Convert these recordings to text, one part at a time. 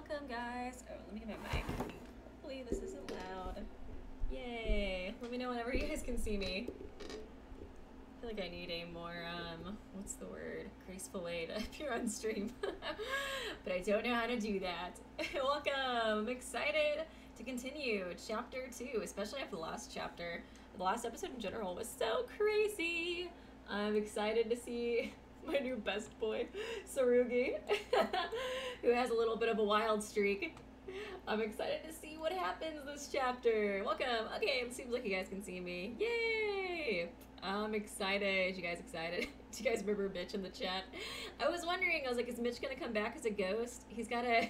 welcome, guys. Oh, let me get my mic. Hopefully this isn't loud. Yay! Let me know whenever you guys can see me. I feel like I need a more, um, what's the word? Graceful way to appear on stream. but I don't know how to do that. welcome! I'm excited to continue chapter two, especially after the last chapter. The last episode in general was so crazy. I'm excited to see my new best boy, Tsurugi, who has a little bit of a wild streak. I'm excited to see what happens this chapter. Welcome. Okay, it seems like you guys can see me. Yay! I'm excited. You guys excited? Do you guys remember Mitch in the chat? I was wondering. I was like, is Mitch gonna come back as a ghost? He's gotta,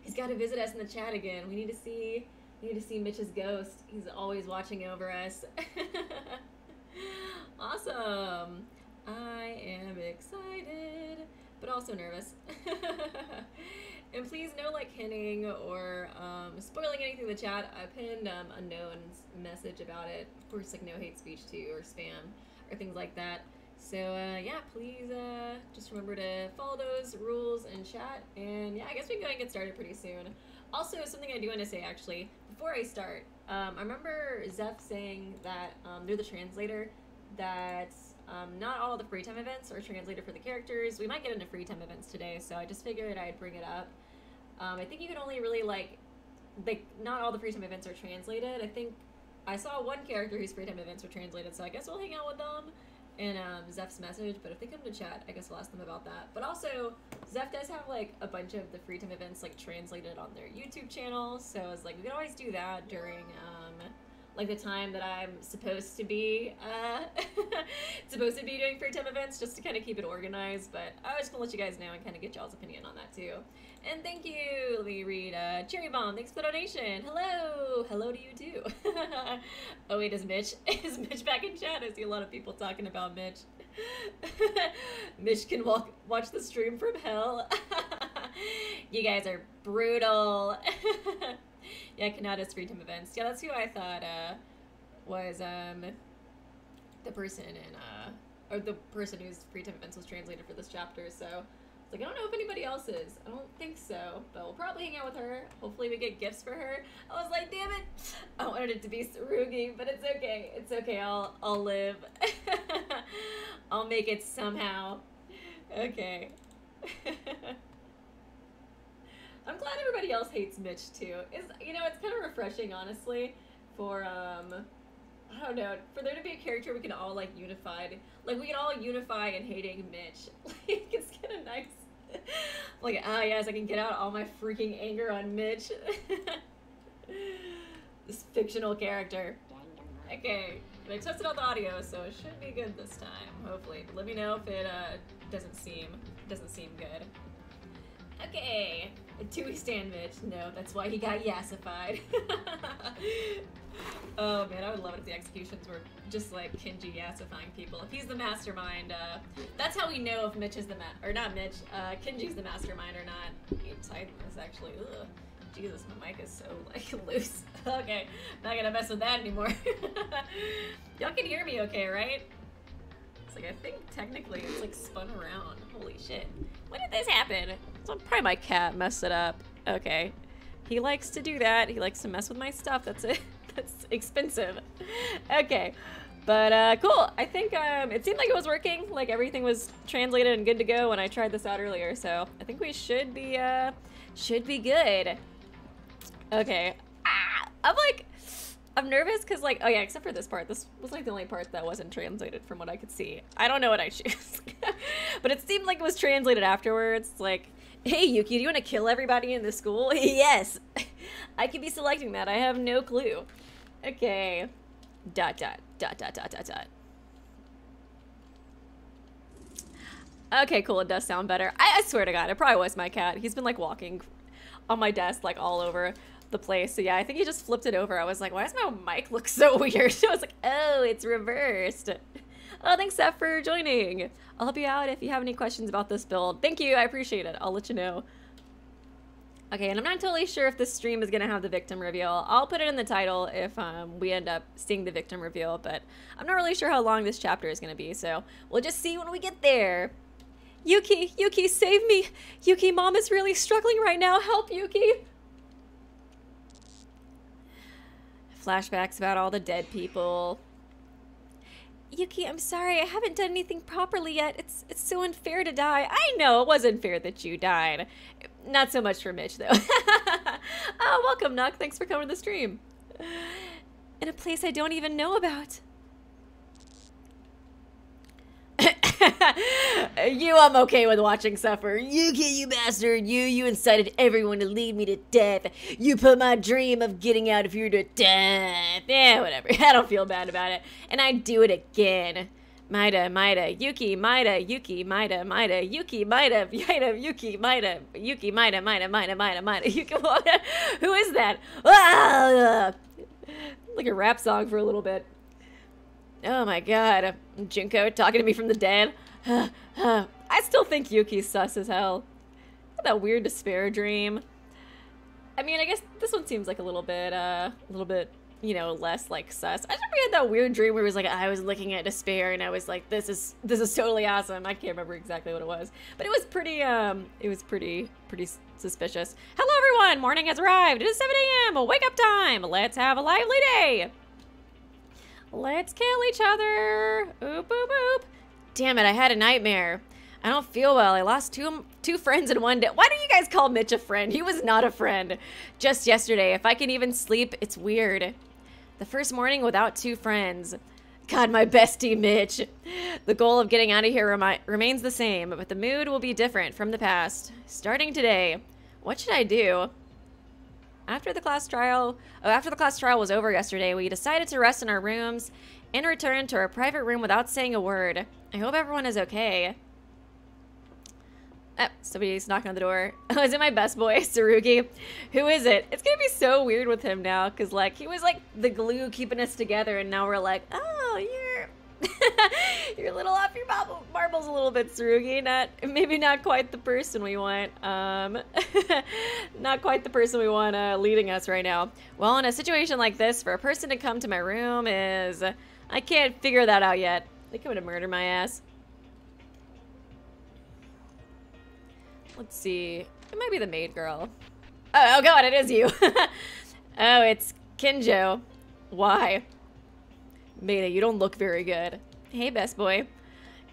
he's gotta visit us in the chat again. We need to see, we need to see Mitch's ghost. He's always watching over us. awesome. I am excited, but also nervous. and please no like hinting or um, spoiling anything in the chat. I pinned um, a known message about it. Of course, like no hate speech too or spam or things like that. So uh, yeah, please uh, just remember to follow those rules in chat. And yeah, I guess we can go and get started pretty soon. Also, something I do want to say actually before I start, um, I remember Zeph saying that um, they're the translator that um, not all the free time events are translated for the characters. We might get into free time events today, so I just figured I'd bring it up. Um, I think you can only really like, like not all the free time events are translated. I think I saw one character whose free time events were translated, so I guess we'll hang out with them in um, Zeph's message. But if they come to chat, I guess we'll ask them about that. But also, Zeph does have like a bunch of the free time events like translated on their YouTube channel, so I was like, we can always do that during. Um, like the time that I'm supposed to be uh, supposed to be doing free time events just to kind of keep it organized. But I was gonna let you guys know and kind of get y'all's opinion on that too. And thank you. Let me read uh, Cherry Bomb. Thanks for the donation. Hello. Hello to you too. oh wait, is Mitch is Mitch back in chat? I see a lot of people talking about Mitch. Mitch can walk watch the stream from hell. you guys are brutal. Yeah, Kanata's free time events. Yeah, that's who I thought uh, was um, the person in uh, or the person whose free time events was translated for this chapter. So it's like I don't know if anybody else is. I don't think so, but we'll probably hang out with her. Hopefully, we get gifts for her. I was like, damn it, I wanted it to be Tsurugi, but it's okay. It's okay. I'll I'll live. I'll make it somehow. Okay. I'm glad everybody else hates Mitch too. Is you know, it's kind of refreshing, honestly, for um, I don't know, for there to be a character we can all like unified, like we can all unify in hating Mitch. Like it's kind of nice. like ah yes, I can get out all my freaking anger on Mitch. this fictional character. Okay, I tested out the audio, so it should be good this time, hopefully. Let me know if it uh, doesn't seem doesn't seem good. Okay. Do we stand Mitch? No, that's why he got yassified. oh man, I would love it if the executions were just like Kinji yassifying people. If he's the mastermind, uh, that's how we know if Mitch is the ma- or not Mitch, uh, Kinji's the mastermind or not. Is actually, ugh. Jesus, my mic is so like loose. okay, not gonna mess with that anymore. Y'all can hear me okay, right? It's like I think technically it's like spun around. Holy shit. When did this happen? So probably my cat messed it up. Okay. He likes to do that. He likes to mess with my stuff. That's it. That's expensive. Okay. But uh, cool. I think um, it seemed like it was working. Like everything was translated and good to go when I tried this out earlier. So I think we should be uh, should be good. Okay. Ah, I'm like, I'm nervous because like, oh yeah, except for this part. This was like the only part that wasn't translated from what I could see. I don't know what I choose. but it seemed like it was translated afterwards. Like, hey Yuki, do you want to kill everybody in the school? yes. I could be selecting that. I have no clue. Okay. Dot dot dot dot dot dot dot. Okay, cool. It does sound better. I, I swear to God, it probably was my cat. He's been like walking on my desk like all over the place. So yeah, I think he just flipped it over. I was like, why does my mic look so weird? I was like, oh, it's reversed. Oh, thanks, Zeph, for joining. I'll help you out if you have any questions about this build. Thank you. I appreciate it. I'll let you know. Okay, and I'm not totally sure if this stream is going to have the victim reveal. I'll put it in the title if um, we end up seeing the victim reveal, but I'm not really sure how long this chapter is going to be, so we'll just see when we get there. Yuki, Yuki, save me! Yuki, mom is really struggling right now. Help, Yuki! Flashbacks about all the dead people. Yuki, I'm sorry. I haven't done anything properly yet. It's it's so unfair to die. I know it was unfair that you died. Not so much for Mitch though. oh, welcome, Nuck. Thanks for coming to the stream. In a place I don't even know about. You, I'm okay with watching suffer. You, you bastard. You, you incited everyone to lead me to death. You put my dream of getting out of here to death. Yeah, whatever. I don't feel bad about it. And I'd do it again. Maeda, Maeda, Yuki, Maeda, Yuki, Maeda, Maeda, Yuki, Maeda, Maeda, Yuki, Maeda, Yuki, Maeda, Maeda, Maeda, Maeda, Maeda, Yuki, Who is that? Ah! Like a rap song for a little bit. Oh my god. Junko talking to me from the dead. I still think Yuki's sus as hell. That weird despair dream. I mean, I guess this one seems like a little bit, uh, a little bit, you know, less like sus. I remember we had that weird dream where it was like I was looking at despair and I was like, this is this is totally awesome. I can't remember exactly what it was, but it was pretty, um, it was pretty, pretty suspicious. Hello, everyone. Morning has arrived. It is 7 a.m. Wake up time. Let's have a lively day. Let's kill each other. Oop, oop, oop. Damn it, I had a nightmare. I don't feel well. I lost two two friends in one day. Why do you guys call Mitch a friend? He was not a friend. Just yesterday. If I can even sleep, it's weird. The first morning without two friends. God, my bestie Mitch. The goal of getting out of here remi remains the same, but the mood will be different from the past. Starting today, what should I do? After the class trial, oh, after the class trial was over yesterday, we decided to rest in our rooms and return to our private room without saying a word. I hope everyone is okay. Oh, somebody's knocking on the door. Oh, is it my best boy, Tsurugi? Who is it? It's gonna be so weird with him now, because, like, he was, like, the glue keeping us together, and now we're like, oh, you're... you're a little off your marbles a little bit, Tsurugi. Not, maybe not quite the person we want. Um, not quite the person we want uh, leading us right now. Well, in a situation like this, for a person to come to my room is... I can't figure that out yet. They coming to murder my ass. Let's see. It might be the maid girl. Oh, oh god, it is you. oh, it's Kinjo. Why? Maeda, you don't look very good. Hey, best boy.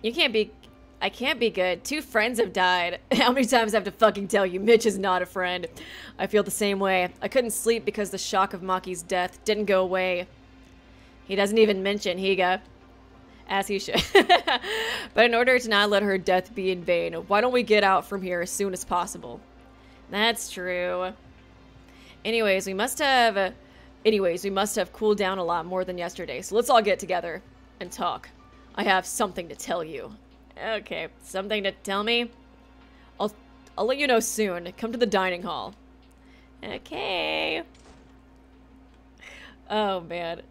You can't be... I can't be good. Two friends have died. How many times I have to fucking tell you Mitch is not a friend? I feel the same way. I couldn't sleep because the shock of Maki's death didn't go away. He doesn't even mention Higa. As he should. but in order to not let her death be in vain, why don't we get out from here as soon as possible? That's true. Anyways, we must have... Anyways, we must have cooled down a lot more than yesterday, so let's all get together and talk. I have something to tell you. Okay, something to tell me? I'll, I'll let you know soon. Come to the dining hall. Okay. Oh, man.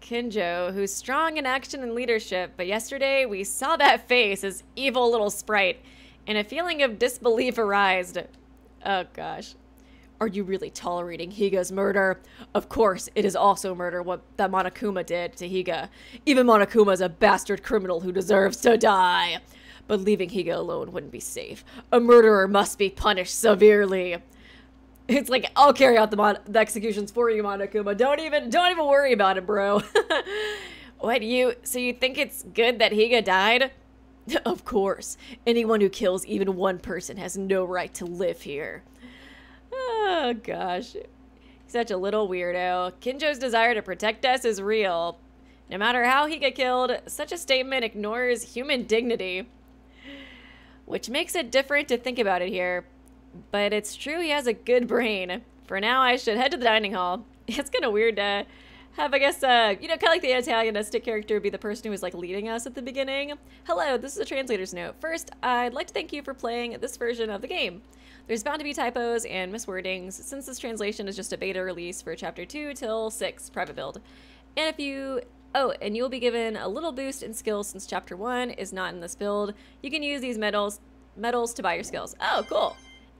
Kinjo, who's strong in action and leadership, but yesterday we saw that face as evil little sprite, and a feeling of disbelief arised. Oh gosh. Are you really tolerating Higa's murder? Of course, it is also murder what that Monokuma did to Higa. Even Monokuma is a bastard criminal who deserves to die. But leaving Higa alone wouldn't be safe. A murderer must be punished severely. It's like I'll carry out the, the executions for you, Monokuma. Don't even don't even worry about it, bro. what you? So you think it's good that Higa died? of course. Anyone who kills even one person has no right to live here. Oh gosh. Such a little weirdo. Kinjo's desire to protect us is real. No matter how he got killed, such a statement ignores human dignity. Which makes it different to think about it here. But it's true he has a good brain. For now, I should head to the dining hall. It's kind of weird to have, I guess, uh, you know, kind of like the antagonistic character be the person who was, like, leading us at the beginning. Hello, this is a translator's note. First, I'd like to thank you for playing this version of the game. There's bound to be typos and miswordings, since this translation is just a beta release for Chapter 2 till 6 private build. And if you Oh, and you'll be given a little boost in skills since chapter 1 is not in this build. You can use these medals medals to buy your skills. Oh, cool.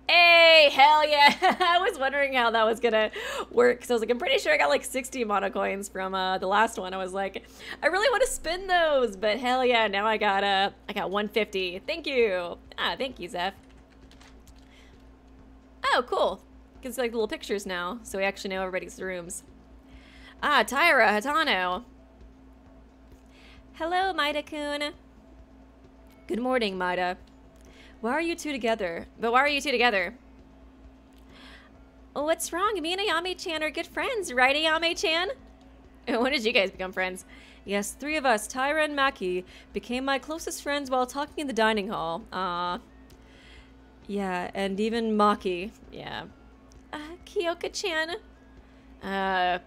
Hey, hell yeah. I was wondering how that was gonna work. So I was like, I'm pretty sure I got like 60 mono coins from uh, the last one. I was like, I really want to spin those, but hell yeah, now I got uh, I got 150. Thank you. Ah, thank you, Zeph. Oh, cool. Gives like little pictures now, so we actually know everybody's rooms. Ah, Taira Hatano. Hello, Maeda-kun. Good morning, Maeda. Why are you two together? But why are you two together? Oh, what's wrong? Me and Ayame-chan are good friends, right, Ayame-chan? When did you guys become friends? Yes, three of us, Taira and Maki, became my closest friends while talking in the dining hall. Ah. Yeah, and even Maki. Yeah. Uh, Kyoka-chan. Uh...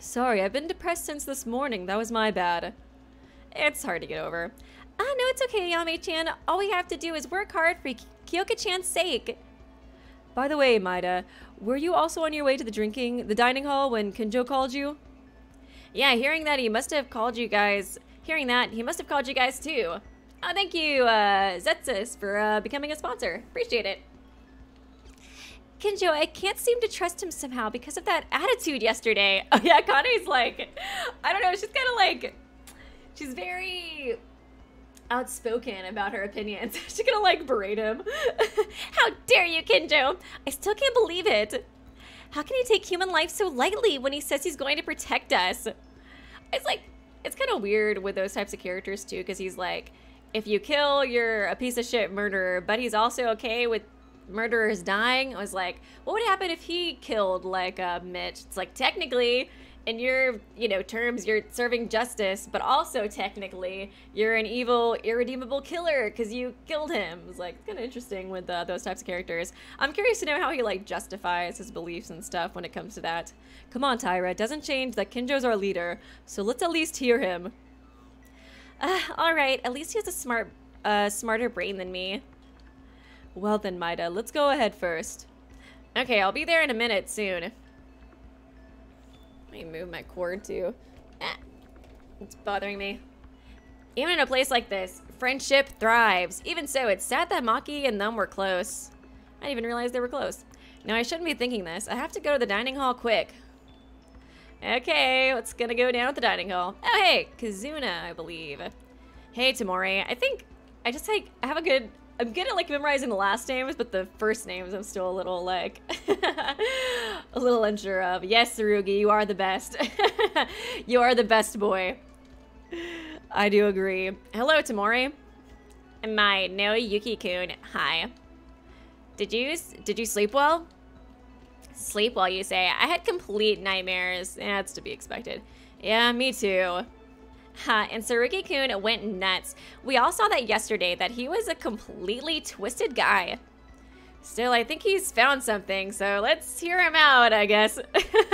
Sorry, I've been depressed since this morning. That was my bad. It's hard to get over. Ah, no, it's okay, Yame-chan. All we have to do is work hard for Kyoka-chan's sake. By the way, Maeda, were you also on your way to the drinking, the dining hall when Kinjo called you? Yeah, hearing that, he must have called you guys. Hearing that, he must have called you guys too. Oh, thank you, uh, Zetsus, for uh, becoming a sponsor. Appreciate it. Kinjo, I can't seem to trust him somehow because of that attitude yesterday. Oh yeah, Connie's like, I don't know, she's kind of like, she's very outspoken about her opinions. She's gonna like berate him. How dare you, Kinjo? I still can't believe it. How can he take human life so lightly when he says he's going to protect us? It's like, it's kind of weird with those types of characters too, because he's like, if you kill, you're a piece of shit murderer, but he's also okay with murderers dying. I was like, what would happen if he killed like uh, Mitch? It's like, technically, in your you know terms you're serving justice but also technically you're an evil irredeemable killer because you killed him it's like kind of interesting with uh, those types of characters i'm curious to know how he like justifies his beliefs and stuff when it comes to that come on taira it doesn't change that kinjo's our leader so let's at least hear him uh, all right at least he has a smart uh, smarter brain than me well then maeda let's go ahead first okay i'll be there in a minute soon let me move my cord too. Ah, it's bothering me. Even in a place like this, friendship thrives. Even so, it's sad that Maki and them were close. I didn't even realize they were close. Now, I shouldn't be thinking this. I have to go to the dining hall quick. Okay, let's gonna go down at the dining hall. Oh, hey, Kazuna, I believe. Hey, Tamori. I think I just like have a good I'm good at like memorizing the last names, but the first names I'm still a little like a little unsure of. Yes, Tsurugi, you are the best. you are the best boy. I do agree. Hello, Tamori. My no Yuki-kun. Hi. Did you did you sleep well? Sleep while you say. I had complete nightmares. That's to be expected. Yeah, me too. Huh, and Tsurugi-kun went nuts. We all saw that yesterday, that he was a completely twisted guy. Still, I think he's found something, so let's hear him out, I guess.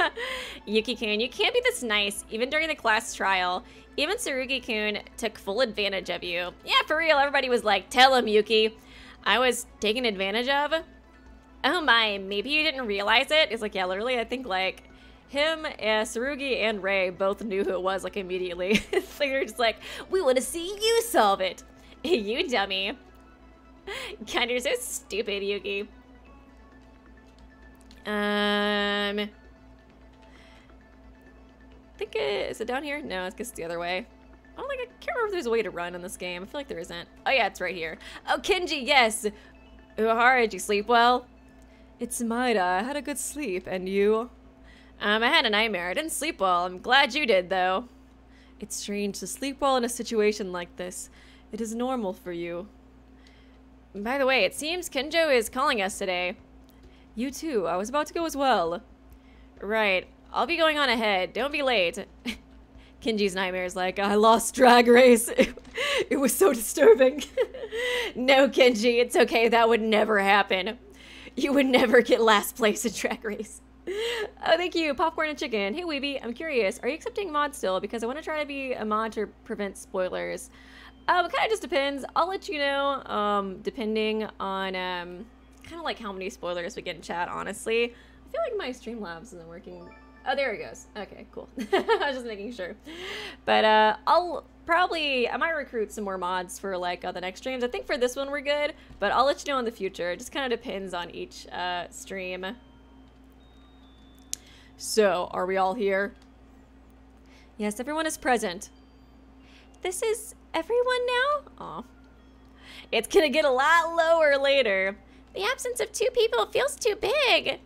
Yuki-kun, you can't be this nice, even during the class trial. Even Tsurugi-kun took full advantage of you. Yeah, for real, everybody was like, tell him, Yuki. I was taken advantage of? Oh my, maybe you didn't realize it? It's like, yeah, literally, I think like him, and Tsurugi, and Ray both knew who it was like immediately. so they're just like, we want to see you solve it. you dummy. God, you're so stupid, Yuki. Um, I think it, is it down here? No, it's the other way. I don't think I can't remember if there's a way to run in this game. I feel like there isn't. Oh yeah, it's right here. Oh, Kinji, yes. Uehara, did you sleep well? It's Maeda. I had a good sleep. And you? Um, I had a nightmare. I didn't sleep well. I'm glad you did, though. It's strange to sleep well in a situation like this. It is normal for you. By the way, it seems Kinjo is calling us today. You too. I was about to go as well. Right. I'll be going on ahead. Don't be late. Kinji's nightmare is like, I lost Drag Race. it was so disturbing. no, Kinji, it's okay. That would never happen. You would never get last place in Drag Race. oh, thank you. Popcorn and chicken. Hey, Weeby, I'm curious. Are you accepting mods still? Because I want to try to be a mod to prevent spoilers. Um, it kind of just depends. I'll let you know, um, depending on, um, kind of like how many spoilers we get in chat, honestly. I feel like my Streamlabs isn't working Oh, there he goes. Okay, cool. I was just making sure. But uh, I'll probably, I might recruit some more mods for like uh, the next streams. I think for this one we're good, but I'll let you know in the future. It just kind of depends on each uh, stream. So, are we all here? Yes, everyone is present. This is everyone now? Aw. It's gonna get a lot lower later. The absence of two people feels too big.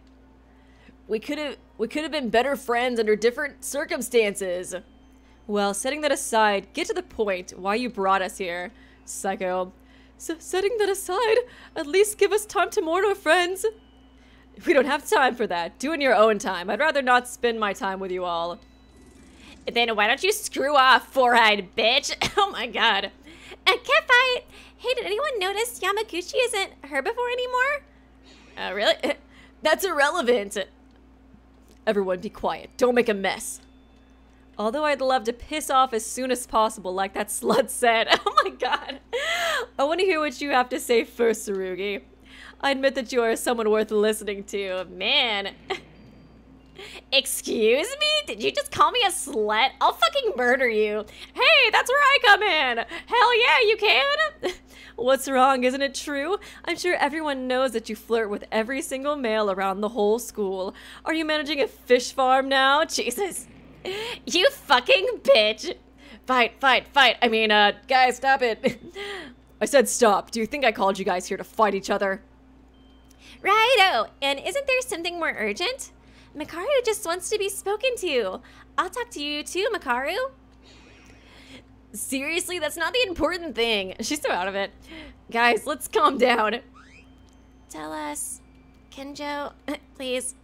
We could have we could have been better friends under different circumstances. Well, setting that aside, get to the point why you brought us here, Psycho. So setting that aside, at least give us time to mourn our friends. We don't have time for that. Do in your own time. I'd rather not spend my time with you all. Then why don't you screw off, four-eyed bitch? oh my god. A cat fight! Hey, did anyone notice Yamaguchi isn't herbivore anymore? Uh, really? That's irrelevant. Everyone be quiet. Don't make a mess. Although I'd love to piss off as soon as possible, like that slut said. Oh my god. I want to hear what you have to say first, Tsurugi. I admit that you are someone worth listening to. Man. Excuse me? Did you just call me a slut? I'll fucking murder you. Hey, that's where I come in. Hell yeah, you can. What's wrong? Isn't it true? I'm sure everyone knows that you flirt with every single male around the whole school. Are you managing a fish farm now? Jesus. You fucking bitch. Fight, fight, fight. I mean, uh, guys, stop it. I said stop. Do you think I called you guys here to fight each other? Righto. And isn't there something more urgent? Makaru just wants to be spoken to. I'll talk to you too, Makaru. Seriously, that's not the important thing. She's so out of it. Guys, let's calm down. Tell us. Kinjo, please.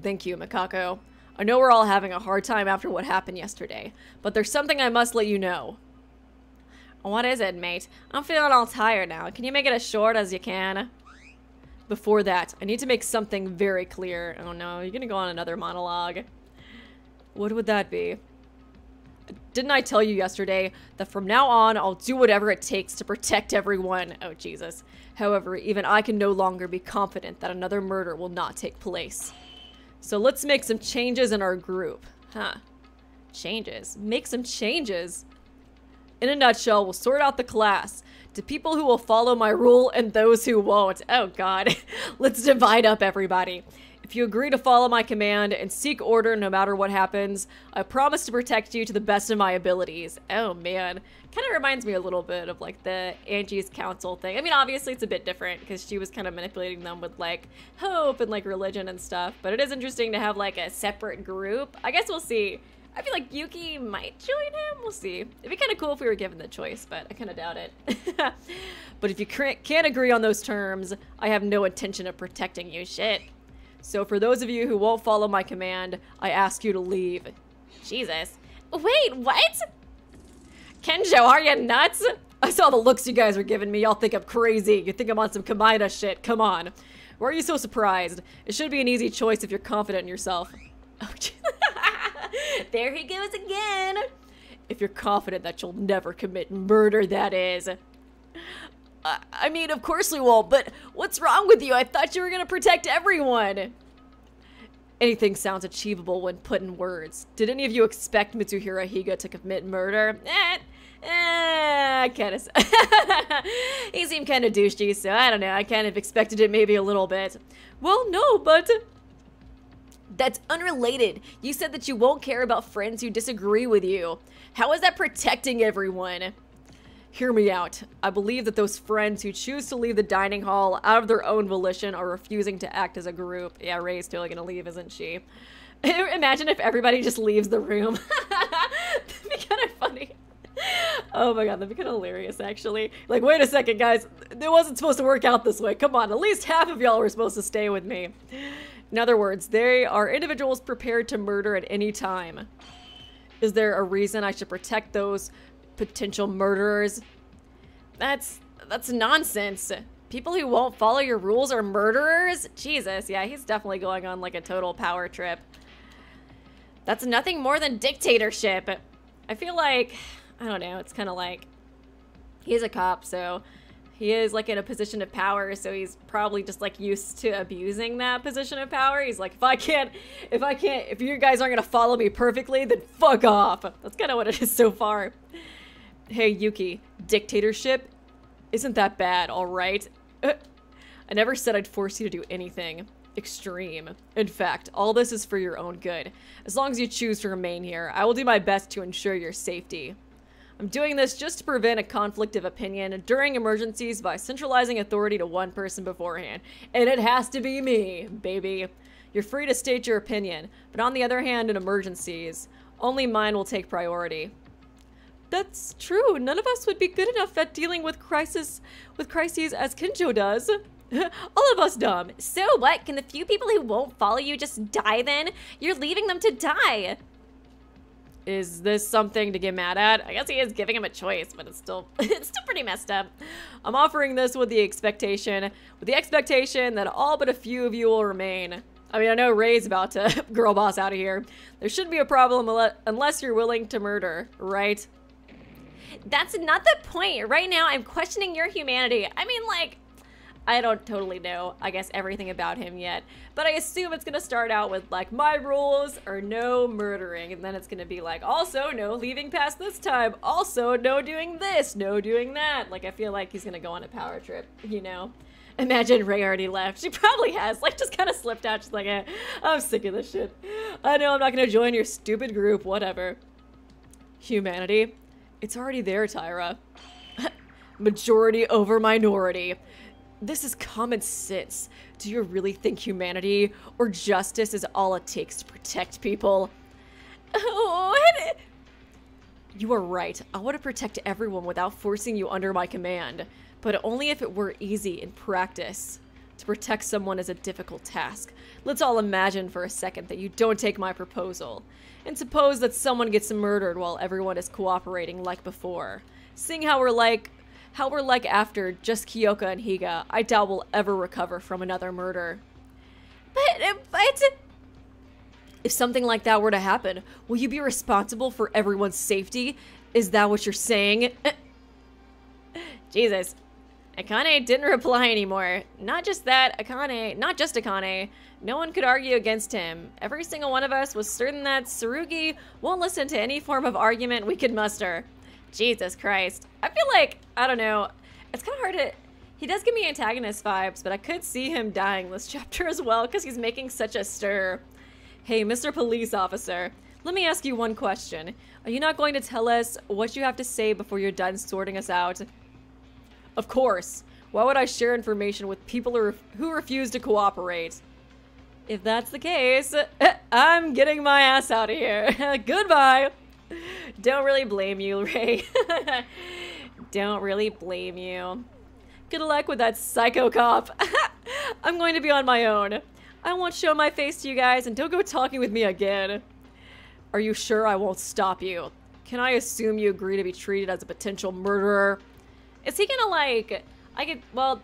Thank you, Makako. I know we're all having a hard time after what happened yesterday, but there's something I must let you know. What is it, mate? I'm feeling all tired now. Can you make it as short as you can? Before that, I need to make something very clear. Oh no, you're gonna go on another monologue. What would that be? Didn't I tell you yesterday that from now on, I'll do whatever it takes to protect everyone? Oh, Jesus. However, even I can no longer be confident that another murder will not take place. So let's make some changes in our group. Huh. Changes? Make some changes? In a nutshell, we'll sort out the class to people who will follow my rule and those who won't. Oh god. let's divide up everybody. If you agree to follow my command and seek order no matter what happens, I promise to protect you to the best of my abilities. Oh man. Kind of reminds me a little bit of like the Angie's Council thing. I mean, obviously it's a bit different because she was kind of manipulating them with like hope and like religion and stuff. But it is interesting to have like a separate group. I guess we'll see. I feel like Yuki might join him. We'll see. It'd be kind of cool if we were given the choice, but I kind of doubt it. but if you can't agree on those terms, I have no intention of protecting you. Shit. So for those of you who won't follow my command, I ask you to leave. Jesus. Wait, what? Kinjo, are you nuts? I saw the looks you guys were giving me. Y'all think I'm crazy. You think I'm on some Komaeda shit. Come on. Why are you so surprised? It should be an easy choice if you're confident in yourself. Oh, there he goes again. If you're confident that you'll never commit murder, that is. I mean, of course we won't, but what's wrong with you? I thought you were gonna protect everyone. Anything sounds achievable when put in words. Did any of you expect Mitsuhiro Higa to commit murder? Eh, eh, kind of. he seemed kind of douchey, so I don't know. I kind of expected it maybe a little bit. Well, no, but... That's unrelated. You said that you won't care about friends who disagree with you. How is that protecting everyone? Hear me out. I believe that those friends who choose to leave the dining hall out of their own volition are refusing to act as a group. Yeah, Ray's totally gonna leave, isn't she? Imagine if everybody just leaves the room. that'd be kind of funny. Oh my god, that'd be kind of hilarious, actually. Like, wait a second, guys. It wasn't supposed to work out this way. Come on, at least half of y'all were supposed to stay with me. In other words, they are individuals prepared to murder at any time. Is there a reason I should protect those potential murderers. That's that's nonsense. People who won't follow your rules are murderers? Jesus, yeah, he's definitely going on like a total power trip. That's nothing more than dictatorship. I feel like, I don't know, it's kind of like, he's a cop, so he is like in a position of power, so he's probably just like used to abusing that position of power. He's like, if I can't, if I can't, if you guys aren't gonna follow me perfectly, then fuck off. That's kind of what it is so far. Hey, Yuki, dictatorship isn't that bad, all right? Uh, I never said I'd force you to do anything extreme. In fact, all this is for your own good. As long as you choose to remain here, I will do my best to ensure your safety. I'm doing this just to prevent a conflict of opinion during emergencies by centralizing authority to one person beforehand. And it has to be me, baby. You're free to state your opinion, but on the other hand, in emergencies, only mine will take priority. That's true. None of us would be good enough at dealing with crisis with crises as Kinjo does. All of us dumb. So what? Can the few people who won't follow you just die then? You're leaving them to die. Is this something to get mad at? I guess he is giving him a choice, but it's still it's still pretty messed up. I'm offering this with the expectation with the expectation that all but a few of you will remain. I mean, I know Ray's about to girl boss out of here. There shouldn't be a problem unless you're willing to murder, right? That's not the point. Right now, I'm questioning your humanity. I mean, like, I don't totally know, I guess, everything about him yet. But I assume it's gonna start out with like, my rules are no murdering. And then it's gonna be like, also no leaving past this time. Also no doing this, no doing that. Like, I feel like he's gonna go on a power trip, you know? Imagine Ray already left. She probably has. Like, just kind of slipped out. She's like, eh, I'm sick of this shit. I know I'm not gonna join your stupid group, whatever. Humanity. It's already there, Taira. Majority over minority. This is common sense. Do you really think humanity or justice is all it takes to protect people? What? You are right. I want to protect everyone without forcing you under my command, but only if it were easy in practice. To protect someone is a difficult task. Let's all imagine for a second that you don't take my proposal, and suppose that someone gets murdered while everyone is cooperating like before. Seeing how we're like how we're like after just Kyoka and Higa, I doubt we'll ever recover from another murder. But, but... If something like that were to happen, will you be responsible for everyone's safety? Is that what you're saying? Jesus. Akane didn't reply anymore. Not just that, Akane, not just Akane, no one could argue against him. Every single one of us was certain that Tsurugi won't listen to any form of argument we could muster. Jesus Christ. I feel like, I don't know, it's kind of hard to... He does give me antagonist vibes, but I could see him dying this chapter as well because he's making such a stir. Hey, Mr. Police Officer, let me ask you one question. Are you not going to tell us what you have to say before you're done sorting us out? Of course. Why would I share information with people who, who refuse to cooperate? If that's the case, I'm getting my ass out of here. Goodbye. Don't really blame you, Ray. Don't really blame you. Good luck with that psycho cop. I'm going to be on my own. I won't show my face to you guys and don't go talking with me again. Are you sure I won't stop you? Can I assume you agree to be treated as a potential murderer? Is he gonna like, I could, well,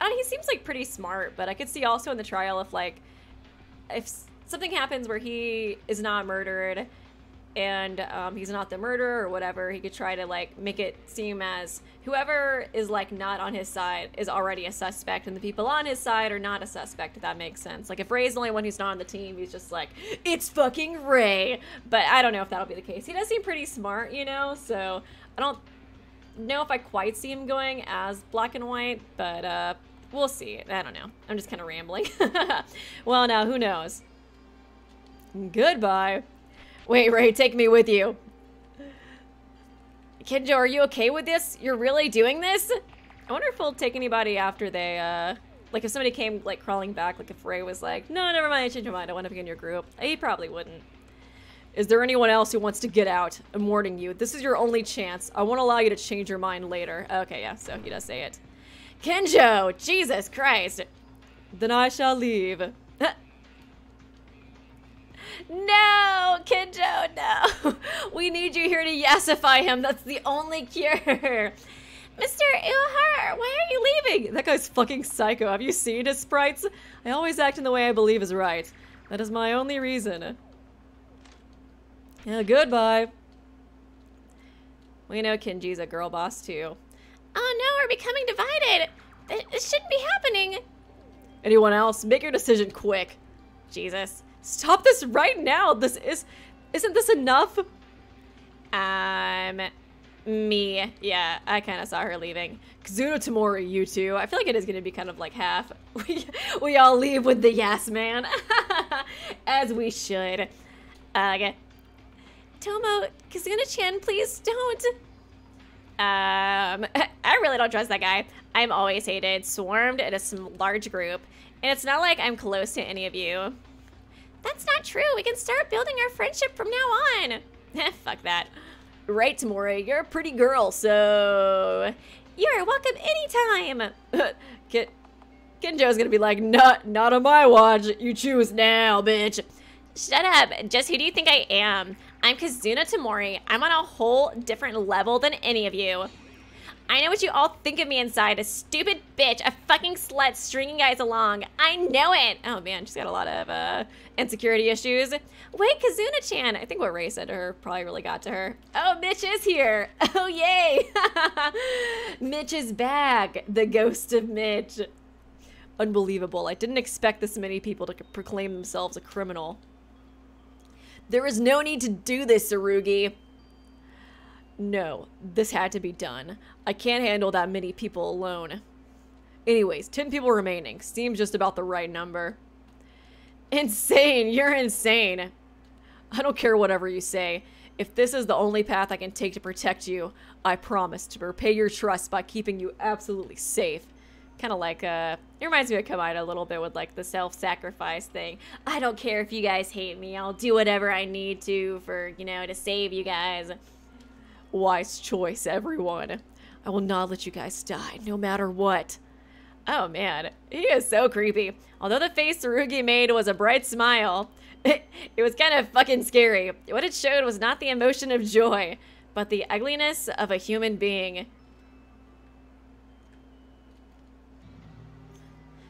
I he seems like pretty smart, but I could see also in the trial if like, if something happens where he is not murdered and um, he's not the murderer or whatever, he could try to like make it seem as whoever is like not on his side is already a suspect, and the people on his side are not a suspect. If that makes sense. Like if Rei's the only one who's not on the team, he's just like it's fucking Ray. But I don't know if that'll be the case. He does seem pretty smart, you know. So I don't know if I quite see him going as black and white, but uh, we'll see. I don't know. I'm just kind of rambling. well, now who knows? Goodbye. Wait, Ray, take me with you. Kinjo, are you okay with this? You're really doing this? I wonder if we'll take anybody after they, uh... Like, if somebody came, like, crawling back, like, if Ray was like, No, never mind, I changed my mind, I want to be in your group. He probably wouldn't. Is there anyone else who wants to get out? I'm warning you. This is your only chance. I won't allow you to change your mind later. Okay, yeah, so he does say it. Kinjo! Jesus Christ! Then I shall leave. No, Kinjo, no. We need you here to yasify him. That's the only cure. Mr. Uehara, why are you leaving? That guy's fucking psycho. Have you seen his sprites? I always act in the way I believe is right. That is my only reason. Yeah, goodbye. We know Kinji's a girl boss too. Oh no, we're becoming divided. This shouldn't be happening. Anyone else? Make your decision quick. Jesus. Stop this right now. This is. Isn't this enough? Um, me. Yeah, I kind of saw her leaving. Kazuna Tamori, you two. I feel like it is going to be kind of like half. We, we all leave with the yes man. As we should. Ugh. Tomo, Kazuna-chan, please don't. Um, I really don't trust that guy. I'm always hated, swarmed in a large group, and it's not like I'm close to any of you. That's not true. We can start building our friendship from now on. Fuck that. Right, Tamori, you're a pretty girl, so. You're welcome anytime. Ken- Kinjo's gonna be like, not, not on my watch. You choose now, bitch. Shut up. Just who do you think I am? I'm Kazuna Tamori. I'm on a whole different level than any of you. I know what you all think of me inside a stupid bitch, a fucking slut stringing guys along. I know it. Oh man, she's got a lot of uh, insecurity issues. Wait, Kazuna chan. I think what Ray said to her probably really got to her. Oh, Mitch is here. Oh, yay. Mitch is back. The ghost of Mitch. Unbelievable. I didn't expect this many people to proclaim themselves a criminal. There is no need to do this, Tsurugi. No, this had to be done. I can't handle that many people alone. Anyways, 10 people remaining. Seems just about the right number. Insane! You're insane! I don't care whatever you say. If this is the only path I can take to protect you, I promise to repay your trust by keeping you absolutely safe. Kind of like, uh, it reminds me of Komaeda a little bit with like the self-sacrifice thing. I don't care if you guys hate me. I'll do whatever I need to for, you know, to save you guys. Wise choice, everyone. I will not let you guys die, no matter what. Oh man, he is so creepy. Although the face Tsurugi made was a bright smile, it was kind of fucking scary. What it showed was not the emotion of joy, but the ugliness of a human being.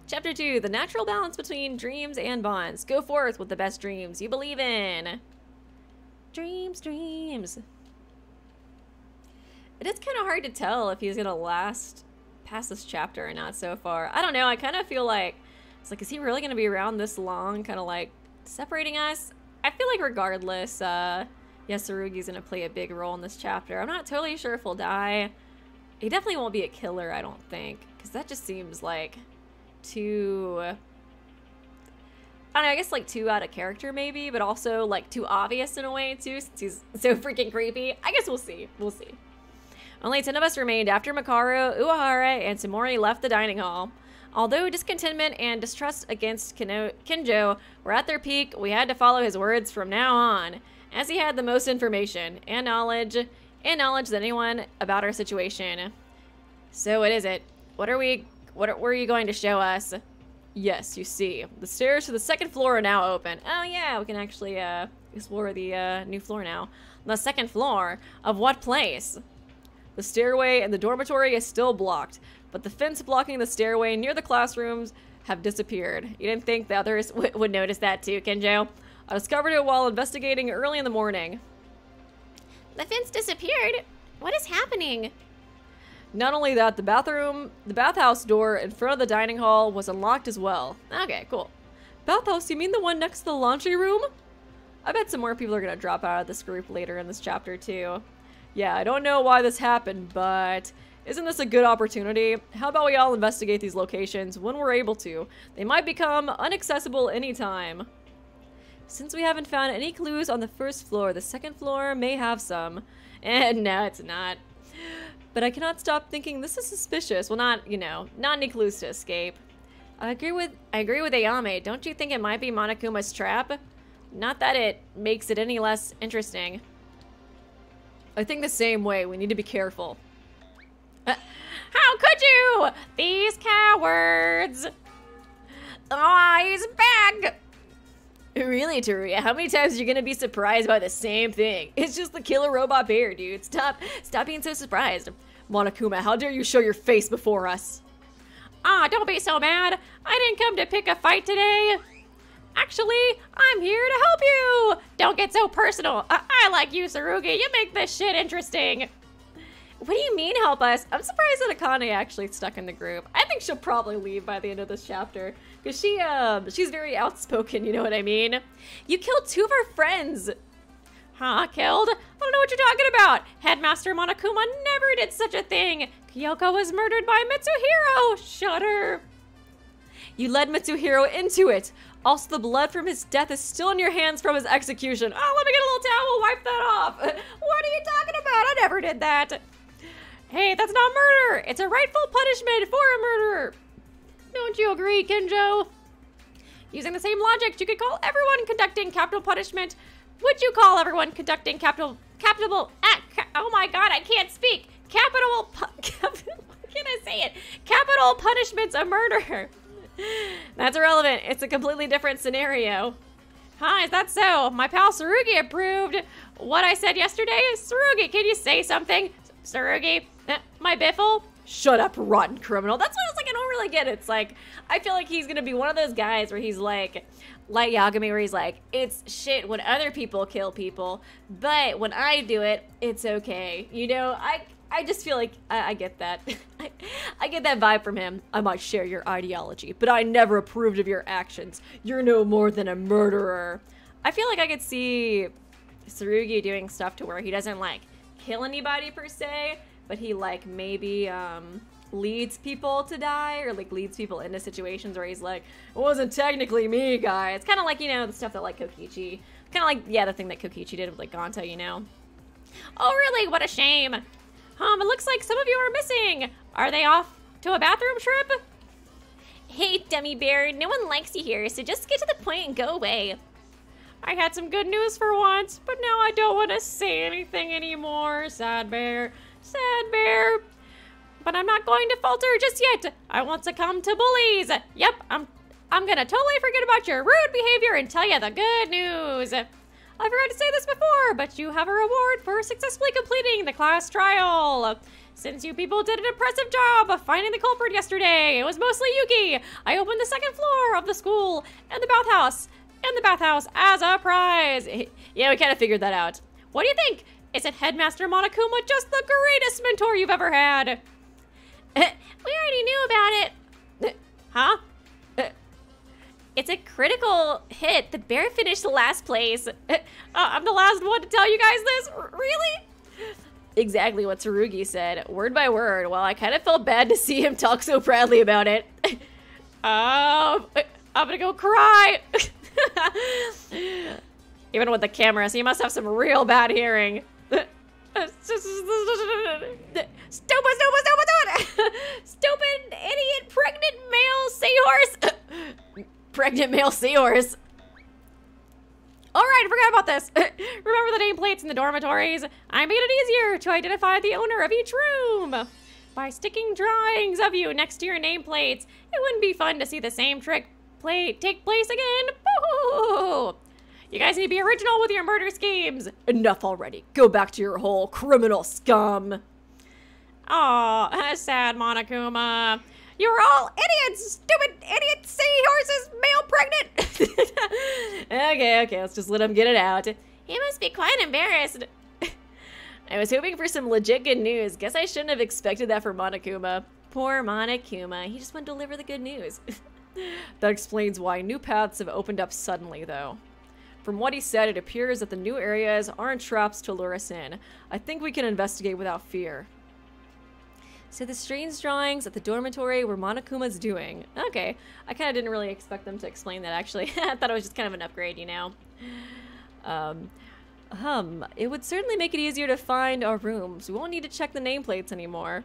Chapter 2 The Natural Balance Between Dreams and Bonds. Go forth with the best dreams you believe in. Dreams, dreams. It is kind of hard to tell if he's going to last past this chapter or not so far. I don't know. I kind of feel like it's like, is he really going to be around this long? Kind of like separating us? I feel like regardless, uh, yes, Tsurugi's going to play a big role in this chapter. I'm not totally sure if he'll die. He definitely won't be a killer, I don't think. Because that just seems like too I don't know, I guess like too out of character maybe, but also like too obvious in a way too, since he's so freaking creepy. I guess we'll see. We'll see. Only 10 of us remained after Makaru, Uehara, and Tamori left the dining hall. Although discontentment and distrust against Kino- Kinjo were at their peak, we had to follow his words from now on, as he had the most information and knowledge and knowledge than anyone about our situation. So what is it? What are we what are, were you going to show us? Yes, you see. The stairs to the second floor are now open. Oh yeah, we can actually uh, explore the uh, new floor now. The second floor of what place? The stairway and the dormitory is still blocked, but the fence blocking the stairway near the classrooms have disappeared. You didn't think the others w- would notice that too, Kinjo? I discovered it while investigating early in the morning. The fence disappeared? What is happening? Not only that, the bathroom, the bathhouse door in front of the dining hall was unlocked as well. Okay, cool. Bathhouse, you mean the one next to the laundry room? I bet some more people are gonna drop out of this group later in this chapter too. Yeah, I don't know why this happened, but isn't this a good opportunity? How about we all investigate these locations when we're able to? They might become inaccessible anytime. Since we haven't found any clues on the first floor, the second floor may have some. And no, it's not. But I cannot stop thinking this is suspicious. Well, not, you know, not any clues to escape. I agree with I agree with Ayame. Don't you think it might be Monokuma's trap? Not that it makes it any less interesting. I think the same way. We need to be careful. Uh, how could you? These cowards! Oh, he's back! Really, Teruya? How many times are you gonna be surprised by the same thing? It's just the killer robot bear, dude. Stop, stop being so surprised. Monokuma, how dare you show your face before us? Ah, don't be so mad. I didn't come to pick a fight today. Actually, I'm here to help you. Don't get so personal. I, I like you, Tsurugi. You make this shit interesting. What do you mean help us? I'm surprised that Akane actually stuck in the group. I think she'll probably leave by the end of this chapter. Because she, um, she's very outspoken, you know what I mean? You killed two of our friends. Huh, killed? I don't know what you're talking about. Headmaster Monokuma never did such a thing. Kyoka was murdered by Mitsuhiro. Shudder. You led Mitsuhiro into it. Also, the blood from his death is still in your hands from his execution. Oh, let me get a little towel, wipe that off. What are you talking about? I never did that. Hey, that's not murder. It's a rightful punishment for a murderer. Don't you agree, Kinjo? Using the same logic, you could call everyone conducting capital punishment. Would you call everyone conducting capital capital? Ah, ca oh my God, I can't speak. Capital. capital. Can I say it? Capital punishment's a murder. That's irrelevant. It's a completely different scenario. Hi, is that so? My pal Tsurugi approved what I said yesterday. Tsurugi, can you say something? Tsurugi, eh, my biffle? Shut up, rotten criminal. That's what I was like, I don't really get it. It's like, I feel like he's gonna be one of those guys where he's like, like Yagami, where he's like, it's shit when other people kill people, but when I do it, it's okay. You know, I I just feel like I, I get that. I, I get that vibe from him. I might share your ideology, but I never approved of your actions. You're no more than a murderer. I feel like I could see Tsurugi doing stuff to where he doesn't like kill anybody per se, but he like maybe um leads people to die or like leads people into situations where he's like, it wasn't technically me, guy. It's kind of like, you know, the stuff that like Kokichi, kind of like, yeah, the thing that Kokichi did with like Gonta, you know? Oh, really? What a shame. Um, it looks like some of you are missing. Are they off to a bathroom trip? Hey, dummy bear, no one likes you here, so just get to the point and go away. I had some good news for once, but now I don't want to say anything anymore. Sad bear, sad bear. But I'm not going to falter just yet. I want to come to bullies. Yep, I'm I'm gonna totally forget about your rude behavior and tell you the good news. I forgot to say this before, but you have a reward for successfully completing the class trial. Since you people did an impressive job of finding the culprit yesterday, it was mostly Yuki. I opened the second floor of the school and the bathhouse and the bathhouse as a prize. Yeah, we kind of figured that out. What do you think? Isn't Headmaster Monokuma just the greatest mentor you've ever had? we already knew about it. Huh? It's a critical hit. The bear finished last place. Uh, I'm the last one to tell you guys this. R really? Exactly what Tsurugi said, word by word. While I kind of felt bad to see him talk so proudly about it. Oh, I'm gonna go cry. Even with the camera, so you must have some real bad hearing. Stupid, stupid, stupid, stupid! Stupid, idiot, pregnant male seahorse! pregnant male seahorse. All right, I forgot about this. Remember the nameplates in the dormitories? I made it easier to identify the owner of each room. By sticking drawings of you next to your nameplates, it wouldn't be fun to see the same trick play take place again. Boo! You guys need to be original with your murder schemes. Enough already. Go back to your hole, criminal scum. Aw, sad Monokuma. You're all idiots! Stupid idiot seahorses, male pregnant! okay, okay, let's just let him get it out. He must be quite embarrassed. I was hoping for some legit good news. Guess I shouldn't have expected that from Monokuma. Poor Monokuma. He just went to deliver the good news. that explains why new paths have opened up suddenly, though. From what he said, it appears that the new areas aren't traps to lure us in. I think we can investigate without fear. So the strange drawings at the dormitory were Monokuma's doing. Okay. I kind of didn't really expect them to explain that, actually. I thought it was just kind of an upgrade, you know? Um, um, it would certainly make it easier to find our rooms. We won't need to check the nameplates anymore.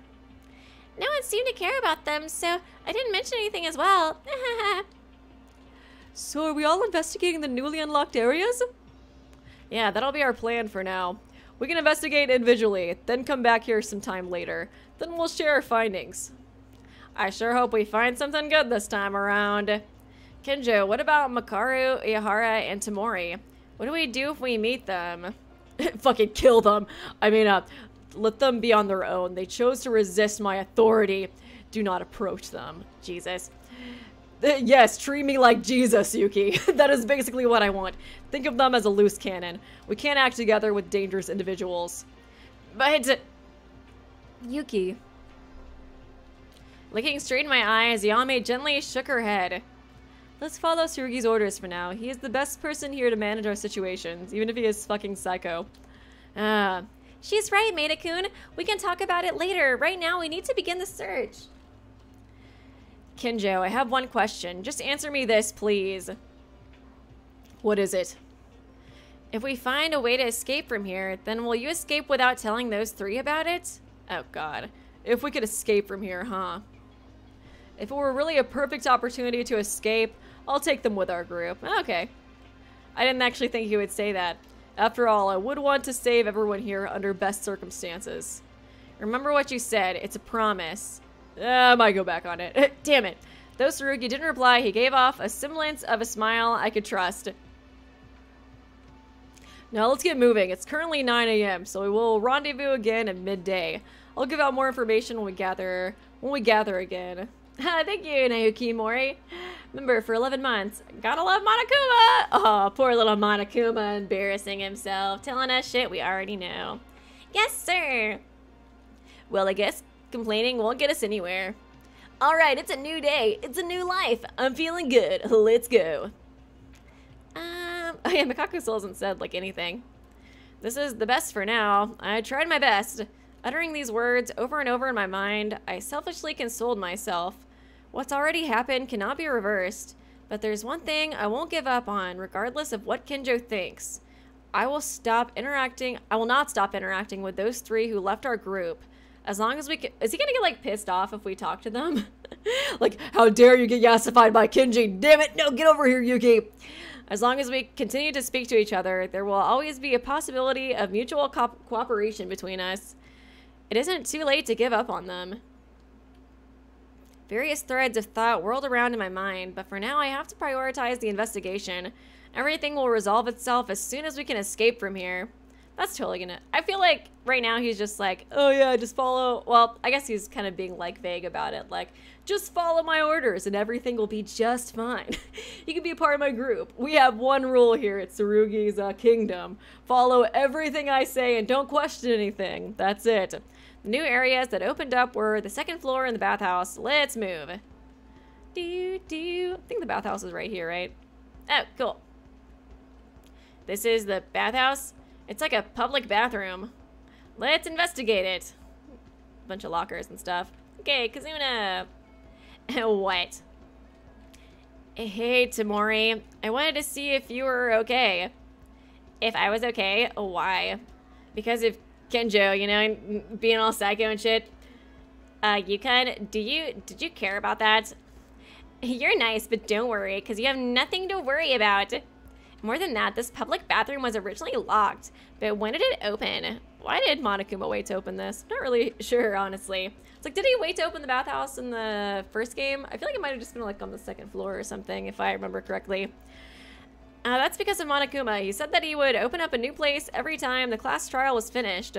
No one seemed to care about them, so I didn't mention anything as well. so are we all investigating the newly unlocked areas? Yeah, that'll be our plan for now. We can investigate individually, then come back here sometime later. Then we'll share our findings. I sure hope we find something good this time around. Kinjo, what about Makaru, Ihara, and Tamori? What do we do if we meet them? Fucking kill them. I mean, uh, let them be on their own. They chose to resist my authority. Do not approach them. Jesus. Uh, yes, treat me like Jesus, Yuki. that is basically what I want. Think of them as a loose cannon. We can't act together with dangerous individuals. But Yuki. Looking straight in my eyes, Yame gently shook her head. Let's follow Tsurugi's orders for now. He is the best person here to manage our situations, even if he is fucking psycho. Ah. Uh, She's right, Maeda-kun. We can talk about it later. Right now, we need to begin the search. Kinjo, I have one question. Just answer me this, please. What is it? If we find a way to escape from here, then will you escape without telling those three about it? Oh, God. If we could escape from here, huh? If it were really a perfect opportunity to escape, I'll take them with our group. Okay. I didn't actually think he would say that. After all, I would want to save everyone here under best circumstances. Remember what you said. It's a promise. I might go back on it. Damn it. Though Tsurugi didn't reply, he gave off a semblance of a smile I could trust. Now let's get moving. It's currently 9 a.m., so we will rendezvous again at midday. I'll give out more information when we gather when we gather again. Thank you, Naoki Mori. Remember, for 11 months, gotta love Monokuma! Oh, poor little Monokuma embarrassing himself, telling us shit we already know. Yes, sir! Well, I guess complaining won't get us anywhere. Alright, it's a new day. It's a new life. I'm feeling good. Let's go. Um, oh yeah, Mikaku still hasn't said, like, anything. This is the best for now. I tried my best. Uttering these words over and over in my mind, I selfishly consoled myself. What's already happened cannot be reversed, but there's one thing I won't give up on, regardless of what Kinjo thinks. I will stop interacting. I will not stop interacting with those three who left our group. As long as we can, is he gonna get like pissed off if we talk to them? like, how dare you get yassified by Kinji? Damn it! No, get over here, Yuki. As long as we continue to speak to each other, there will always be a possibility of mutual co cooperation between us. It isn't too late to give up on them. Various threads of thought whirled around in my mind, but for now I have to prioritize the investigation. Everything will resolve itself as soon as we can escape from here. That's totally gonna... I feel like right now he's just like, oh yeah, just follow... Well, I guess he's kind of being like vague about it. Like, just follow my orders and everything will be just fine. you can be a part of my group. We have one rule here at Tsurugi's uh, kingdom. Follow everything I say and don't question anything. That's it. The New areas that opened up were the second floor and the bathhouse. Let's move. Do, do. I think the bathhouse is right here, right? Oh, cool. This is the bathhouse. It's like a public bathroom. Let's investigate it. A bunch of lockers and stuff. Okay, Kazuna. what? Hey, Tamori. I wanted to see if you were okay. If I was okay, why? Because if Kinjo, you know, being all psycho and shit. Uh, Yukon, do you, did you care about that? You're nice, but don't worry, because you have nothing to worry about. More than that, this public bathroom was originally locked, but when did it open? Why did Monokuma wait to open this? Not really sure, honestly. It's like, did he wait to open the bathhouse in the first game? I feel like it might have just been like on the second floor or something, if I remember correctly. Uh, that's because of Monokuma. He said that he would open up a new place every time the class trial was finished.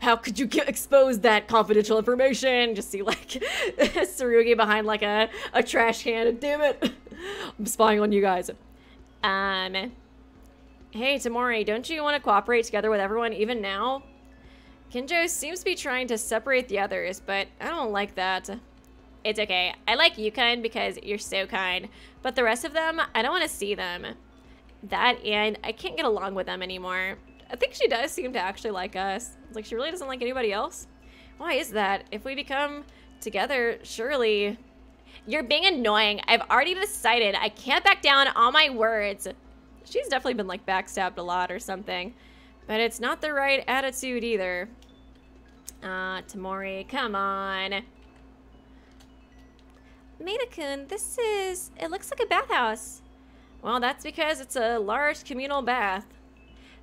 How could you expose that confidential information? Just see like Tsurugi behind like a, a trash can. Damn it. I'm spying on you guys. Um, hey, Tamori, don't you want to cooperate together with everyone even now? Kinjo seems to be trying to separate the others, but I don't like that. It's okay. I like Yukon because you're so kind, but the rest of them, I don't want to see them. That and I can't get along with them anymore. I think she does seem to actually like us. Like she really doesn't like anybody else. Why is that? If we become together, surely... You're being annoying. I've already decided I can't back down on my words. She's definitely been like backstabbed a lot or something. But it's not the right attitude either. Ah, uh, Tamori, come on. Maeda-kun, this is... It looks like a bathhouse. Well, that's because it's a large communal bath.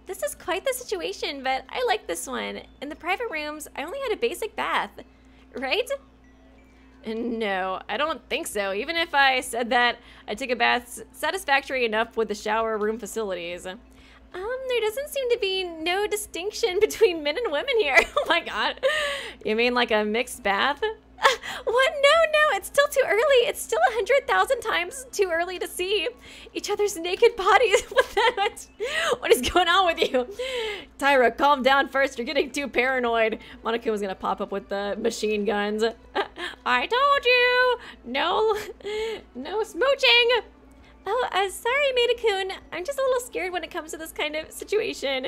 This is quite the situation, but I like this one. In the private rooms, I only had a basic bath, right? No, I don't think so. Even if I said that I took a bath satisfactory enough with the shower room facilities. Um, there doesn't seem to be no distinction between men and women here. oh my god. You mean like a mixed bath? what? No, no, it's still too early. It's still a hundred thousand times too early to see each other's naked bodies. what, what is going on with you? Taira, calm down first. You're getting too paranoid. Monokuma was gonna pop up with the machine guns. I told you! No, no smooching! Oh, uh, sorry, Maeda-kun. I'm just a little scared when it comes to this kind of situation.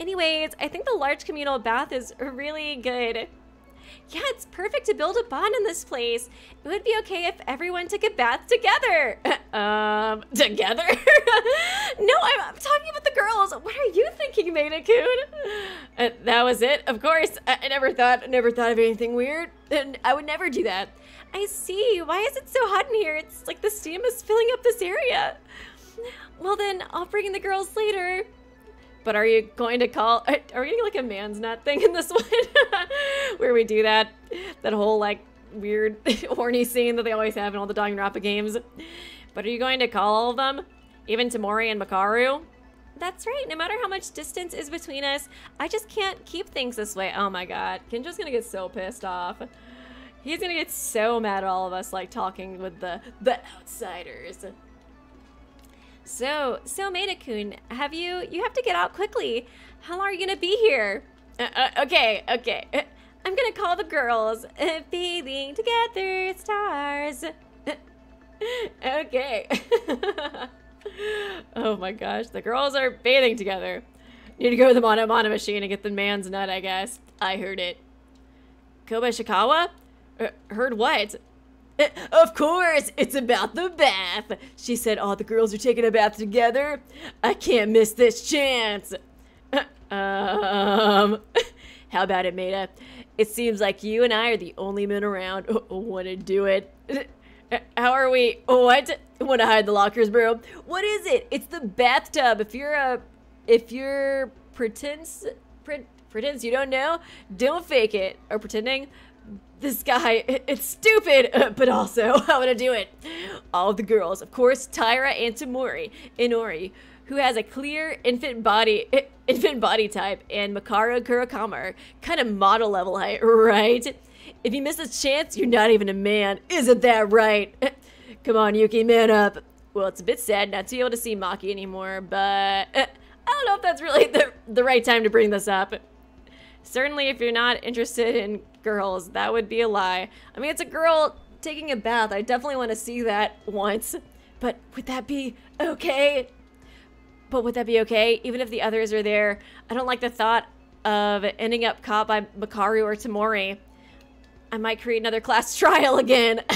Anyways, I think the large communal bath is really good. Yeah, it's perfect to build a bond in this place. It would be okay if everyone took a bath together. um, together? no, I'm, I'm, talking about the girls. What are you thinking, Maeda-kun? Uh, that was it? Of course. I, I never thought, never thought of anything weird. And I would never do that. I see. Why is it so hot in here? It's like the steam is filling up this area. Well then, I'll bring in the girls later. But are you going to call? Are we getting like a man's nut thing in this one, where we do that? That whole like weird horny scene that they always have in all the Danganronpa games. But are you going to call all of them, even Tamori and Makaru? That's right. No matter how much distance is between us, I just can't keep things this way. Oh my god, Kinjo's gonna get so pissed off. He's gonna get so mad at all of us, like talking with the the outsiders. So, so Maeda-kun, have you, you have to get out quickly. How long are you gonna be here? Uh, uh, okay, okay. Uh, I'm gonna call the girls. Uh, feeling together, stars. okay. oh my gosh, the girls are bathing together. Need to go to the Mono Mono machine and get the man's nut, I guess. I heard it. Koba Shikawa? Uh, heard what? Of course, it's about the bath. She said all the girls are taking a bath together. I can't miss this chance. Um, how about it, Maeda? It seems like you and I are the only men around who want to do it. How are we? What? Want to hide the lockers, bro? What is it? It's the bathtub. If you're a, if you're pretends, pre pretends you don't know, don't fake it or pretending this guy, it's stupid, but also I'm gonna do it. All the girls, of course, Taira and Tamori, Inori, who has a clear infant body, infant body type, and Makara Kurakama, kind of model level height, right? If you miss a chance, you're not even a man. Isn't that right? Come on, Yuki, man up. Well, it's a bit sad not to be able to see Maki anymore, but I don't know if that's really the, the right time to bring this up. Certainly, if you're not interested in girls, that would be a lie. I mean, it's a girl taking a bath. I definitely want to see that once. But would that be okay? But would that be okay? Even if the others are there, I don't like the thought of ending up caught by Makaru or Tamori. I might create another class trial again.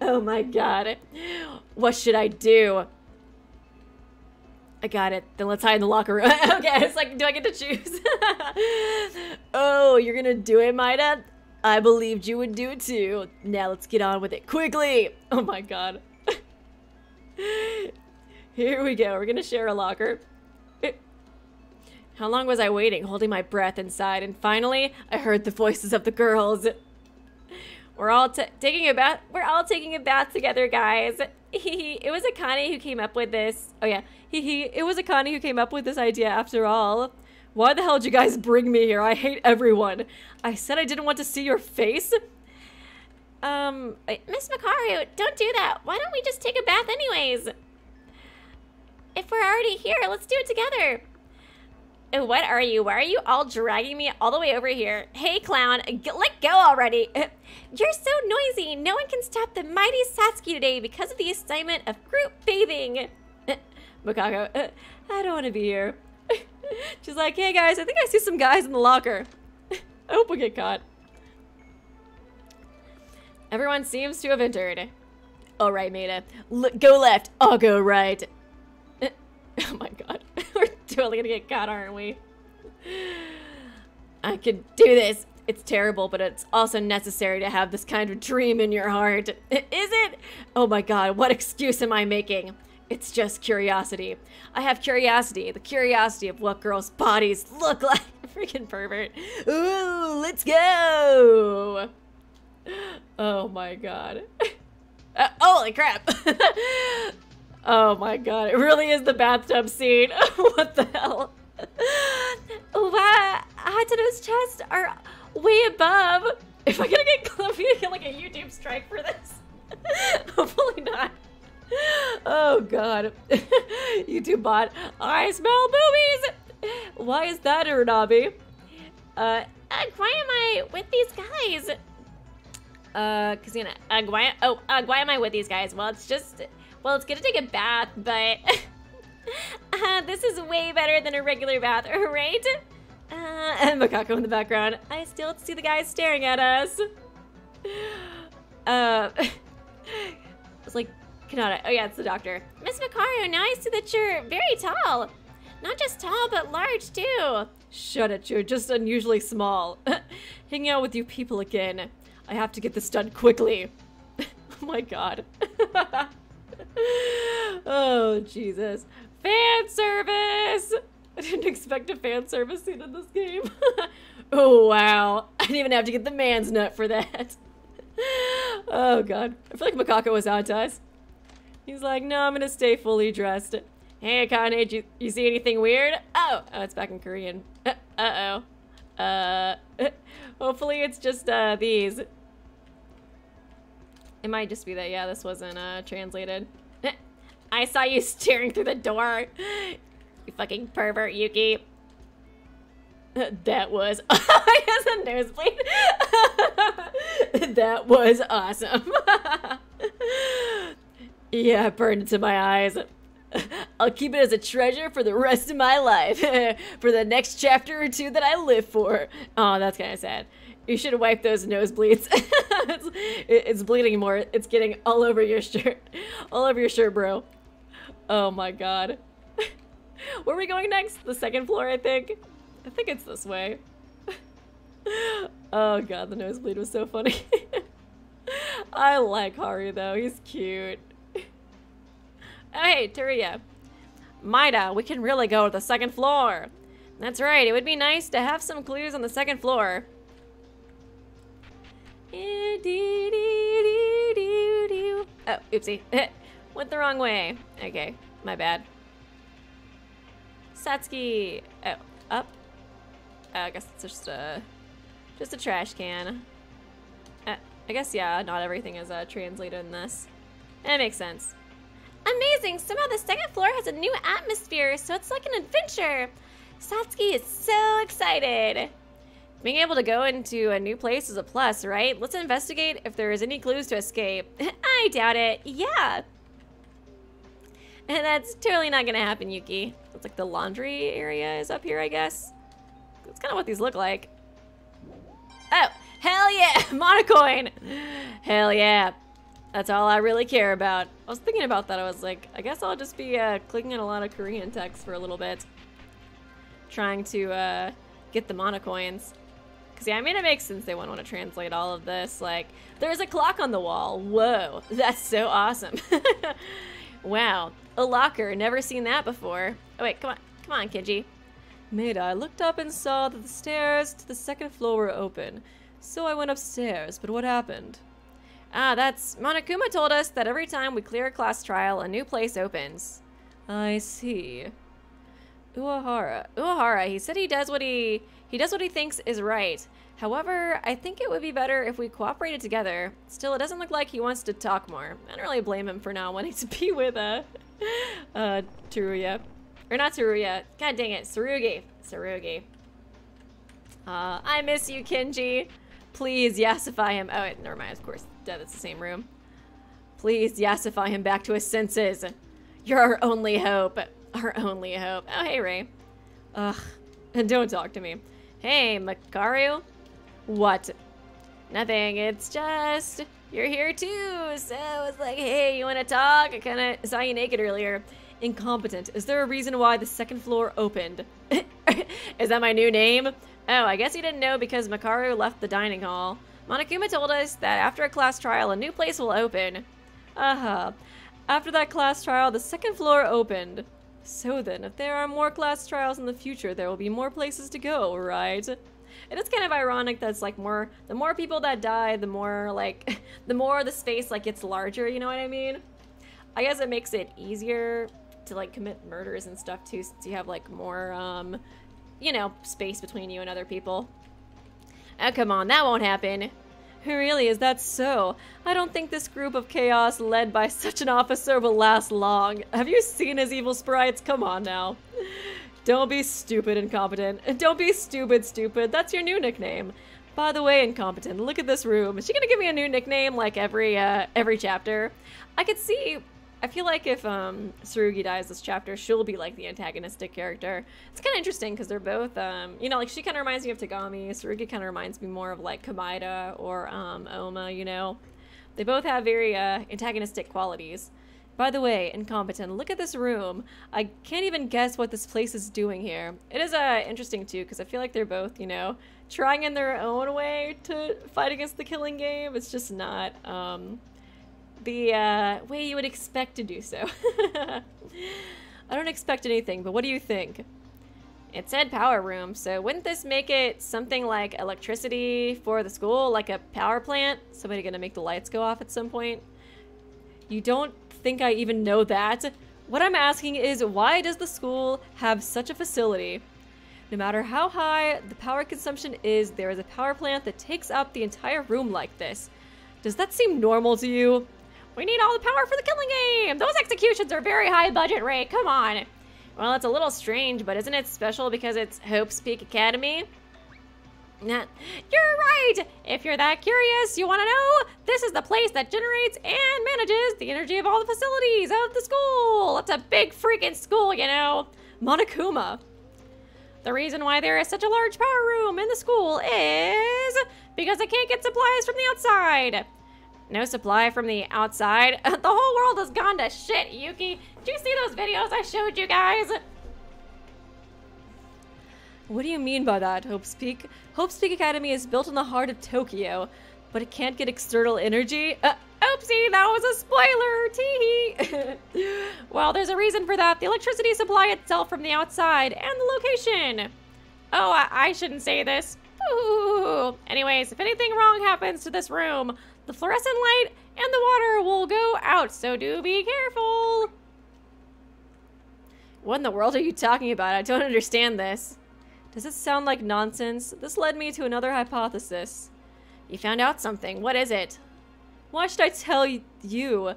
oh my god. What should I do? I got it. Then let's hide in the locker room. okay, it's like, do I get to choose? oh, you're gonna do it, Maeda? I believed you would do it too. Now let's get on with it quickly. Oh my god. Here we go. We're gonna share a locker. How long was I waiting, holding my breath inside? And finally, I heard the voices of the girls. We're all taking a bath. We're all taking a bath together, guys. it was Akane who came up with this. Oh yeah, it was Akane who came up with this idea after all. Why the hell did you guys bring me here? I hate everyone. I said I didn't want to see your face. Um, Miss Makaru, don't do that. Why don't we just take a bath anyways? If we're already here, let's do it together. What are you? Why are you all dragging me all the way over here? Hey, clown, let go already. You're so noisy. No one can stop the mighty Satsuki today because of the assignment of group bathing. Makako, I don't want to be here. She's like, hey guys, I think I see some guys in the locker. I hope we get caught. Everyone seems to have entered. All right, Maeda. L go left. I'll go right. oh my god. We're totally gonna get caught, aren't we? I could do this. It's terrible, but it's also necessary to have this kind of dream in your heart. Is it? Oh my god, what excuse am I making? It's just curiosity. I have curiosity, the curiosity of what girls' bodies look like. Freaking pervert. Ooh, let's go. Oh my god. Uh, holy crap. Oh my god, it really is the bathtub scene. what the hell? Wow, Hatano's chest are way above. If I gonna get, I'm gonna get like a YouTube strike for this. Hopefully not. Oh god. YouTube bot. I smell boobies! Why is that, Uranabi? Uh, Ugh, why am I with these guys? Uh, know, Ugh, why, oh, Ugh, why am I with these guys? Well, it's just, well, it's gonna take a bath, but uh, this is way better than a regular bath, right? Uh, and Makako in the background. I still see the guys staring at us. Uh, it's like, Kanata. Oh yeah, it's the doctor. Miss Makaru, now I see that you're very tall. Not just tall, but large too. Shut it, you're just unusually small. Hanging out with you people again. I have to get this done quickly. oh my god. oh, Jesus. Fan service! I didn't expect a fan service scene in this game. oh, wow. I didn't even have to get the man's nut for that. oh, God. I feel like Makako was out to us. He's like, no, I'm gonna stay fully dressed. Hey, Akane, you, you see anything weird? Oh, oh, it's back in Korean. Uh-oh. Uh, hopefully it's just, uh, these. It might just be that, yeah, this wasn't, uh, translated. I saw you staring through the door. You fucking pervert, Yuki. That was, I has a nosebleed. that was awesome. yeah, burned into my eyes. I'll keep it as a treasure for the rest of my life. for the next chapter or two that I live for. Oh, that's kind of sad. You should wipe those nosebleeds. it's, it's bleeding more. It's getting all over your shirt. All over your shirt, bro. Oh my god. Where are we going next? The second floor, I think? I think it's this way. oh god, the nosebleed was so funny. I like Haru though, he's cute. Oh, hey, Teruya. Maeda, we can really go to the second floor. That's right, it would be nice to have some clues on the second floor. Oh, oopsie. Went the wrong way. Okay, my bad. Satsuki. Oh, up. Oh, I guess it's just a, just a trash can. Uh, I guess, yeah, not everything is uh, translated in this. That makes sense. Amazing! Somehow the second floor has a new atmosphere, so it's like an adventure. Satsuki is so excited. Being able to go into a new place is a plus, right? Let's investigate if there is any clues to escape. I doubt it. Yeah. And that's totally not gonna happen, Yuki. It's like the laundry area is up here, I guess. That's kind of what these look like. Oh, hell yeah! Monocoin! Hell yeah. That's all I really care about. I was thinking about that. I was like, I guess I'll just be uh, clicking in a lot of Korean text for a little bit. Trying to uh, get the monocoins. Because, yeah, I mean, it makes sense they wouldn't want to translate all of this. Like, there's a clock on the wall. Whoa, that's so awesome. wow, a locker. Never seen that before. Oh, wait, come on. Come on, Kinji. Maeda, I looked up and saw that the stairs to the second floor were open. So I went upstairs, but what happened? Ah, that's... Monokuma told us that every time we clear a class trial, a new place opens. I see. Uehara. Uehara, he said he does what he... He does what he thinks is right. However, I think it would be better if we cooperated together. Still, it doesn't look like he wants to talk more. I don't really blame him for not wanting to be with, uh... Uh, Teruya. Or not Teruya. God dang it. Tsurugi. Tsurugi. Uh, I miss you, Kinji. Please yasify him. Oh, wait, never mind. Of course, dead. It's the same room. Please yasify him back to his senses. You're our only hope. Our only hope. Oh, hey, Ray. Ugh. And don't talk to me. Hey, Makaru. What? Nothing. It's just you're here too. So I was like, hey, you want to talk? I kind of saw you naked earlier. Incompetent. Is there a reason why the second floor opened? Is that my new name? Oh, I guess you didn't know because Makaru left the dining hall. Monokuma told us that after a class trial, a new place will open. Uh-huh. After that class trial, the second floor opened. So then, if there are more class trials in the future, there will be more places to go, right? And It is kind of ironic that it's like more, the more people that die, the more like, the more the space like gets larger, you know what I mean? I guess it makes it easier to like commit murders and stuff too, since you have like more, um, you know, space between you and other people. Oh, come on, that won't happen. Really, is that so? I don't think this group of chaos led by such an officer will last long. Have you seen his evil sprites? Come on now. Don't be stupid, incompetent. Don't be stupid, stupid. That's your new nickname. By the way, incompetent, look at this room. Is she gonna give me a new nickname like every uh, every chapter? I could see. I feel like if um, Tsurugi dies this chapter, she'll be like the antagonistic character. It's kind of interesting because they're both, um, you know, like she kind of reminds me of Togami. Tsurugi kind of reminds me more of like Komaeda or um, Oma. You know, they both have very uh, antagonistic qualities. By the way, incompetent, look at this room. I can't even guess what this place is doing here. It is uh, interesting too, because I feel like they're both, you know, trying in their own way to fight against the killing game. It's just not um, the uh, way you would expect to do so. I don't expect anything, but what do you think? It said power room, so wouldn't this make it something like electricity for the school, like a power plant? Somebody gonna make the lights go off at some point? You don't think I even know that. What I'm asking is why does the school have such a facility? No matter how high the power consumption is, there is a power plant that takes up the entire room like this. Does that seem normal to you? We need all the power for the killing game! Those executions are very high budget, Ray, come on! Well, it's a little strange, but isn't it special because it's Hope's Peak Academy? You're right! If you're that curious, you want to know? This is the place that generates and manages the energy of all the facilities of the school. It's a big freaking school, you know. Monokuma. The reason why there is such a large power room in the school is because it can't get supplies from the outside. No supply from the outside? the whole world has gone to shit, Yuki. Did you see those videos I showed you guys? What do you mean by that, Hope's Peak? Hope's Peak Academy is built in the heart of Tokyo, but it can't get external energy? Uh, oopsie, that was a spoiler! Teehee! well, there's a reason for that. The electricity supply itself from the outside, and the location. Oh, I, I shouldn't say this. Ooh. Anyways, if anything wrong happens to this room, the fluorescent light and the water will go out, so do be careful. What in the world are you talking about? I don't understand this. Does this sound like nonsense? This led me to another hypothesis. You found out something. What is it? Why should I tell you,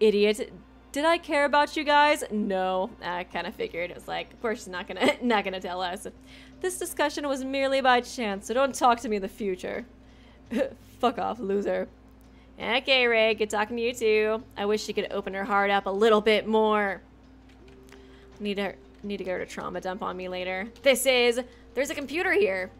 idiot? Did I care about you guys? No. I kind of figured. It was like, of course she's not gonna, not gonna tell us. This discussion was merely by chance, so don't talk to me in the future. Fuck off, loser. Okay, Ray, good talking to you too. I wish she could open her heart up a little bit more. Need her Need to go to trauma dump on me later. This is... There's a computer here.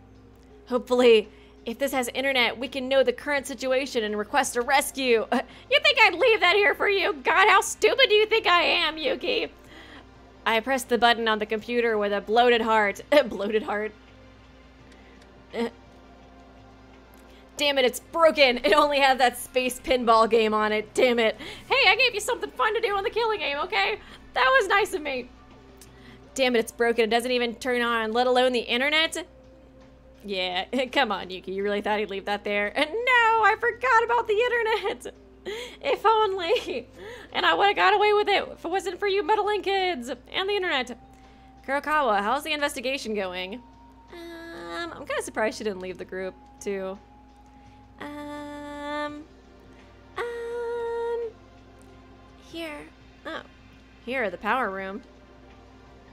Hopefully, if this has internet, we can know the current situation and request a rescue. You think I'd leave that here for you? God, how stupid do you think I am, Yuki? I pressed the button on the computer with a bloated heart. A bloated heart. Damn it, it's broken. It only had that space pinball game on it. Damn it. Hey, I gave you something fun to do on the killing game, okay? That was nice of me. Damn it, it's broken. It doesn't even turn on, let alone the internet. Yeah, come on, Yuki. You really thought he'd leave that there? And no, I forgot about the internet. If only. And I would have got away with it if it wasn't for you meddling kids and the internet. Kurokawa, how's the investigation going? Um, I'm kind of surprised she didn't leave the group, too. Um, um, here. Oh, here, the power room.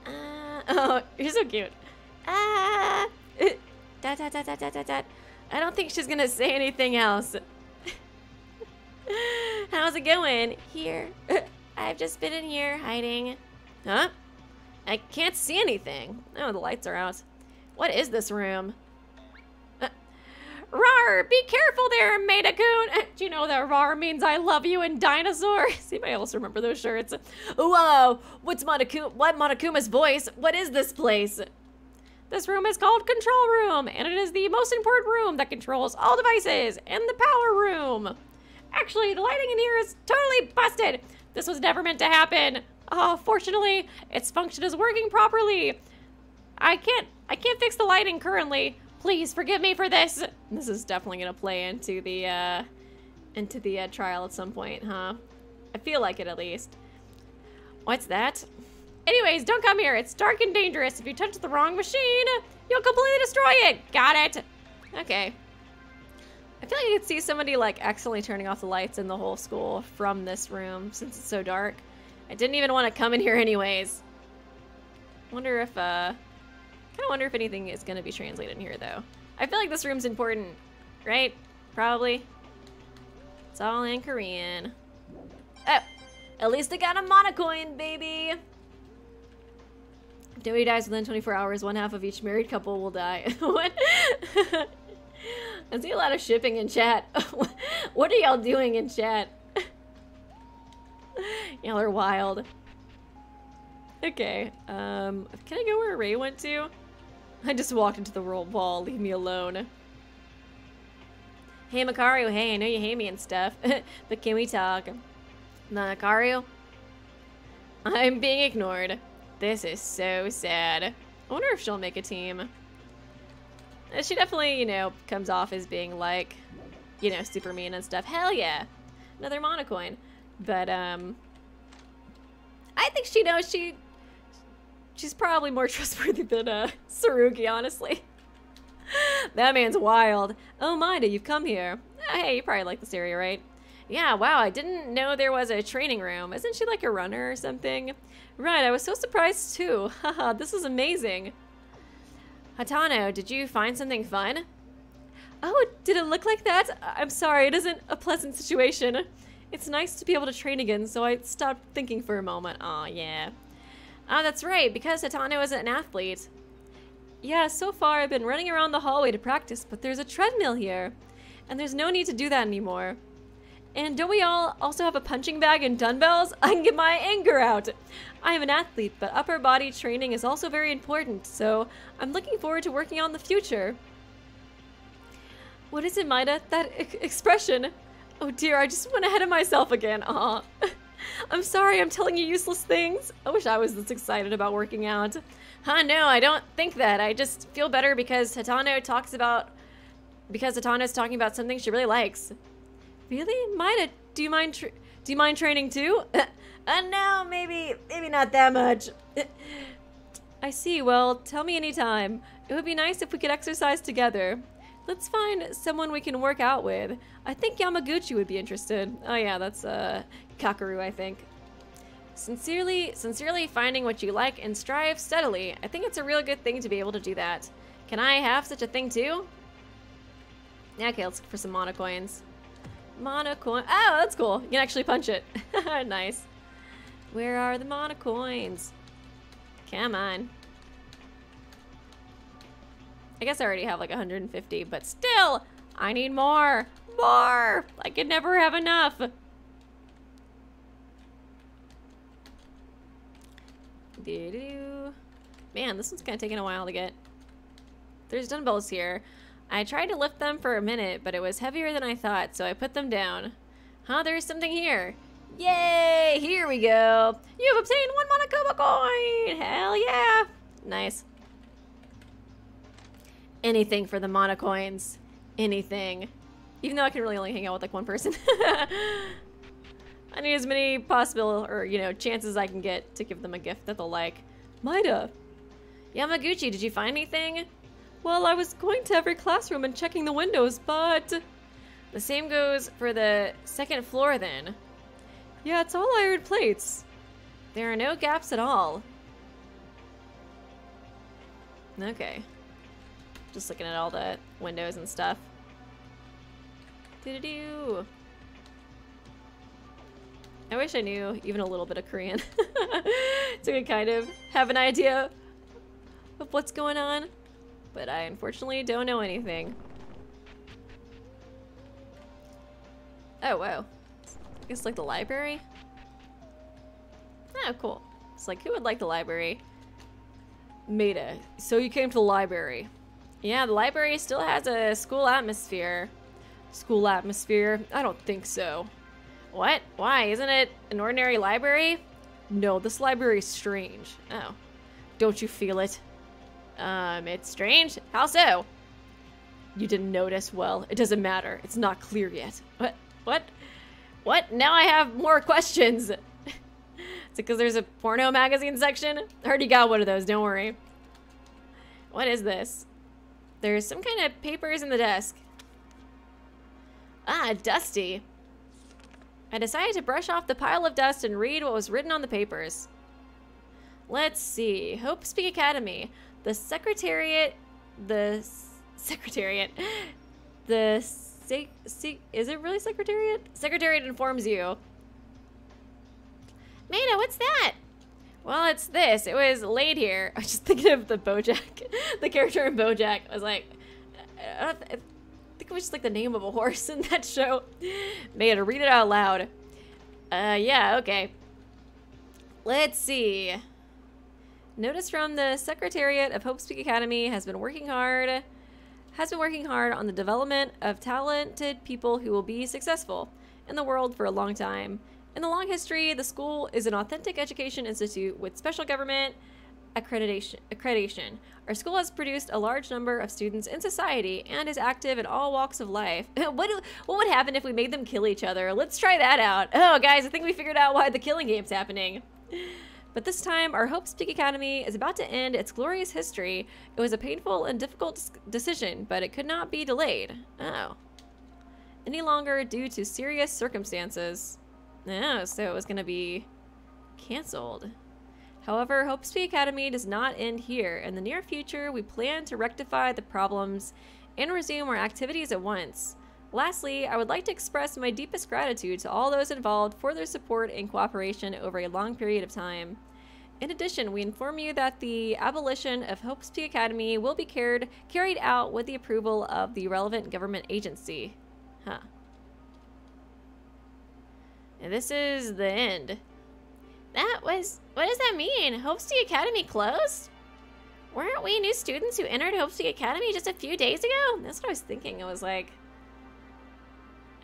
Uh, oh, you're so cute. Ah, uh, da, da, da, da, da, da, da. I don't think she's gonna say anything else. How's it going? Here. I've just been in here hiding. Huh? I can't see anything. Oh, the lights are out. What is this room? Rar, be careful there, Maeda-kun. Do you know that Rar means I love you in dinosaur? See I also remember those shirts. Whoa, what's Monokuma, what Monokuma's voice? What is this place? This room is called Control Room, and it is the most important room that controls all devices and the power room. Actually, the lighting in here is totally busted. This was never meant to happen. Oh, fortunately, its function is working properly. I can't, I can't fix the lighting currently, Please forgive me for this. This is definitely gonna play into the uh, into the uh, trial at some point, huh? I feel like it at least. What's that? Anyways, don't come here. It's dark and dangerous. If you touch the wrong machine, you'll completely destroy it. Got it. Okay. I feel like I could see somebody like accidentally turning off the lights in the whole school from this room since it's so dark. I didn't even want to come in here anyways. Wonder if, uh, kind of wonder if anything is going to be translated in here though. I feel like this room's important, right? Probably. It's all in Korean. Oh, at least I got a monocoin, baby. If nobody dies within 24 hours, one half of each married couple will die. what? I see a lot of shipping in chat. what are y'all doing in chat? y'all are wild. Okay, um, can I go where Ray went to? I just walked into the wall, leave me alone. Hey, Makaru, hey, I know you hate me and stuff, but can we talk? Makaru? I'm being ignored. This is so sad. I wonder if she'll make a team. She definitely, you know, comes off as being like, you know, super mean and stuff. Hell yeah. Another monocoin. But, um, I think she knows she, she's probably more trustworthy than, uh, Tsurugi, honestly. that man's wild. Oh, Mida, you've come here. Uh, hey, you probably like this area, right? Yeah, wow, I didn't know there was a training room. Isn't she like a runner or something? Right, I was so surprised too. Haha, this is amazing. Hatano, did you find something fun? Oh, did it look like that? I'm sorry, it isn't a pleasant situation. It's nice to be able to train again, so I stopped thinking for a moment. Aw, yeah. Ah, that's right, because Hatano isn't an athlete. Yeah, so far I've been running around the hallway to practice, but there's a treadmill here. And there's no need to do that anymore. And don't we all also have a punching bag and dumbbells? I can get my anger out. I am an athlete, but upper body training is also very important, so I'm looking forward to working on the future. What is it, Mida? That expression? Oh dear, I just went ahead of myself again. Aw. I'm sorry, I'm telling you useless things. I wish I was this excited about working out. Huh, no, I don't think that. I just feel better because Hatano talks about... Because Hatano's talking about something she really likes. Really? Mida, do you mind do you mind training too? uh, no, maybe, maybe not that much. I see. Well, tell me anytime. It would be nice if we could exercise together. Let's find someone we can work out with. I think Yamaguchi would be interested. Oh yeah, that's uh, Kakeru, I think. Sincerely, sincerely finding what you like and strive steadily. I think it's a real good thing to be able to do that. Can I have such a thing too? Yeah, Okay, let's look for some monocoins. Monocoin. Oh, that's cool. You can actually punch it. nice. Where are the mono coins? Come on. I guess I already have like 150, but still, I need more. More! I could never have enough. Man, this one's kind of taking a while to get. There's dumbbells here. I tried to lift them for a minute, but it was heavier than I thought, so I put them down. Huh, there's something here. Yay! Here we go. You have obtained one Monokuma coin! Hell yeah! Nice. Anything for the monocoins. Anything. Even though I can really only hang out with like one person. I need as many possible, or you know, chances I can get to give them a gift that they'll like. Mida! Yamaguchi, did you find anything? Well, I was going to every classroom and checking the windows, but... The same goes for the second floor then. Yeah, it's all iron plates. There are no gaps at all. Okay. Just looking at all the windows and stuff. Doo-doo-doo. I wish I knew even a little bit of Korean. could kind of have an idea of what's going on but I unfortunately don't know anything. Oh, wow. I guess like the library? Oh, cool. It's like, who would like the library? Maeda. So you came to the library. Yeah, the library still has a school atmosphere. School atmosphere? I don't think so. What? Why? Isn't it an ordinary library? No, this library is strange. Oh. Don't you feel it? Um, it's strange. How so? You didn't notice. Well, it doesn't matter. It's not clear yet. What? What? What? Now I have more questions. Is it because there's a porno magazine section? I already got one of those, don't worry. What is this? There's some kind of papers in the desk. Ah, dusty. I decided to brush off the pile of dust and read what was written on the papers. Let's see. Hope's Peak Academy. The Secretariat. The Secretariat. The. Se- is it really Secretariat? Secretariat informs you. Mana, what's that? Well, it's this. It was laid here. I was just thinking of the Bojack. the character in Bojack. I was like. I, I think it was just like the name of a horse in that show. Man, read it out loud. Uh, yeah, okay. Let's see. Notice from the Secretariat of Hope's Peak Academy has been working hard has been working hard on the development of talented people who will be successful in the world for a long time. In the long history, the school is an authentic education institute with special government accreditation. accreditation. Our school has produced a large number of students in society and is active in all walks of life. what, what would happen if we made them kill each other? Let's try that out. Oh, guys, I think we figured out why the killing game's happening. But this time, our Hope's Peak Academy is about to end its glorious history. It was a painful and difficult decision, but it could not be delayed. Oh. Any longer due to serious circumstances. Oh, so it was going to be canceled. However, Hope's Peak Academy does not end here. In the near future, we plan to rectify the problems and resume our activities at once. Lastly, I would like to express my deepest gratitude to all those involved for their support and cooperation over a long period of time. In addition, we inform you that the abolition of Hope's Peak Academy will be carried, carried out with the approval of the relevant government agency. Huh. And this is the end. That was... What does that mean? Hope's Peak Academy closed? Weren't we new students who entered Hope's Peak Academy just a few days ago? That's what I was thinking. It was like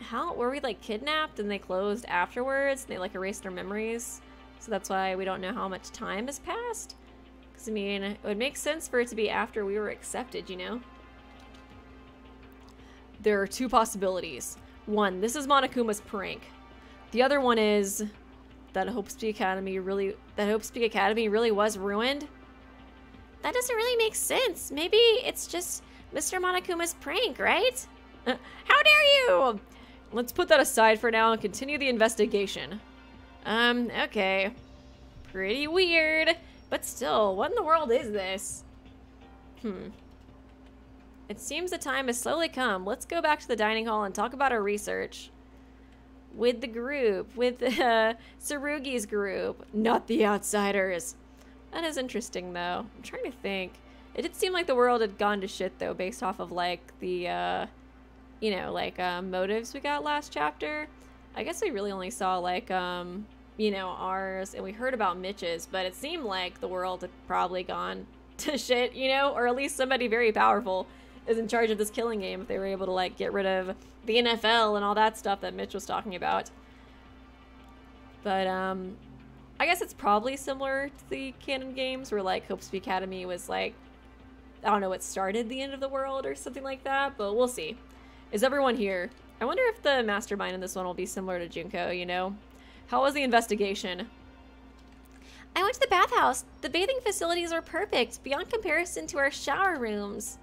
how were we like kidnapped and they closed afterwards and they like erased our memories so that's why we don't know how much time has passed because i mean it would make sense for it to be after we were accepted you know there are two possibilities one this is monokuma's prank the other one is that hope's peak academy really that hope's peak academy really was ruined that doesn't really make sense maybe it's just mr monokuma's prank right how dare you Let's put that aside for now and continue the investigation. Um, okay. Pretty weird. But still, what in the world is this? Hmm. It seems the time has slowly come. Let's go back to the dining hall and talk about our research. With the group. With uh, Tsurugi's group. Not the outsiders. That is interesting, though. I'm trying to think. It did seem like the world had gone to shit, though, based off of, like, the, uh, you know, like um, motives we got last chapter. I guess we really only saw like um, you know, ours and we heard about Mitch's, but it seemed like the world had probably gone to shit, you know, or at least somebody very powerful is in charge of this killing game if they were able to like get rid of the NFL and all that stuff that Mitch was talking about. But um I guess it's probably similar to the canon games where like Hope's Peak Academy was like I don't know, what started the end of the world or something like that, but we'll see. Is everyone here? I wonder if the mastermind in this one will be similar to Junko, you know? How was the investigation? I went to the bathhouse. The bathing facilities are perfect, beyond comparison to our shower rooms.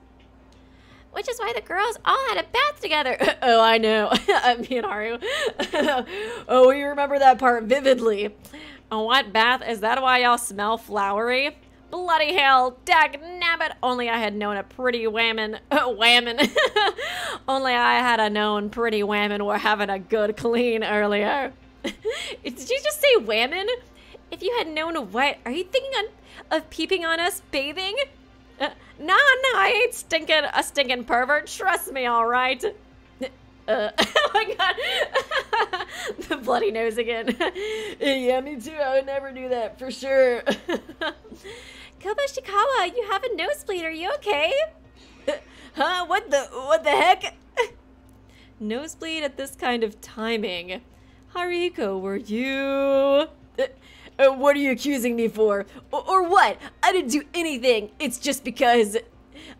Which is why the girls all had a bath together. oh, I know. Me and Haru. oh, we remember that part vividly. Oh, what bath? Is that why y'all smell flowery? Bloody hell, dag nabbit. Only I had known a pretty whammon, uh, whammon. Only I had a known pretty whammon were having a good clean earlier. Did you just say whammon? If you had known what, are you thinking on, of peeping on us bathing? Uh, no, I ain't stinking a stinking pervert. Trust me, all right. Uh, oh my god. the bloody nose again. yeah, me too. I would never do that for sure. Kobashikawa, you have a nosebleed. Are you okay? huh? What the what the heck? Nosebleed at this kind of timing. Hariko, were you? Uh, what are you accusing me for? O or what? I didn't do anything. It's just because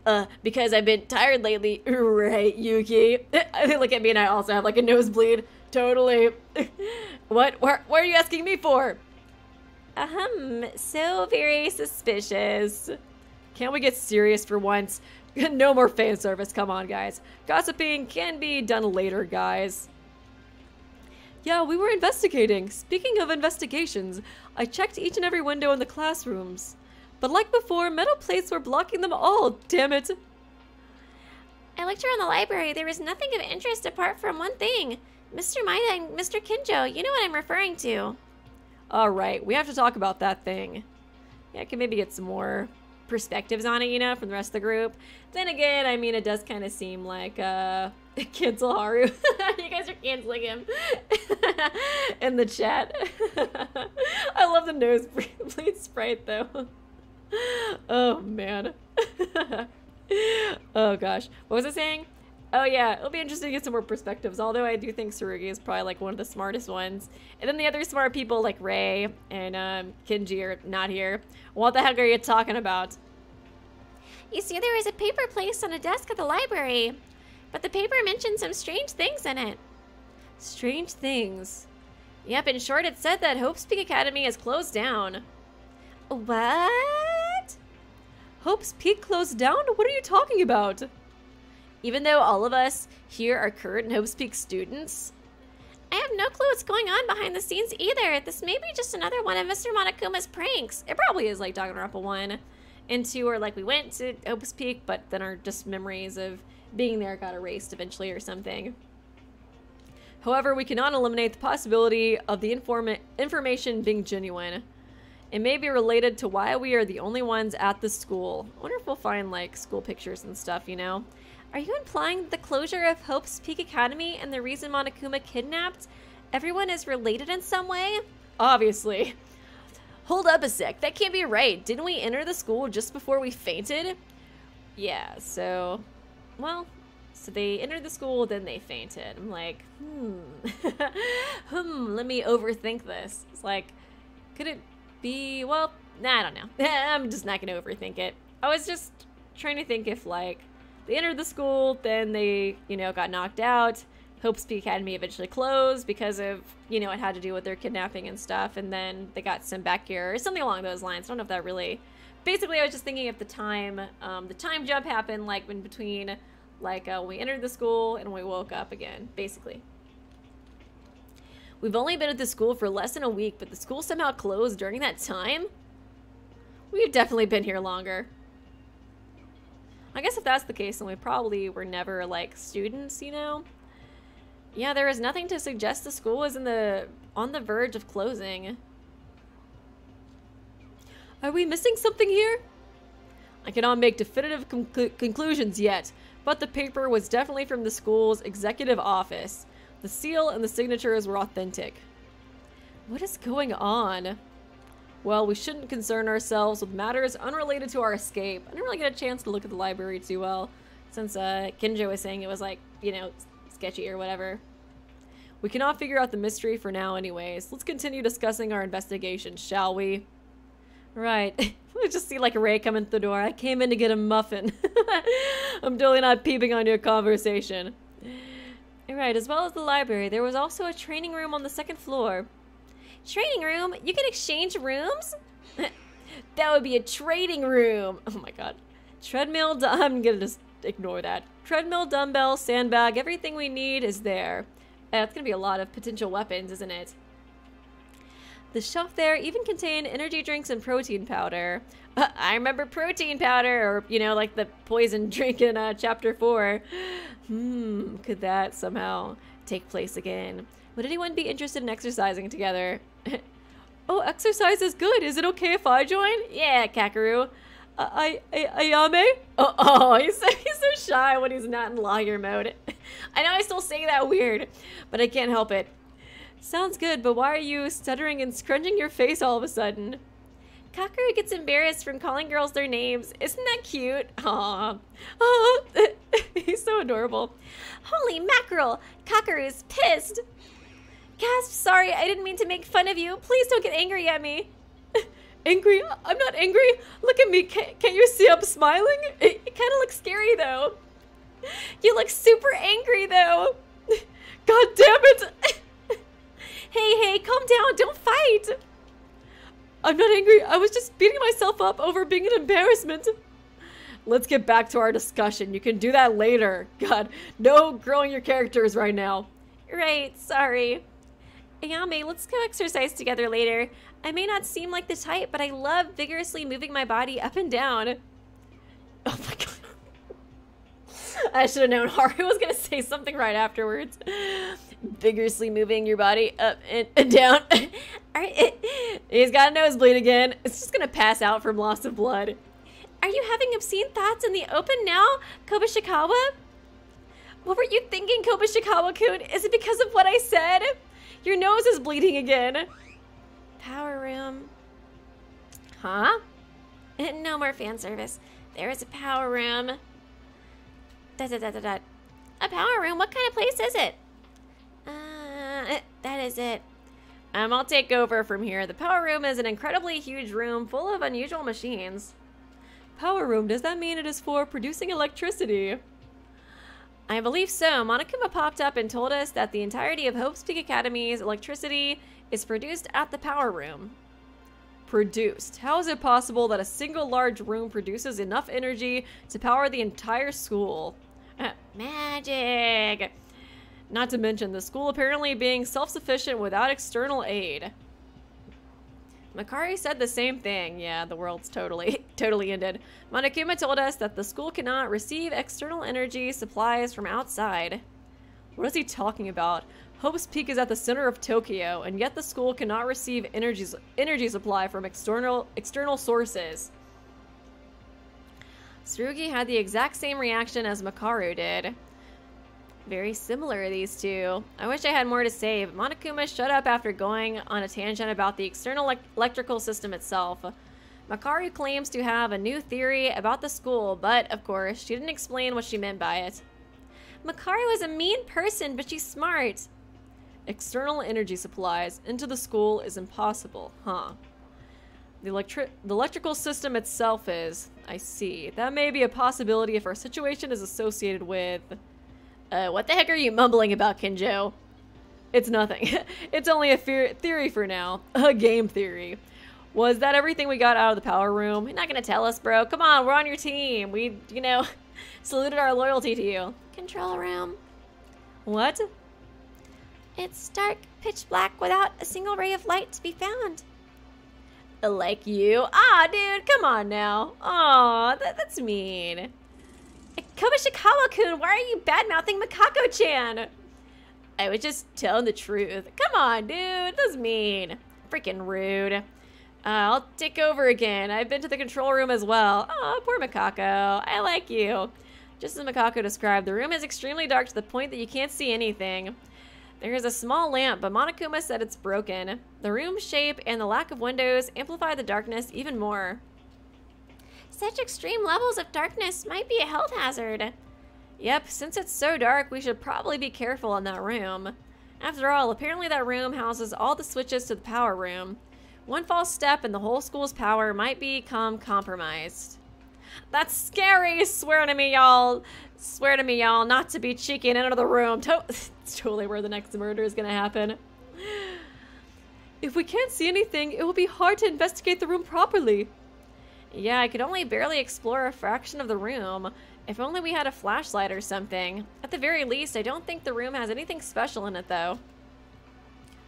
uh, because I've been tired lately. Right, Yuki? Look at me and I also have like a nosebleed. Totally. what? What, what are you asking me for? Ahem, so very suspicious. Can't we get serious for once? no more fan service. Come on, guys. Gossiping can be done later, guys. Yeah, we were investigating. Speaking of investigations, I checked each and every window in the classrooms. But like before, metal plates were blocking them all. Damn it. I looked around the library. There was nothing of interest apart from one thing. Mr. Maeda and Mr. Kinjo, you know what I'm referring to. Alright, we have to talk about that thing. Yeah, I can maybe get some more perspectives on it, you know, from the rest of the group. Then again, I mean, it does kind of seem like, uh, cancel Haru. you guys are canceling him in the chat. I love the nosebleed sprite, though. Oh, man. oh, gosh. What was I saying? Oh yeah, it'll be interesting to get some more perspectives. Although I do think Tsurugi is probably like one of the smartest ones. And then the other smart people like Ray and um, Kinji are not here. What the heck are you talking about? You see, there was a paper placed on a desk at the library, but the paper mentioned some strange things in it. Strange things? Yep, in short, it said that Hope's Peak Academy has closed down. What? Hope's Peak closed down? What are you talking about? Even though all of us here are current Hope's Peak students, I have no clue what's going on behind the scenes either. This may be just another one of Mr. Monokuma's pranks. It probably is like Danganronpa 1 and 2 or like we went to Hope's Peak, but then our just memories of being there got erased eventually or something. However, we cannot eliminate the possibility of the informa information being genuine. It may be related to why we are the only ones at the school. I wonder if we'll find like school pictures and stuff, you know? Are you implying the closure of Hope's Peak Academy and the reason Monokuma kidnapped everyone is related in some way? Obviously. Hold up a sec, that can't be right. Didn't we enter the school just before we fainted? Yeah, so, well, so they entered the school, then they fainted. I'm like, hmm, hmm, let me overthink this. It's like, could it be, well, nah, I don't know. I'm just not gonna overthink it. I was just trying to think if, like, they entered the school, then they, you know, got knocked out. Hope's Peak Academy eventually closed because of, you know, it had to do with their kidnapping and stuff, and then they got sent back here, or something along those lines. I don't know if that really. Basically, I was just thinking if the time, um, the time jump happened, like, in between, like, uh, we entered the school and we woke up again, basically. We've only been at the school for less than a week, but the school somehow closed during that time? We've definitely been here longer. I guess if that's the case, then we probably were never, like, students, you know? Yeah, there is nothing to suggest the school was in the on the verge of closing. Are we missing something here? I cannot make definitive conclu conclusions yet, but the paper was definitely from the school's executive office. The seal and the signatures were authentic. What is going on? Well, we shouldn't concern ourselves with matters unrelated to our escape. I didn't really get a chance to look at the library too well, since uh, Kinjo was saying it was like, you know, sketchy or whatever. We cannot figure out the mystery for now anyways. Let's continue discussing our investigation, shall we? Right. I just see like Ray coming through the door. I came in to get a muffin. I'm totally not peeping on your conversation. Right, as well as the library, there was also a training room on the second floor. Training room? You can exchange rooms? that would be a trading room. Oh my god. Treadmill, I'm gonna just ignore that. Treadmill, dumbbell, sandbag, everything we need is there. That's gonna be a lot of potential weapons, isn't it? The shelf there even contained energy drinks and protein powder. Uh, I remember protein powder, or, you know, like the poison drink in uh, chapter 4. Hmm, could that somehow take place again? Would anyone be interested in exercising together? oh, exercise is good. Is it okay if I join? Yeah, Kakeru. Uh, I, I, Ayame? Oh, oh he's, he's so shy when he's not in lawyer mode. I know I still say that weird, but I can't help it. Sounds good, but why are you stuttering and scrunching your face all of a sudden? Kakeru gets embarrassed from calling girls their names. Isn't that cute? Aww. Oh, he's so adorable. Holy mackerel! Kakeru's pissed! Gasp, sorry, I didn't mean to make fun of you. Please don't get angry at me. angry? I'm not angry. Look at me. Can't, can't you see I'm smiling? It, it kind of looks scary, though. You look super angry, though. God damn it. Hey, hey, calm down. Don't fight. I'm not angry. I was just beating myself up over being an embarrassment. let's get back to our discussion. You can do that later. God, no growing your characters right now. Right, sorry. Ayame, let's go exercise together later. I may not seem like the type, but I love vigorously moving my body up and down. Oh my god. I should have known Haru was gonna say something right afterwards. Vigorously moving your body up and, and down. Are, He's got a nosebleed again. It's just gonna pass out from loss of blood. are you having obscene thoughts in the open now, Kobashikawa? What were you thinking, Kobashikawa-kun? Is it because of what I said? Your nose is bleeding again. Power room. Huh? No more fan service. There is a power room. Da da da da da. A power room? What kind of place is it? That is it. Um, I'll take over from here. The power room is an incredibly huge room full of unusual machines. Power room, does that mean it is for producing electricity? I believe so. Monokuma popped up and told us that the entirety of Hope's Peak Academy's electricity is produced at the power room. Produced. How is it possible that a single large room produces enough energy to power the entire school? Uh, magic! Not to mention the school apparently being self sufficient without external aid. Makari said the same thing. Yeah, the world's totally, totally ended. Monokuma told us that the school cannot receive external energy supplies from outside. What is he talking about? Hope's Peak is at the center of Tokyo, and yet the school cannot receive energy, energy supply from external, external sources. Tsurugi had the exact same reaction as Makaru did. Very similar, these two. I wish I had more to say, but Monokuma shut up after going on a tangent about the external elec electrical system itself. Makaru claims to have a new theory about the school, but, of course, she didn't explain what she meant by it. Makaru is a mean person, but she's smart. External energy supplies into the school is impossible, huh? The, electri- the electrical system itself is. I see. That may be a possibility if our situation is associated with. Uh, what the heck are you mumbling about, Kinjo? It's nothing. it's only a theory for now. A game theory. Was that everything we got out of the power room? You're not gonna tell us, bro. Come on, we're on your team. We, you know, saluted our loyalty to you. Control room. What? It's dark, pitch black, without a single ray of light to be found. Like you? Ah, dude, come on now. Aw, that, that's mean. Kobashikawa-kun, why are you bad-mouthing Makako-chan? I was just telling the truth. Come on, dude. That's mean. Freaking rude. Uh, I'll take over again. I've been to the control room as well. Oh, poor Makako. I like you. Just as Makako described, the room is extremely dark to the point that you can't see anything. There is a small lamp, but Monokuma said it's broken. The room's shape and the lack of windows amplify the darkness even more. Such extreme levels of darkness might be a health hazard. Yep, since it's so dark, we should probably be careful in that room. After all, apparently that room houses all the switches to the power room. One false step and the whole school's power might become compromised. That's scary! Swear to me, y'all! Swear to me, y'all, not to be cheeky and enter the room. To it's totally where the next murder is gonna happen. If we can't see anything, it will be hard to investigate the room properly. Yeah, I could only barely explore a fraction of the room. If only we had a flashlight or something. At the very least, I don't think the room has anything special in it, though.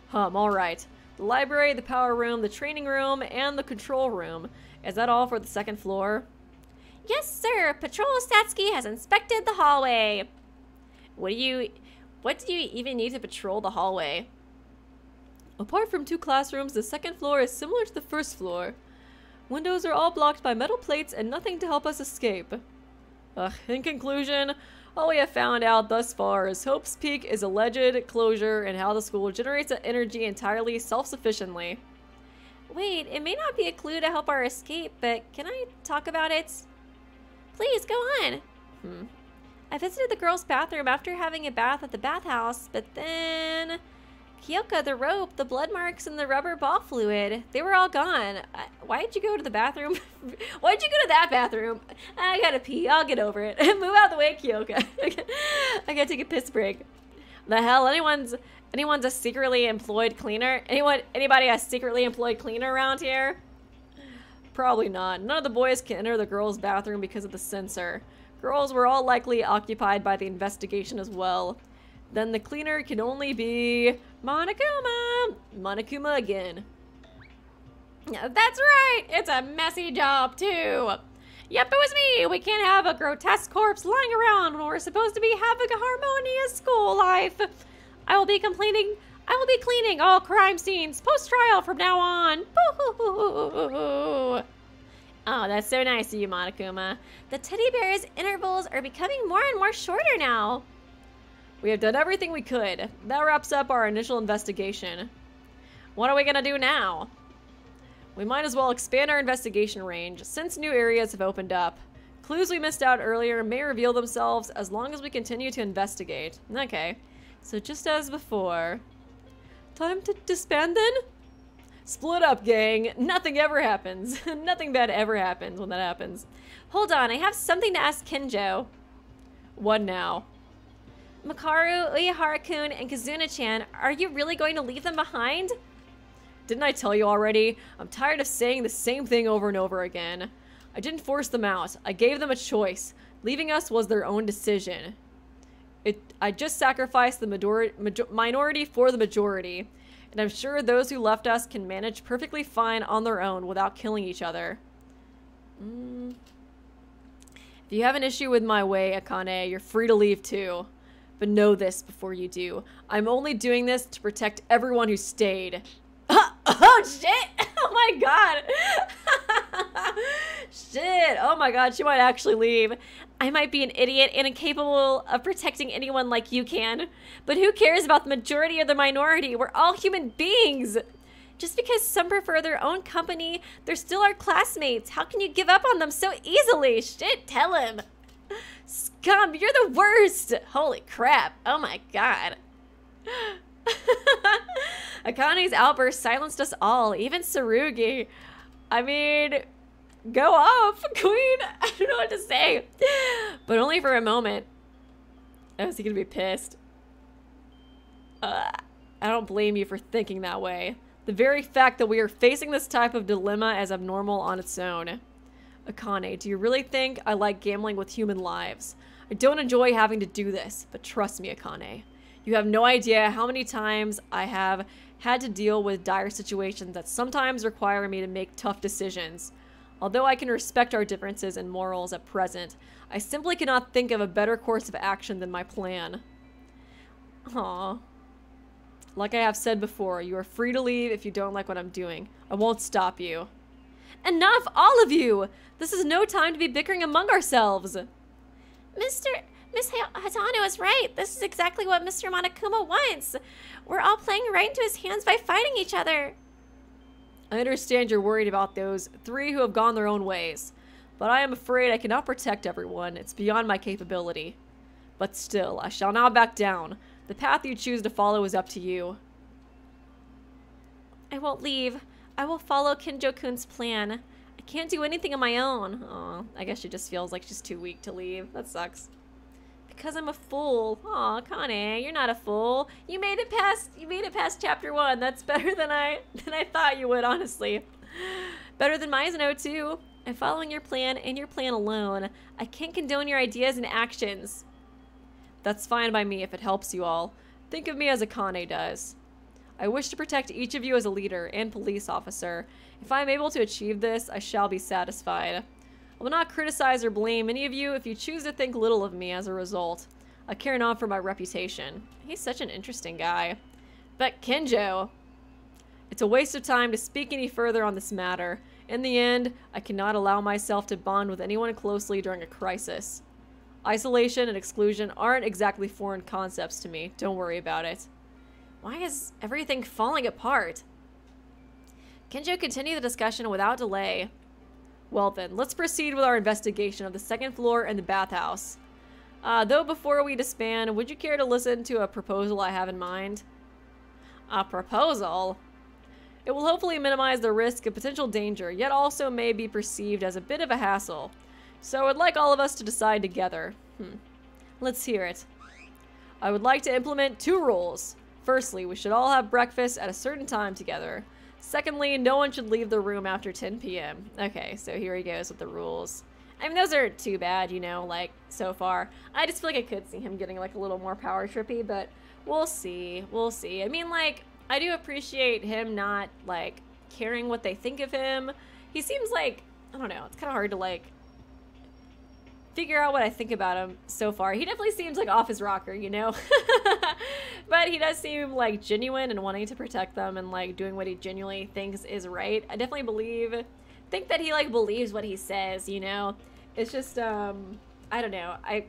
Hum, alright. The library, the power room, the training room, and the control room. Is that all for the second floor? Yes, sir. Patrol Statsky has inspected the hallway. What do you... What do you even need to patrol the hallway? Apart from two classrooms, the second floor is similar to the first floor. Windows are all blocked by metal plates and nothing to help us escape. Ugh, in conclusion, all we have found out thus far is Hope's Peak is alleged closure and how the school generates energy entirely self-sufficiently. Wait, it may not be a clue to help our escape, but can I talk about it? Please, go on. Hmm. I visited the girls' bathroom after having a bath at the bathhouse, but then... Kyoka, the rope, the blood marks, and the rubber ball fluid. They were all gone. Why'd you go to the bathroom? why'd you go to that bathroom? I gotta pee. I'll get over it. Move out of the way, Kyoka. I gotta take a piss break. The hell? Anyone's anyone's a secretly employed cleaner? Anyone? Anybody a secretly employed cleaner around here? Probably not. None of the boys can enter the girls' bathroom because of the sensor. Girls were all likely occupied by the investigation as well. Then the cleaner can only be Monokuma! Monokuma again. That's right. It's a messy job, too. Yep, it was me. We can't have a grotesque corpse lying around when we're supposed to be having a harmonious school life. I will be complaining. I will be cleaning all crime scenes post trial from now on. Oh, that's so nice of you, Monokuma. The teddy bear's intervals are becoming more and more shorter now. We have done everything we could. That wraps up our initial investigation. What are we gonna do now? We might as well expand our investigation range since new areas have opened up. Clues we missed out earlier may reveal themselves as long as we continue to investigate. Okay, so just as before. Time to disband then? Split up, gang. Nothing ever happens. Nothing bad ever happens when that happens. Hold on, I have something to ask Kinjo. What now? Makaru, Uehara-kun, and Kazuna-chan, are you really going to leave them behind? Didn't I tell you already? I'm tired of saying the same thing over and over again. I didn't force them out. I gave them a choice. Leaving us was their own decision. It, I just sacrificed the major, major, minority for the majority. And I'm sure those who left us can manage perfectly fine on their own without killing each other. Mm. If you have an issue with my way, Akane, you're free to leave too. But know this before you do. I'm only doing this to protect everyone who stayed. oh shit! Oh my god! shit! Oh my god, she might actually leave. I might be an idiot and incapable of protecting anyone like you can. But who cares about the majority or the minority? We're all human beings. Just because some prefer their own company, they're still our classmates. How can you give up on them so easily? Shit, tell him. Scum, you're the worst. Holy crap. Oh my god. Akane's outburst silenced us all, even Tsurugi. I mean, go off, queen. I don't know what to say. But only for a moment. Oh, is he gonna be pissed? Uh, I don't blame you for thinking that way. The very fact that we are facing this type of dilemma is abnormal on its own. Akane, do you really think I like gambling with human lives? I don't enjoy having to do this, but trust me, Akane. You have no idea how many times I have had to deal with dire situations that sometimes require me to make tough decisions. Although I can respect our differences in morals at present, I simply cannot think of a better course of action than my plan. Aww. Like I have said before, you are free to leave if you don't like what I'm doing. I won't stop you. Enough, all of you! This is no time to be bickering among ourselves. Mr. Miss Hatano is right. This is exactly what Mr. Monokuma wants. We're all playing right into his hands by fighting each other. I understand you're worried about those three who have gone their own ways, but I am afraid I cannot protect everyone. It's beyond my capability. But still, I shall not back down. The path you choose to follow is up to you. I won't leave. I will follow Kinjo-kun's plan. I can't do anything on my own. Oh, I guess she just feels like she's too weak to leave. That sucks. Because I'm a fool. Aw, Kane, you're not a fool. You made it past you made it past chapter one. That's better than I than I thought you would, honestly. Better than Mizuno too. I'm following your plan and your plan alone. I can't condone your ideas and actions. That's fine by me if it helps you all. Think of me as a Akane does. I wish to protect each of you as a leader and police officer. If I am able to achieve this, I shall be satisfied. I will not criticize or blame any of you if you choose to think little of me as a result. I care not for my reputation. He's such an interesting guy. But Kinjo, It's a waste of time to speak any further on this matter. In the end, I cannot allow myself to bond with anyone closely during a crisis. Isolation and exclusion aren't exactly foreign concepts to me. Don't worry about it. Why is everything falling apart? Kinjo continued the discussion without delay. Well then, let's proceed with our investigation of the second floor and the bathhouse. Uh, though before we disband, would you care to listen to a proposal I have in mind? A proposal? It will hopefully minimize the risk of potential danger, yet also may be perceived as a bit of a hassle. So I'd like all of us to decide together. Hmm. Let's hear it. I would like to implement two rules. Firstly, we should all have breakfast at a certain time together. Secondly, no one should leave the room after 10 p.m. Okay, so here he goes with the rules. I mean, those aren't too bad, you know, like, so far. I just feel like I could see him getting, like, a little more power trippy, but we'll see. We'll see. I mean, like, I do appreciate him not, like, caring what they think of him. He seems like, I don't know, it's kind of hard to, like, figure out what I think about him so far. He definitely seems like off his rocker, you know? but he does seem like genuine and wanting to protect them and like doing what he genuinely thinks is right. I definitely believe think that he like believes what he says, you know? It's just um I don't know. I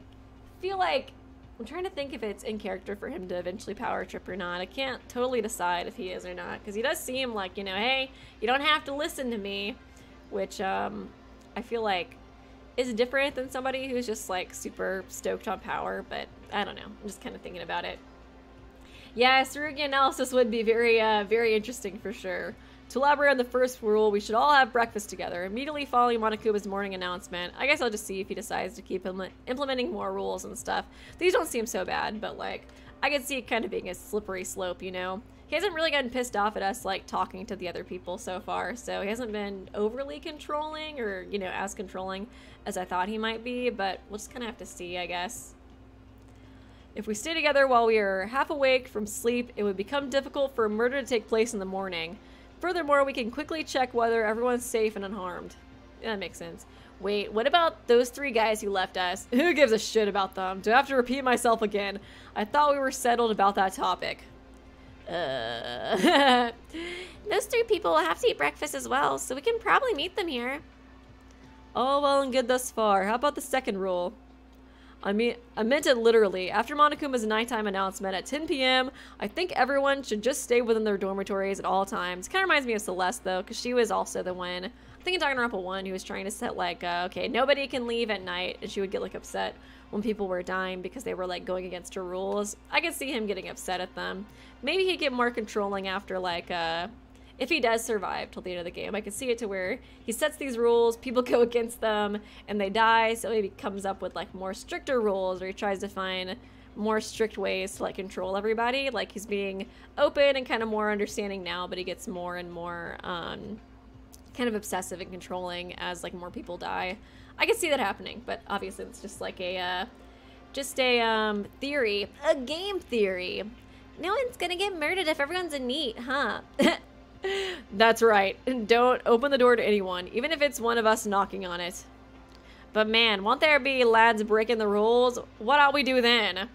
feel like I'm trying to think if it's in character for him to eventually power trip or not. I can't totally decide if he is or not because he does seem like, you know, hey, you don't have to listen to me, which um I feel like is different than somebody who's just like super stoked on power, but I don't know. I'm just kind of thinking about it. Yeah, Tsurugi analysis would be very, uh, very interesting for sure. To elaborate on the first rule, we should all have breakfast together, immediately following Monokuma's morning announcement. I guess I'll just see if he decides to keep impl implementing more rules and stuff. These don't seem so bad, but like, I could see it kind of being a slippery slope, you know? He hasn't really gotten pissed off at us, like, talking to the other people so far, so he hasn't been overly controlling or, you know, as controlling as I thought he might be, but we'll just kind of have to see, I guess. If we stay together while we are half awake from sleep, it would become difficult for a murder to take place in the morning. Furthermore, we can quickly check whether everyone's safe and unharmed. That makes sense. Wait, what about those three guys who left us? Who gives a shit about them? Do I have to repeat myself again? I thought we were settled about that topic. Uh. those three people will have to eat breakfast as well, so we can probably meet them here. All well and good thus far. How about the second rule? I mean, I meant it literally. After Monokuma's nighttime announcement at 10 p.m., I think everyone should just stay within their dormitories at all times. Kind of reminds me of Celeste, though, because she was also the one, I think in Danganronpa 1, who was trying to set, like, uh, okay, nobody can leave at night, and she would get, like, upset when people were dying because they were, like, going against her rules. I could see him getting upset at them. Maybe he'd get more controlling after, like, uh, if he does survive till the end of the game. I can see it to where he sets these rules, people go against them, and they die. So maybe he comes up with like more stricter rules, or he tries to find more strict ways to like control everybody. Like he's being open and kind of more understanding now, but he gets more and more um, kind of obsessive and controlling as like more people die. I can see that happening, but obviously it's just like a uh, just a um, theory, a game theory. No one's gonna get murdered if everyone's a NEET, huh? That's right. Don't open the door to anyone, even if it's one of us knocking on it. But man, won't there be lads breaking the rules? What ought we do then?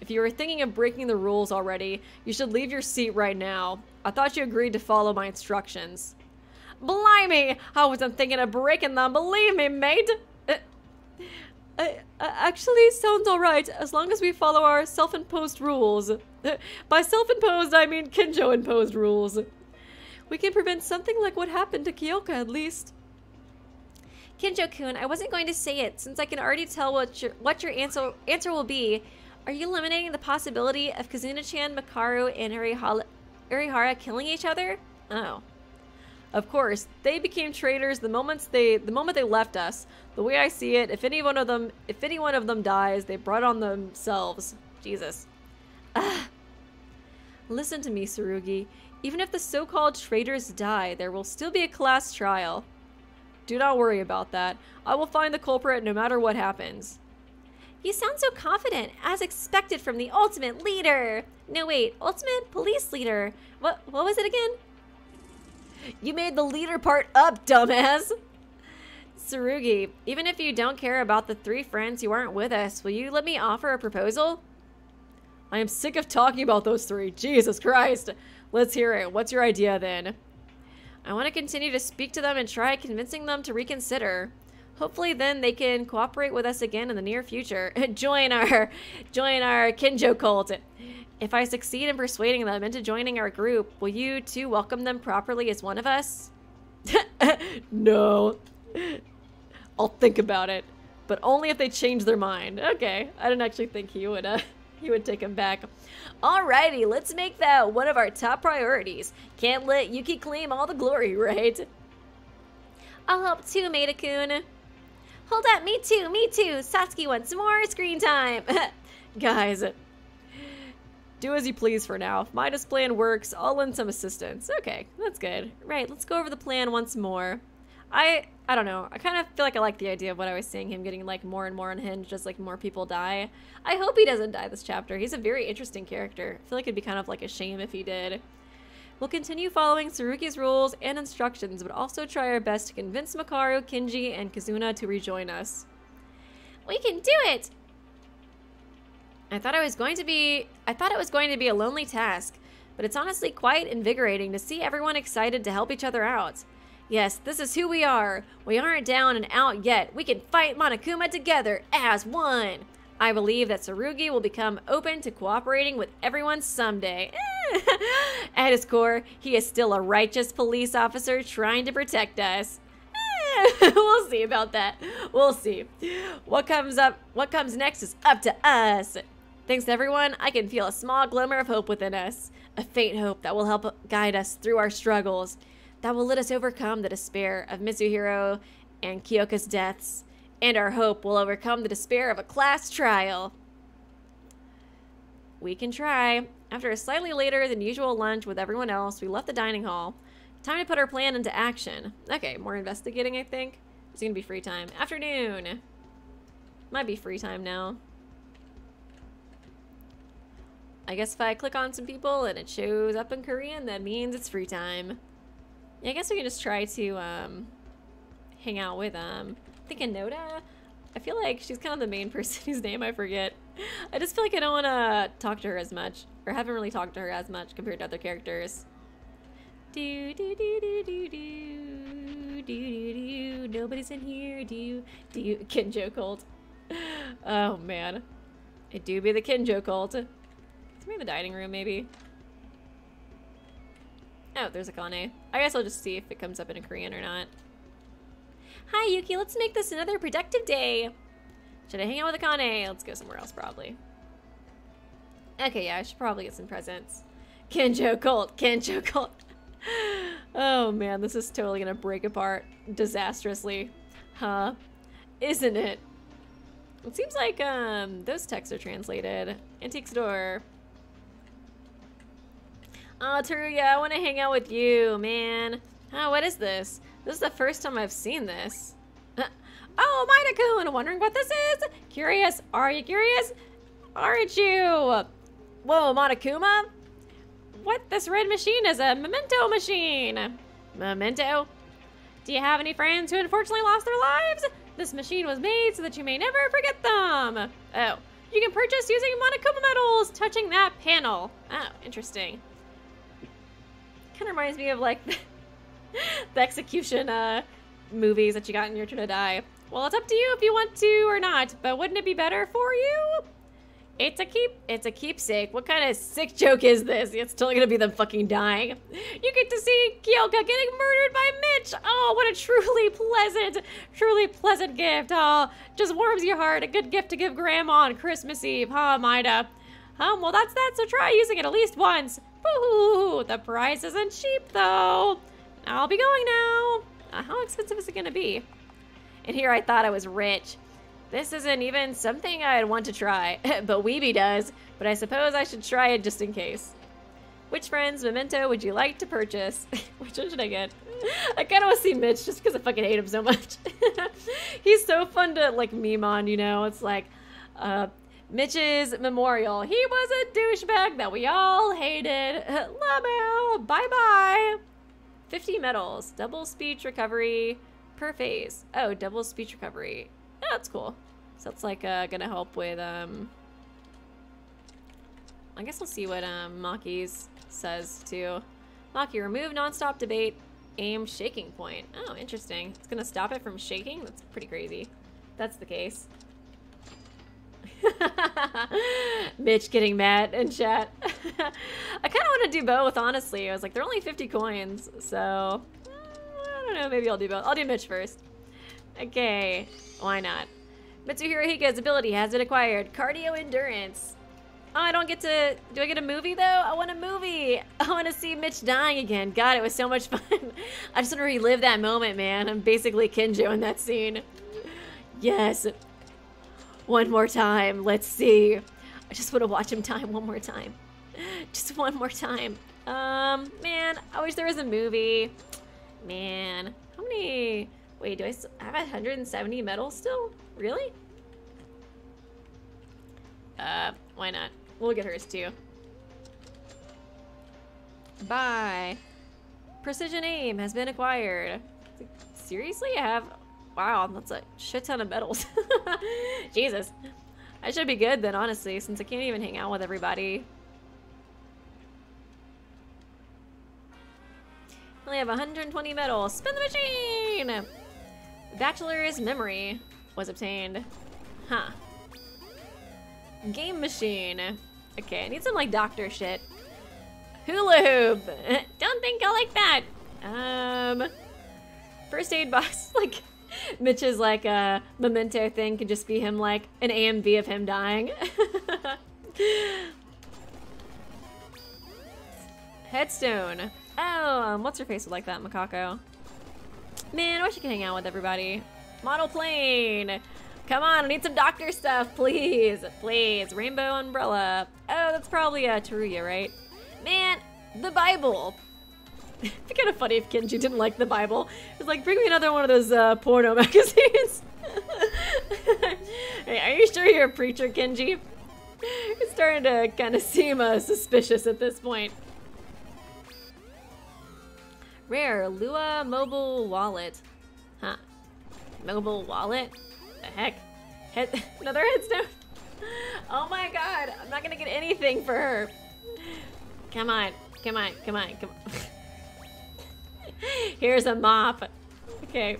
If you were thinking of breaking the rules already, you should leave your seat right now. I thought you agreed to follow my instructions. Blimey! I wasn't thinking of breaking them, believe me, mate! Uh, uh, uh actually, sounds alright, as long as we follow our self-imposed rules. By self-imposed, I mean Kinjo-imposed rules. We can prevent something like what happened to Kyoka at least. Kinjo-kun, I wasn't going to say it since I can already tell what your what your answer answer will be. Are you eliminating the possibility of Kazuna-chan, Makaru, and Uehara, Uehara killing each other? Oh. Of course, they became traitors the moment they the moment they left us. The way I see it, if any one of them if any one of them dies, they brought on themselves. Jesus. Ugh. Listen to me, Tsurugi. Even if the so-called traitors die, there will still be a class trial. Do not worry about that. I will find the culprit no matter what happens. You sound so confident, as expected from the ultimate leader. No, wait, ultimate police leader. What, what was it again? You made the leader part up, dumbass! Tsurugi, even if you don't care about the three friends who aren't with us, will you let me offer a proposal? I am sick of talking about those three. Jesus Christ. Let's hear it. What's your idea then? I want to continue to speak to them and try convincing them to reconsider. Hopefully then they can cooperate with us again in the near future. join our join our Kinjo cult. If I succeed in persuading them into joining our group, will you too welcome them properly as one of us? no. I'll think about it. But only if they change their mind. Okay. I didn't actually think he would uh he would take him back. Alrighty, let's make that one of our top priorities. Can't let Yuki claim all the glory, right? I'll help too, Maeda-kun. Hold up, me too, me too. Satsuki wants more screen time. Guys, Do as you please for now. If Maeda's plan works, I'll lend some assistance. Okay, that's good. Right, let's go over the plan once more. I I don't know. I kind of feel like I like the idea of what I was seeing him getting like more and more unhinged as like more people die. I hope he doesn't die this chapter. He's a very interesting character. I feel like it'd be kind of like a shame if he did. We'll continue following Tsurugi's rules and instructions, but also try our best to convince Makaru, Kinji, and Kazuna to rejoin us. We can do it! I thought I was going to be I thought it was going to be a lonely task, but it's honestly quite invigorating to see everyone excited to help each other out. Yes, this is who we are. We aren't down and out yet. We can fight Monokuma together as one. I believe that Tsurugi will become open to cooperating with everyone someday. At his core, he is still a righteous police officer trying to protect us. we'll see about that. We'll see. What comes up, what comes next is up to us. Thanks to everyone, I can feel a small glimmer of hope within us. A faint hope that will help guide us through our struggles. That will let us overcome the despair of Mitsuhiro and Kyoka's deaths. And our hope will overcome the despair of a class trial. We can try. After a slightly later than usual lunch with everyone else, we left the dining hall. Time to put our plan into action. Okay, more investigating, I think. It's gonna be free time. Afternoon. Might be free time now. I guess if I click on some people and it shows up in Korean, that means it's free time. Yeah, I guess we can just try to um, hang out with, um, I think Anoda. I feel like she's kind of the main person whose name I forget. I just feel like I don't want to talk to her as much, or haven't really talked to her as much compared to other characters. Do do do do do do do do do. Nobody's in here. Do you do you Kinjo cult? Oh man, it do be the Kinjo cult. It's me in the dining room, maybe. Oh, there's a Kane. I guess I'll just see if it comes up in a Korean or not. Hi, Yuki. Let's make this another productive day. Should I hang out with a Akane? Let's go somewhere else, probably. Okay, yeah, I should probably get some presents. Kinjo cult. Kinjo cult. oh, man. This is totally going to break apart disastrously. Huh? Isn't it? It seems like um, those texts are translated. Antique store. Oh, Teruya, I want to hang out with you, man. Oh, what is this? This is the first time I've seen this. oh, Mina-kun, wondering what this is? Curious? Are you curious? Aren't you? Whoa, Monokuma? What? This red machine is a memento machine. Memento? Do you have any friends who unfortunately lost their lives? This machine was made so that you may never forget them. Oh, you can purchase using Monokuma medals, touching that panel. Oh, interesting. Kind of reminds me of like the execution uh, movies that you got in Your Turn to Die. Well, it's up to you if you want to or not, but wouldn't it be better for you? It's a keep. It's a keepsake. What kind of sick joke is this? It's totally gonna be them fucking dying. You get to see Kyoka getting murdered by Mitch. Oh, what a truly pleasant, truly pleasant gift. Oh, just warms your heart. A good gift to give Grandma on Christmas Eve, huh, Maeda? Um, well, that's that. So try using it at least once. Ooh, the price isn't cheap though. I'll be going now. Uh, how expensive is it gonna be? And here I thought I was rich. This isn't even something I'd want to try, but Weeby does, but I suppose I should try it just in case. Which friend's memento would you like to purchase? Which one should I get? I kind of want to see Mitch just because I fucking hate him so much. He's so fun to like meme on, you know? It's like, uh, Mitch's memorial. He was a douchebag that we all hated. Lamau, bye bye. 50 medals, double speech recovery per phase. Oh, double speech recovery. That's cool. So that's like uh, gonna help with, um, I guess we'll see what um, Maki's says too. Maki, remove nonstop debate, aim shaking point. Oh, interesting. It's gonna stop it from shaking? That's pretty crazy. That's the case. Mitch getting mad in chat. I kind of want to do both, honestly. I was like, they're only 50 coins, so... Eh, I don't know, maybe I'll do both. I'll do Mitch first. Okay, why not? Mitsuhiro Higa's ability has been acquired. Cardio endurance. Oh, I don't get to... Do I get a movie, though? I want a movie. I want to see Mitch dying again. God, it was so much fun. I just want to relive that moment, man. I'm basically Kinjo in that scene. Yes, one more time. Let's see. I just want to watch him time one more time. Just one more time. Um, man, I wish there was a movie. Man, how many? Wait, do I still have 170 medals still? Really? Uh, why not? We'll get hers too. Bye. Precision aim has been acquired. Seriously? I have... Wow, that's a shit ton of medals. Jesus. I should be good then, honestly, since I can't even hang out with everybody. Only have 120 medals. Spin the machine! Bachelor's memory was obtained. Huh. Game machine. Okay, I need some like doctor shit. Hula hoop. Don't think I like that. Um, first aid box. like, Mitch's like a uh, memento thing could just be him like an AMV of him dying. Headstone. Oh, um, what's her face would like that, Makako? Man, I wish I could hang out with everybody. Model plane. Come on, I need some doctor stuff, please. Please. Rainbow umbrella. Oh, that's probably a uh, Teruya, right? Man, the Bible. It'd be kind of funny if Kenji didn't like the Bible. It's like, bring me another one of those uh, porno magazines. are you sure you're a preacher, Kenji? It's starting to kind of seem uh, suspicious at this point. Rare, Lua mobile wallet. Huh. Mobile wallet? The heck? Head another headstone? Oh my god, I'm not gonna get anything for her. Come on, come on, come on, come on. Here's a mop. Okay.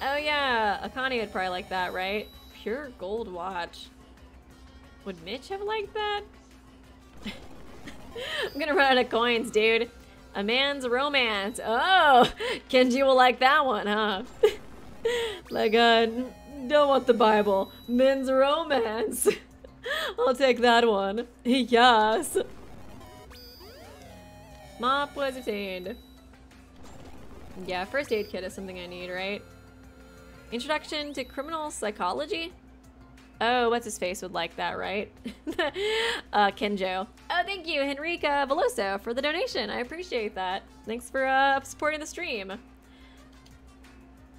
Oh yeah, Akane would probably like that, right? Pure gold watch. Would Mitch have liked that? I'm gonna run out of coins, dude. A man's romance. Oh, Kenji will like that one, huh? like, uh, don't want the Bible. Men's romance. I'll take that one. yes. Mop was attained. Yeah, first aid kit is something I need, right? Introduction to criminal psychology? Oh, what's his face would like that, right? uh, Kenjo. Oh, thank you, Henrica Veloso, for the donation. I appreciate that. Thanks for uh, supporting the stream.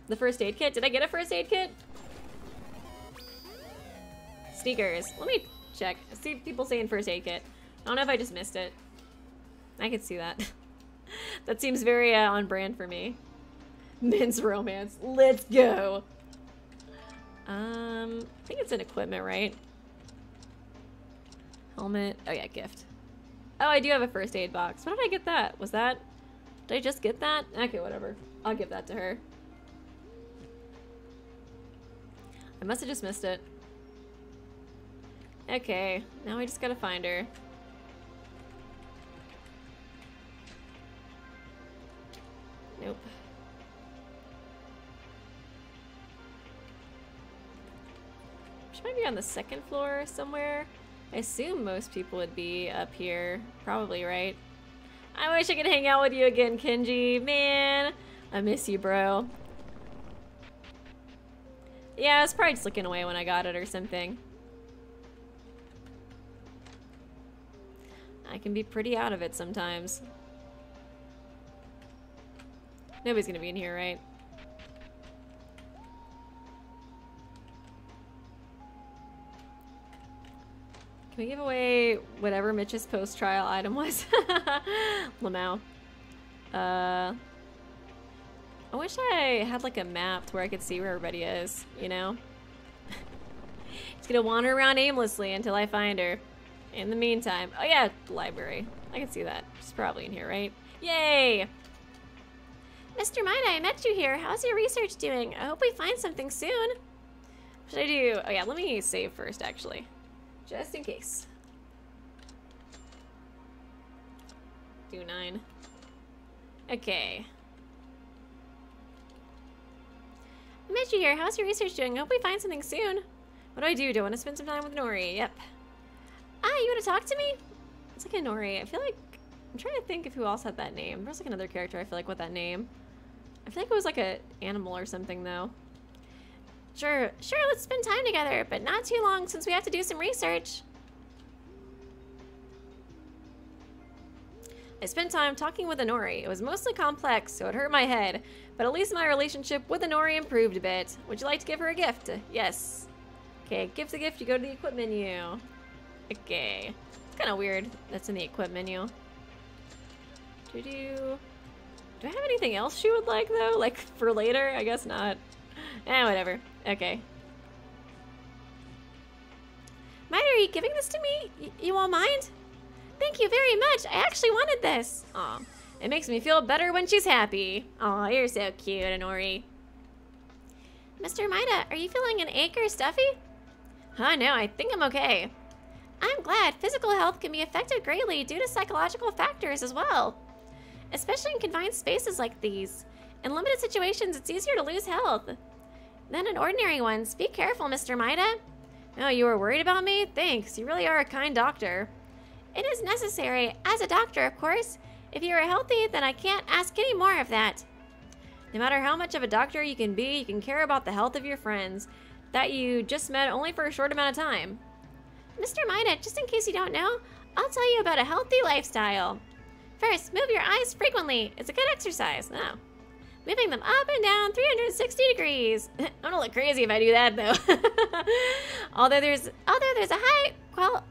The first aid kit. Did I get a first aid kit? Sneakers. Let me check. I see people saying first aid kit. I don't know if I just missed it. I could see that. that seems very uh, on brand for me. Men's romance. Let's go. Um, I think it's an equipment, right? Helmet. Oh yeah, gift. Oh, I do have a first aid box. When did I get that? Was that... Did I just get that? Okay, whatever. I'll give that to her. I must have just missed it. Okay, now we just gotta find her. Nope. She might be on the second floor somewhere. I assume most people would be up here. Probably, right? I wish I could hang out with you again, Kenji. Man, I miss you, bro. Yeah, I was probably just looking away when I got it or something. I can be pretty out of it sometimes. Nobody's gonna be in here, right? Can we give away whatever Mitch's post-trial item was? Lamau. Uh, I wish I had like a map to where I could see where everybody is, you know? Just gonna wander around aimlessly until I find her. In the meantime, oh yeah, library. I can see that. She's probably in here, right? Yay! Mr. Maeda, I met you here. How's your research doing? I hope we find something soon. What should I do? Oh yeah, let me save first, actually. Just in case. Do nine. Okay. I met you here. How's your research doing? I hope we find something soon. What do I do? Do I want to spend some time with Nori? Yep. Ah, you want to talk to me? It's like a Nori. I feel like... I'm trying to think of who else had that name. There's like another character I feel like with that name. I feel like it was like an animal or something though. Sure, sure, let's spend time together, but not too long since we have to do some research. I spent time talking with Inori. It was mostly complex, so it hurt my head, but at least my relationship with Inori improved a bit. Would you like to give her a gift? Yes. Okay, give the gift, you go to the equip menu. Okay. It's kind of weird that's in the equip menu. Do do. I have anything else she would like though? Like for later? I guess not. Eh, whatever. Okay. Maeda, are you giving this to me? Y you won't mind? Thank you very much. I actually wanted this. Aw. It makes me feel better when she's happy. Aw, you're so cute, Inori. Mr. Maeda, are you feeling an ache or stuffy? Huh, no, I think I'm okay. I'm glad. Physical health can be affected greatly due to psychological factors as well. Especially in confined spaces like these. In limited situations, it's easier to lose health than in ordinary ones. Be careful, Mr. Maeda. Oh, you were worried about me? Thanks. You really are a kind doctor. It is necessary. As a doctor, of course. If you are healthy, then I can't ask any more of that. No matter how much of a doctor you can be, you can care about the health of your friends that you just met only for a short amount of time. Mr. Maeda, just in case you don't know, I'll tell you about a healthy lifestyle. First, move your eyes frequently. It's a good exercise. Oh. Moving them up and down 360 degrees. I'm gonna look crazy if I do that though. although there's although there's a high qual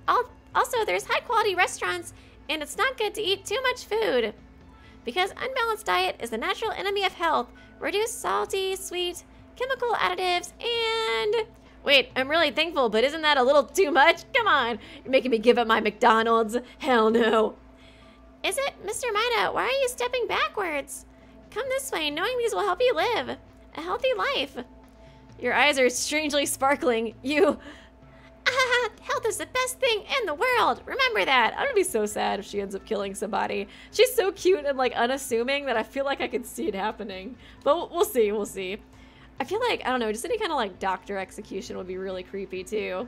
also there's high quality restaurants and it's not good to eat too much food. Because unbalanced diet is the natural enemy of health. Reduce salty, sweet, chemical additives, and Wait, I'm really thankful, but isn't that a little too much? Come on, you're making me give up my McDonald's. Hell no. Is it, Mr. Maeda? Why are you stepping backwards? Come this way, knowing these will help you live a healthy life. Your eyes are strangely sparkling. You. Ah, health is the best thing in the world. Remember that. I'm gonna be so sad if she ends up killing somebody. She's so cute and like unassuming that I feel like I could see it happening. But we'll see, we'll see. I feel like, I don't know, just any kind of like doctor execution would be really creepy too.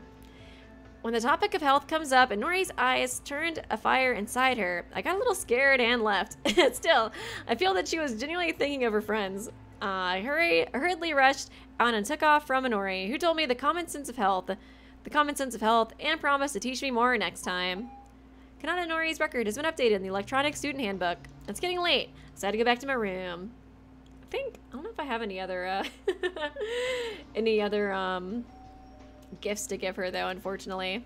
When the topic of health comes up and Nori's eyes turned a fire inside her, I got a little scared and left. Still, I feel that she was genuinely thinking of her friends. Uh, I hurry, hurriedly rushed on and took off from Inori, who told me the common sense of health, the common sense of health, and promised to teach me more next time. Kanata Nori's record has been updated in the electronic student handbook. It's getting late, so I had to go back to my room. I think, I don't know if I have any other, uh, any other, um, gifts to give her, though, unfortunately.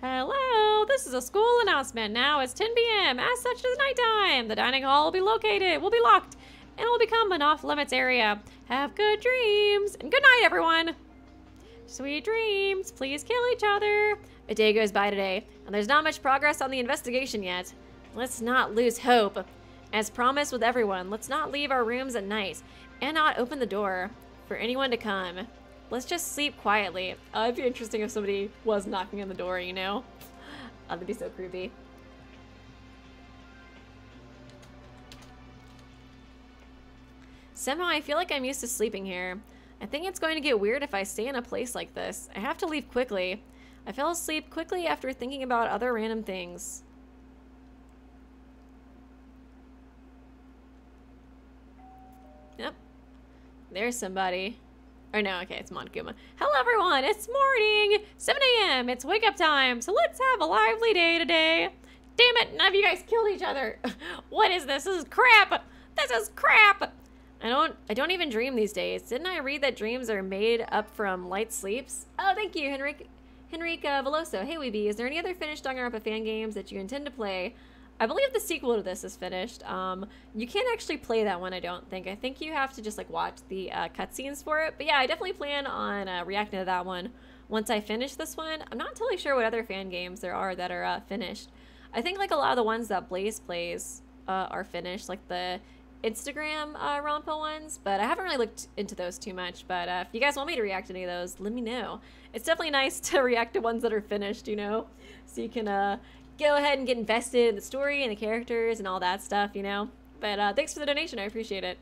Hello, this is a school announcement. Now it's 10 p.m. As such, it is nighttime. The dining hall will be located, will be locked, and will become an off-limits area. Have good dreams, and good night, everyone. Sweet dreams. Please kill each other. A day goes by today, and there's not much progress on the investigation yet. Let's not lose hope. As promised with everyone, let's not leave our rooms at night, and not open the door for anyone to come. Let's just sleep quietly. Uh, it'd be interesting if somebody was knocking on the door, you know? Uh, that'd be so creepy. Somehow I feel like I'm used to sleeping here. I think it's going to get weird if I stay in a place like this. I have to leave quickly. I fell asleep quickly after thinking about other random things. Yep. There's somebody. Or no, okay, it's Monokuma. Hello everyone, it's morning, 7 a.m. It's wake up time, so let's have a lively day today. Damn it, none of you guys killed each other. what is this? This is crap. This is crap. I don't I don't even dream these days. Didn't I read that dreams are made up from light sleeps? Oh, thank you, Henrique. Henrica Veloso. Hey, Weeby, is there any other finished Danganronpa fan games that you intend to play I believe the sequel to this is finished. Um, you can't actually play that one, I don't think. I think you have to just like watch the uh, cutscenes for it. But yeah, I definitely plan on uh, reacting to that one once I finish this one. I'm not totally sure what other fan games there are that are uh, finished. I think like a lot of the ones that Blaze plays uh, are finished, like the Instagram uh, ones, but I haven't really looked into those too much. But uh, if you guys want me to react to any of those, let me know. It's definitely nice to react to ones that are finished, you know, so you can uh, go ahead and get invested in the story and the characters and all that stuff, you know? But uh, thanks for the donation. I appreciate it.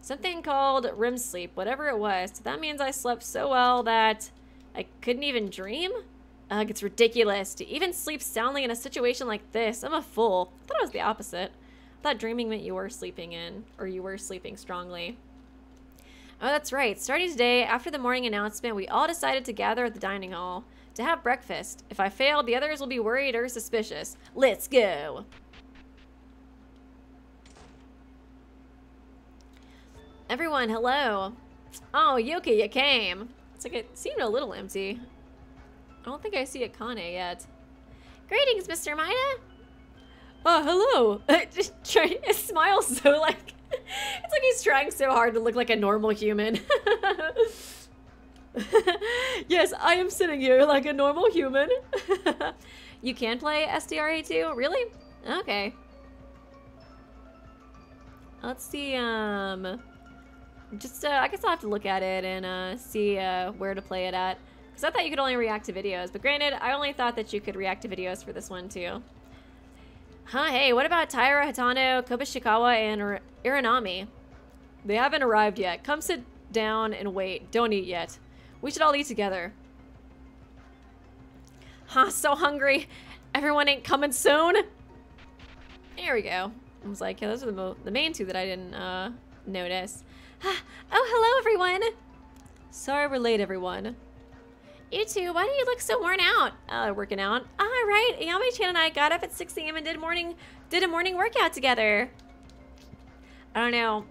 Something called REM sleep, whatever it was. So that means I slept so well that I couldn't even dream? Ugh, it's ridiculous to even sleep soundly in a situation like this. I'm a fool. I thought it was the opposite. I thought dreaming meant you were sleeping in, or you were sleeping strongly. Oh, that's right. Starting today, after the morning announcement, we all decided to gather at the dining hall to have breakfast. If I fail, the others will be worried or suspicious. Let's go. Everyone, hello. Oh, Yuki, you came. It's like it seemed a little empty. I don't think I see Akane yet. Greetings, Mr. Maeda. Oh, uh, hello. to smile so like... It's like he's trying so hard to look like a normal human. yes, I am sitting here like a normal human. you can play SDRA2? Really? Okay. Let's see, um... Just, uh, I guess I'll have to look at it and uh, see uh, where to play it at. Because I thought you could only react to videos. But granted, I only thought that you could react to videos for this one too. Huh, hey, what about Taira, Hatano, Kobashikawa, and Iwanami? They haven't arrived yet. Come sit down and wait. Don't eat yet. We should all eat together. Huh, so hungry. Everyone ain't coming soon. There we go. I was like, yeah, those are the, the main two that I didn't uh, notice. oh, hello, everyone. Sorry we're late, everyone. You two, why do you look so worn out? Uh, working out. Ah, right. Ayame-chan and I got up at 6 a.m. and did morning did a morning workout together. I don't know.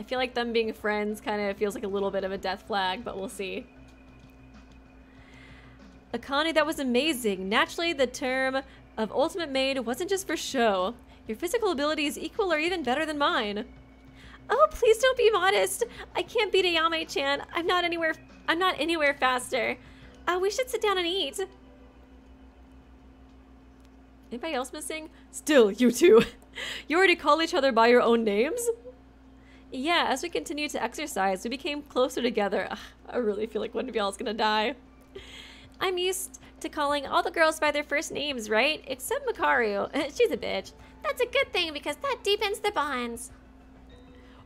I feel like them being friends kind of feels like a little bit of a death flag, but we'll see. Akane, that was amazing. Naturally, the term of ultimate maid wasn't just for show. Your physical ability is equal or even better than mine. Oh, please don't be modest. I can't beat Ayame-chan. I'm not anywhere I'm not anywhere faster. Uh, we should sit down and eat. Anybody else missing? Still, you two. You already call each other by your own names? Yeah, as we continued to exercise, we became closer together. Ugh, I really feel like one of y'all is gonna die. I'm used to calling all the girls by their first names, right? Except Makaru. She's a bitch. That's a good thing because that deepens the bonds.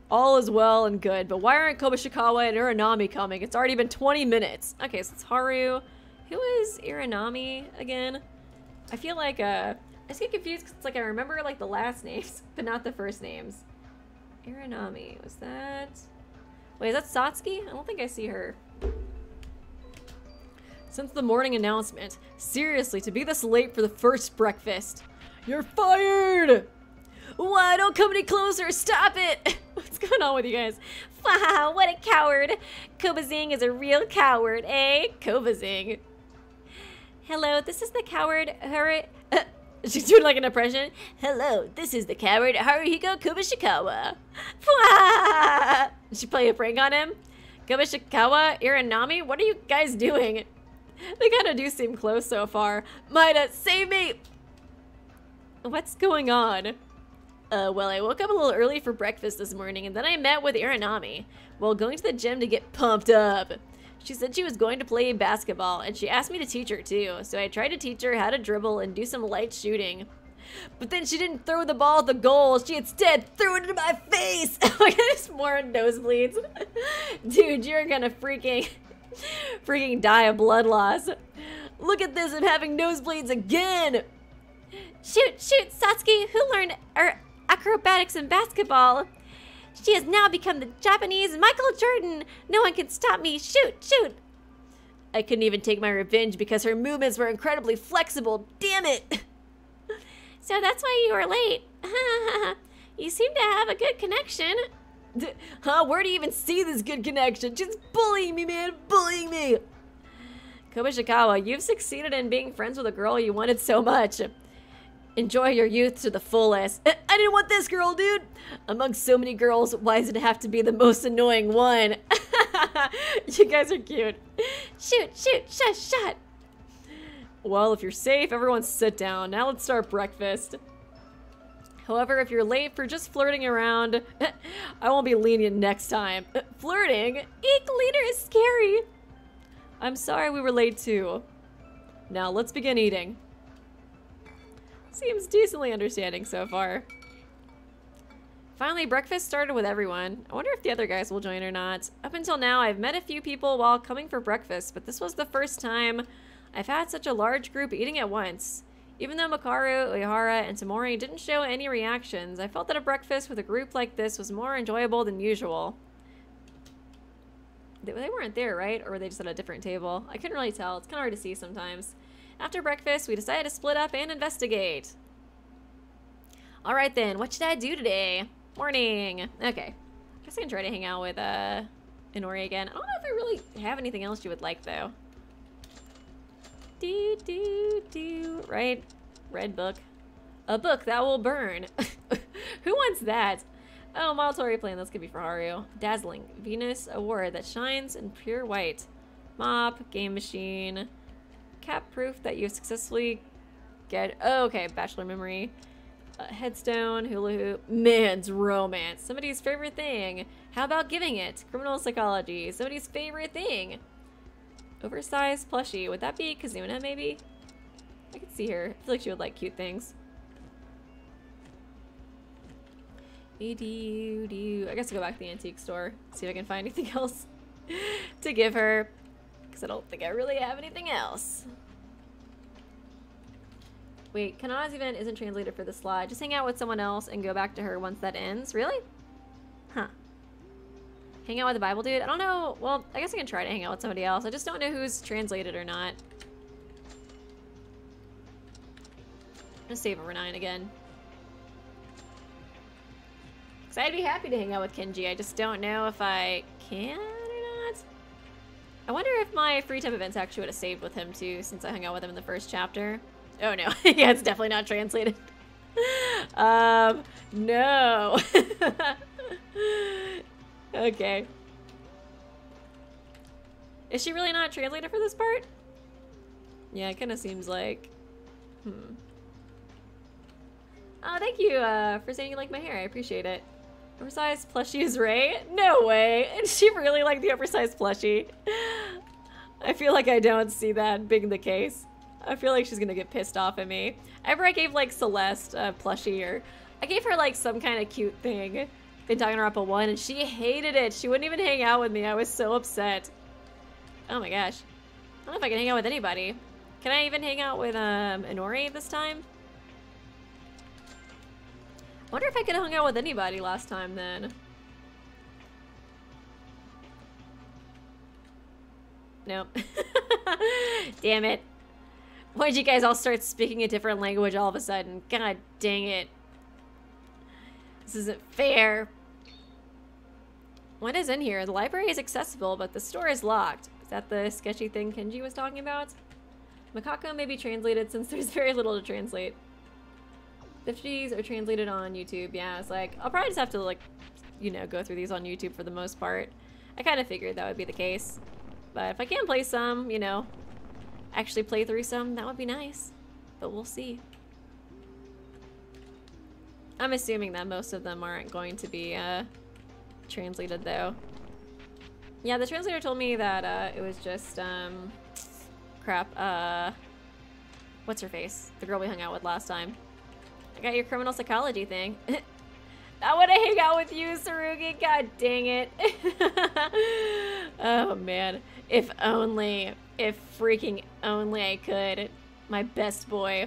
All is well and good, but why aren't Kobashikawa and Iwanami coming? It's already been 20 minutes. Okay, so it's Haru. Who is Iwanami again? I feel like, uh, I just get confused because it's like I remember like the last names, but not the first names. Iwanami, was that... Wait, is that Satsuki? I don't think I see her. Since the morning announcement, seriously, to be this late for the first breakfast. You're fired! Why don't come any closer? Stop it! What's going on with you guys? Wow, what a coward! Kobazing is a real coward, eh? Kobazing. Hello, this is the coward Hurry. Uh, she's doing like an impression. Hello, this is the coward Haruhiko Kobashikawa. Did she play a prank on him? Kobashikawa, Iwanami, what are you guys doing? They kind of do seem close so far. Maeda, save me! What's going on? Uh, well, I woke up a little early for breakfast this morning, and then I met with Iwanami while going to the gym to get pumped up. She said she was going to play basketball, and she asked me to teach her too, so I tried to teach her how to dribble and do some light shooting. But then she didn't throw the ball at the goal, she instead threw it into my face! oh my god, there's more nosebleeds. Dude, you're gonna freaking, freaking die of blood loss. Look at this, I'm having nosebleeds again! Shoot, shoot, Satsuki, who learned, er, acrobatics and basketball. She has now become the Japanese Michael Jordan. No one can stop me. Shoot, shoot. I couldn't even take my revenge because her movements were incredibly flexible. Damn it. So that's why you were late. you seem to have a good connection. Huh? Where do you even see this good connection? Just bullying me, man. Bullying me. Kobashikawa, you've succeeded in being friends with a girl you wanted so much. Enjoy your youth to the fullest. Eh, I didn't want this girl, dude. Among so many girls, why does it have to be the most annoying one? you guys are cute. Shoot, shoot, shut, shut. Well, if you're safe, everyone sit down. Now let's start breakfast. However, if you're late for just flirting around, I won't be lenient next time. Flirting? Eek, leader is scary. I'm sorry we were late too. Now let's begin eating. Seems decently understanding so far. Finally, breakfast started with everyone. I wonder if the other guys will join or not. Up until now, I've met a few people while coming for breakfast, but this was the first time I've had such a large group eating at once. Even though Makaru, Uehara, and Tamori didn't show any reactions, I felt that a breakfast with a group like this was more enjoyable than usual. They, they weren't there, right? Or were they just at a different table? I couldn't really tell. It's kind of hard to see sometimes. After breakfast, we decided to split up and investigate. Alright then, what should I do today? Morning. Okay. I guess I can try to hang out with uh, Inori again. I don't know if I really have anything else you would like, though. Do, do, do. Right? Red book. A book that will burn. Who wants that? Oh, model story plan. This could be for Haru. Dazzling. Venus award that shines in pure white. Mop. Game machine. Cap proof that you successfully get. Oh, okay. Bachelor memory. Uh, headstone. Hula hoop. Man's romance. Somebody's favorite thing. How about giving it? Criminal psychology. Somebody's favorite thing. Oversized plushie. Would that be Kazuna, maybe? I could see her. I feel like she would like cute things. I guess I'll go back to the antique store. See if I can find anything else to give her. Because I don't think I really have anything else. Wait, Kanana's event isn't translated for the slide. Just hang out with someone else and go back to her once that ends. Really? Hang out with the Bible dude? I don't know. Well, I guess I can try to hang out with somebody else. I just don't know who's translated or not. I'm gonna save over 9 again. Because I'd be happy to hang out with Kenji. I just don't know if I can or not. I wonder if my free time events actually would have saved with him too, since I hung out with him in the first chapter. Oh no, yeah, it's definitely not translated. um, no. okay. Is she really not translated for this part? Yeah, it kind of seems like. Hmm. Oh, thank you uh, for saying you like my hair. I appreciate it. Oversized plushie is Ray? No way. And she really like the oversized plushie. I feel like I don't see that being the case. I feel like she's gonna get pissed off at me. Ever I gave like Celeste a plushie or I gave her like some kind of cute thing in Danganronpa 1 and she hated it. She wouldn't even hang out with me. I was so upset. Oh my gosh. I don't know if I can hang out with anybody. Can I even hang out with um, Inori this time? I wonder if I could have hung out with anybody last time then. Nope. Damn it. Why did you guys all start speaking a different language all of a sudden? God dang it. This isn't fair. What is in here? The library is accessible, but the store is locked. Is that the sketchy thing Kenji was talking about? Makako may be translated since there's very little to translate. The FGs are translated on YouTube. Yeah, it's like, I'll probably just have to, like, you know, go through these on YouTube for the most part. I kind of figured that would be the case. But if I can play some, you know, actually play through some, that would be nice. But we'll see. I'm assuming that most of them aren't going to be uh, translated, though. Yeah, the translator told me that uh, it was just, um, crap, uh, what's her face? The girl we hung out with last time. I got your criminal psychology thing. I want to hang out with you, Tsurugi. God dang it. oh, man. If only, if freaking only I could. My best boy.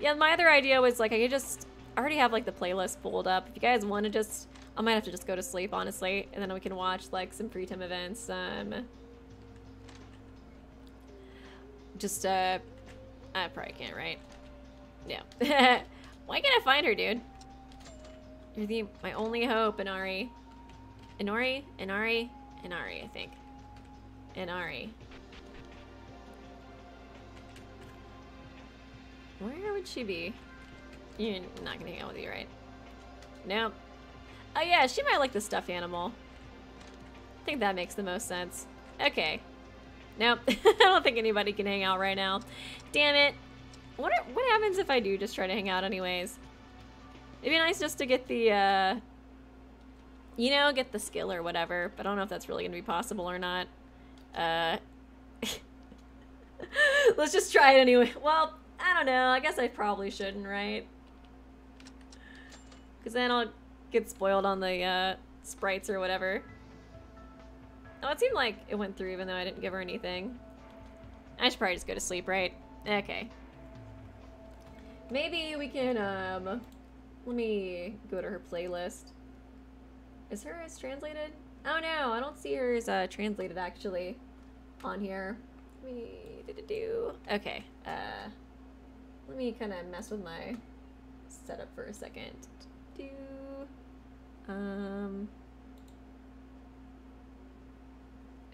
Yeah, my other idea was, like, I could just I already have, like, the playlist pulled up. If you guys want to just... I might have to just go to sleep, honestly. And then we can watch, like, some free time events. Um, just, uh... I probably can't, right? Yeah. Why can't I find her, dude? You're the my only hope, Inari. Inori? Inari? Inari, I think. Inari. Where would she be? You're not gonna hang out with you, right? Nope. Oh yeah, she might like the stuffed animal. I think that makes the most sense. Okay. Nope. I don't think anybody can hang out right now. Damn it. What, are, what happens if I do just try to hang out anyways? It'd be nice just to get the, uh, you know, get the skill or whatever, but I don't know if that's really to be possible or not. Uh, let's just try it anyway. Well, I don't know. I guess I probably shouldn't, right? Because then I'll get spoiled on the uh, sprites or whatever. Oh, it seemed like it went through even though I didn't give her anything. I should probably just go to sleep, right? Okay. Maybe we can, um, let me go to her playlist. Is hers translated? Oh no, I don't see hers uh, translated actually on here. Me do do do. Okay, uh, let me kind of mess with my setup for a second. Do um,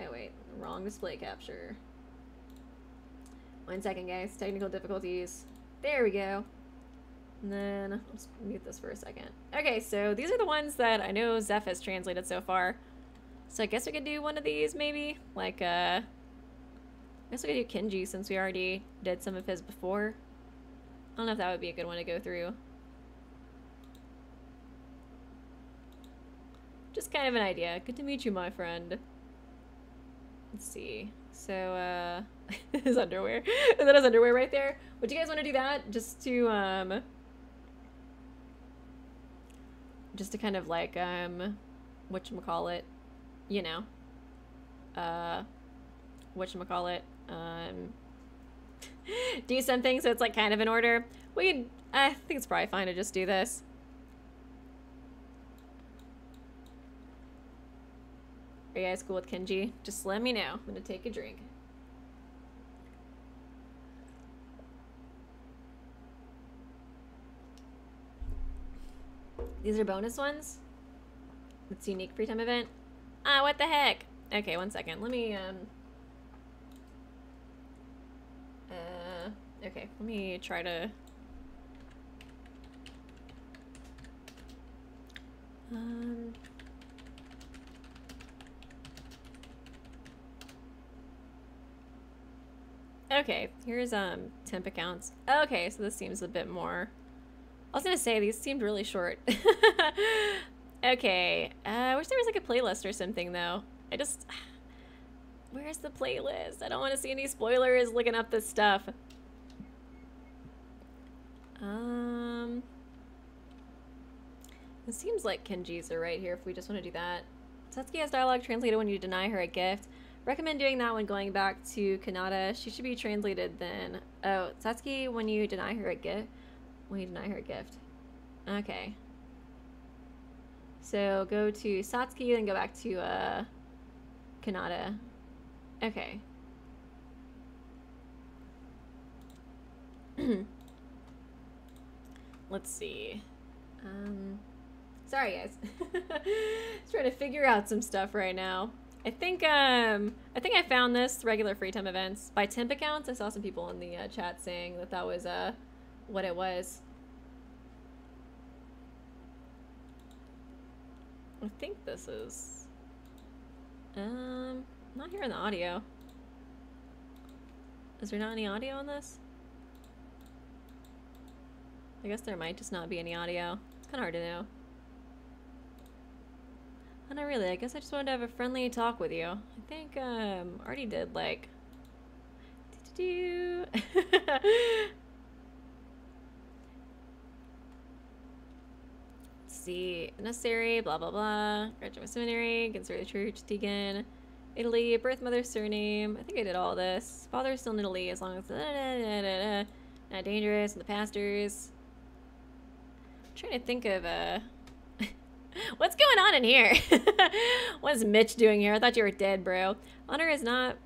Oh wait, wrong display capture. One second, guys. Technical difficulties. There we go. And then let's mute this for a second. Okay, so these are the ones that I know Zeph has translated so far. So I guess we could do one of these maybe, like uh. I guess we could do Kenji since we already did some of his before. I don't know if that would be a good one to go through. Just kind of an idea. Good to meet you, my friend. Let's see. So, uh, his underwear. Is that his underwear right there? Would you guys want to do that? Just to, um, just to kind of like, um, whatchamacallit, you know, uh, whatchamacallit, um, do something so it's like kind of in order. We I think it's probably fine to just do this. Are you guys cool with Kenji? Just let me know. I'm gonna take a drink. These are bonus ones? It's unique free time event? Ah, what the heck? Okay, one second. Let me, um... Uh, okay, let me try to... Um... Okay, here's um temp accounts. Okay, so this seems a bit more. I was gonna say these seemed really short. okay, uh, I wish there was like a playlist or something though. I just, where's the playlist? I don't want to see any spoilers looking up this stuff. Um, it seems like Kenji's are right here if we just want to do that. Satsuki has dialogue translated when you deny her a gift. Recommend doing that when going back to Kanata. She should be translated then. Oh, Satsuki, when you deny her a gift. When you deny her a gift. Okay. So go to Satsuki, then go back to uh, Kanata. Okay. Let's see. Um, sorry guys. Just trying to figure out some stuff right now. I think um I think I found this regular free time events by temp accounts. I saw some people in the uh, chat saying that that was uh what it was. I think this is um not hearing the audio. Is there not any audio on this? I guess there might just not be any audio. It's kind of hard to know. Oh, not really. I guess I just wanted to have a friendly talk with you. I think um already did like do see. Necessary, blah blah blah. Graduate seminary, conservative church, deacon. Italy, birth mother, surname. I think I did all this. Father's still in Italy as long as da, da, da, not dangerous. And the pastors. I'm trying to think of uh What's going on in here? What's Mitch doing here? I thought you were dead, bro. Honor is not...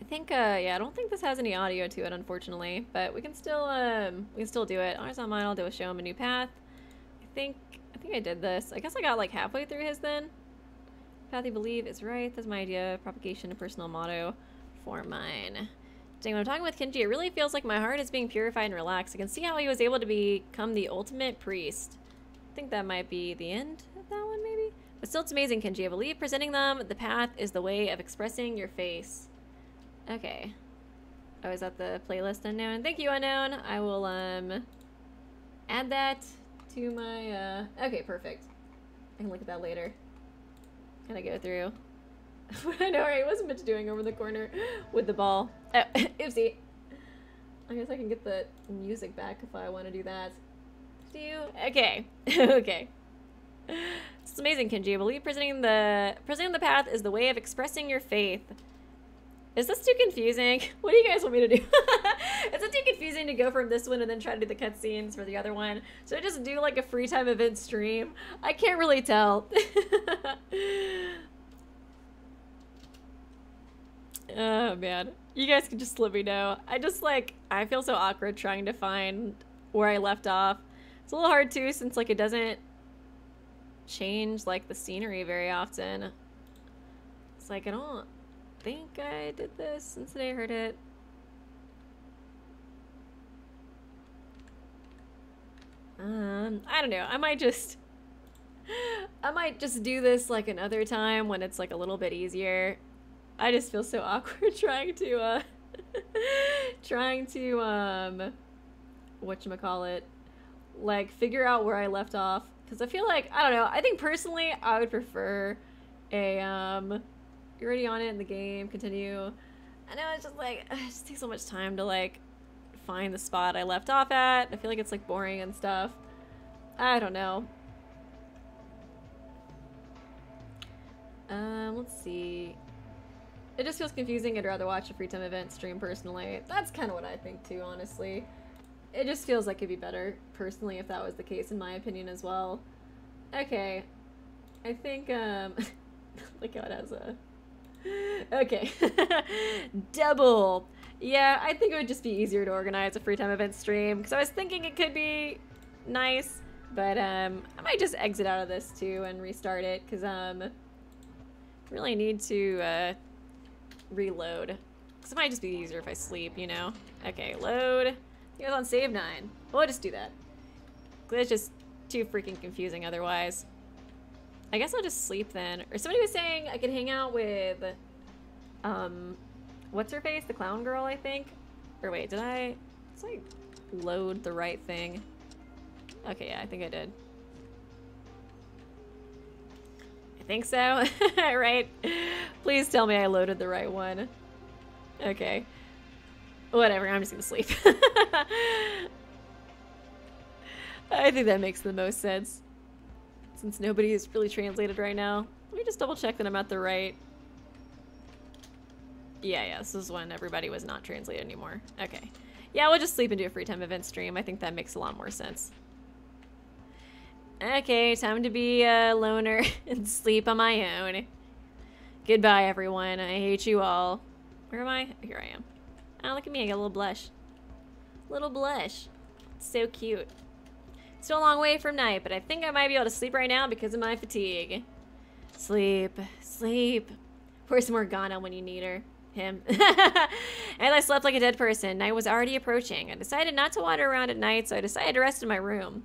I think, uh, yeah, I don't think this has any audio to it, unfortunately. But we can still, um, we can still do it. Honor's not mine. I'll do a show him a new path. I think, I think I did this. I guess I got, like, halfway through his then. Path you believe is right. That's my idea. Propagation and personal motto for mine. When I'm talking with Kenji, it really feels like my heart is being purified and relaxed. I can see how he was able to become the ultimate priest. I think that might be the end of that one, maybe? But still, it's amazing, Kenji. I believe presenting them the path is the way of expressing your face. Okay. Oh, is that the playlist unknown? Thank you, unknown. I will, um, add that to my, uh, okay, perfect. I can look at that later. I go through? I know, right? What's Mitch doing over the corner with the ball? Oh, oopsie. I guess I can get the music back if I want to do that. Do you? Okay. okay. It's amazing, Kenji. I believe presenting the presenting the path is the way of expressing your faith. Is this too confusing? What do you guys want me to do? is it too confusing to go from this one and then try to do the cutscenes for the other one? Should I just do like a free time event stream? I can't really tell. Oh man. You guys can just let me know. I just like I feel so awkward trying to find where I left off. It's a little hard too since like it doesn't change like the scenery very often. It's like I don't think I did this since I heard it. Um, I don't know. I might just I might just do this like another time when it's like a little bit easier. I just feel so awkward trying to uh trying to um whatchamacallit like figure out where I left off because I feel like I don't know. I think personally I would prefer a um you're already on it in the game, continue. I know it's just like it just takes so much time to like find the spot I left off at. I feel like it's like boring and stuff. I don't know. Um, let's see. It just feels confusing. I'd rather watch a free time event stream personally. That's kind of what I think too, honestly. It just feels like it'd be better personally if that was the case, in my opinion as well. Okay. I think, um, look how it has a. Okay. Double. Yeah, I think it would just be easier to organize a free time event stream because I was thinking it could be nice, but um, I might just exit out of this too and restart it because um, really need to uh, reload. Because it might just be easier if I sleep, you know? Okay, load. He was on save 9. We'll just do that. It's just too freaking confusing otherwise. I guess I'll just sleep then. Or somebody was saying I could hang out with, um, what's her face? The clown girl, I think? Or wait, did I, did I load the right thing? Okay, yeah, I think I did. I think so, right? Please tell me I loaded the right one. Okay. Whatever, I'm just gonna sleep. I think that makes the most sense. Since nobody is really translated right now. Let me just double check that I'm at the right... Yeah, yeah, this is when everybody was not translated anymore. Okay. Yeah, we'll just sleep and do a free time event stream. I think that makes a lot more sense. Okay, time to be a loner and sleep on my own. Goodbye, everyone. I hate you all. Where am I? Here I am. Oh, look at me. I got a little blush. Little blush. So cute. Still a long way from night, but I think I might be able to sleep right now because of my fatigue. Sleep. Sleep. Where's Morgana when you need her? Him. and I slept like a dead person. Night was already approaching. I decided not to wander around at night, so I decided to rest in my room.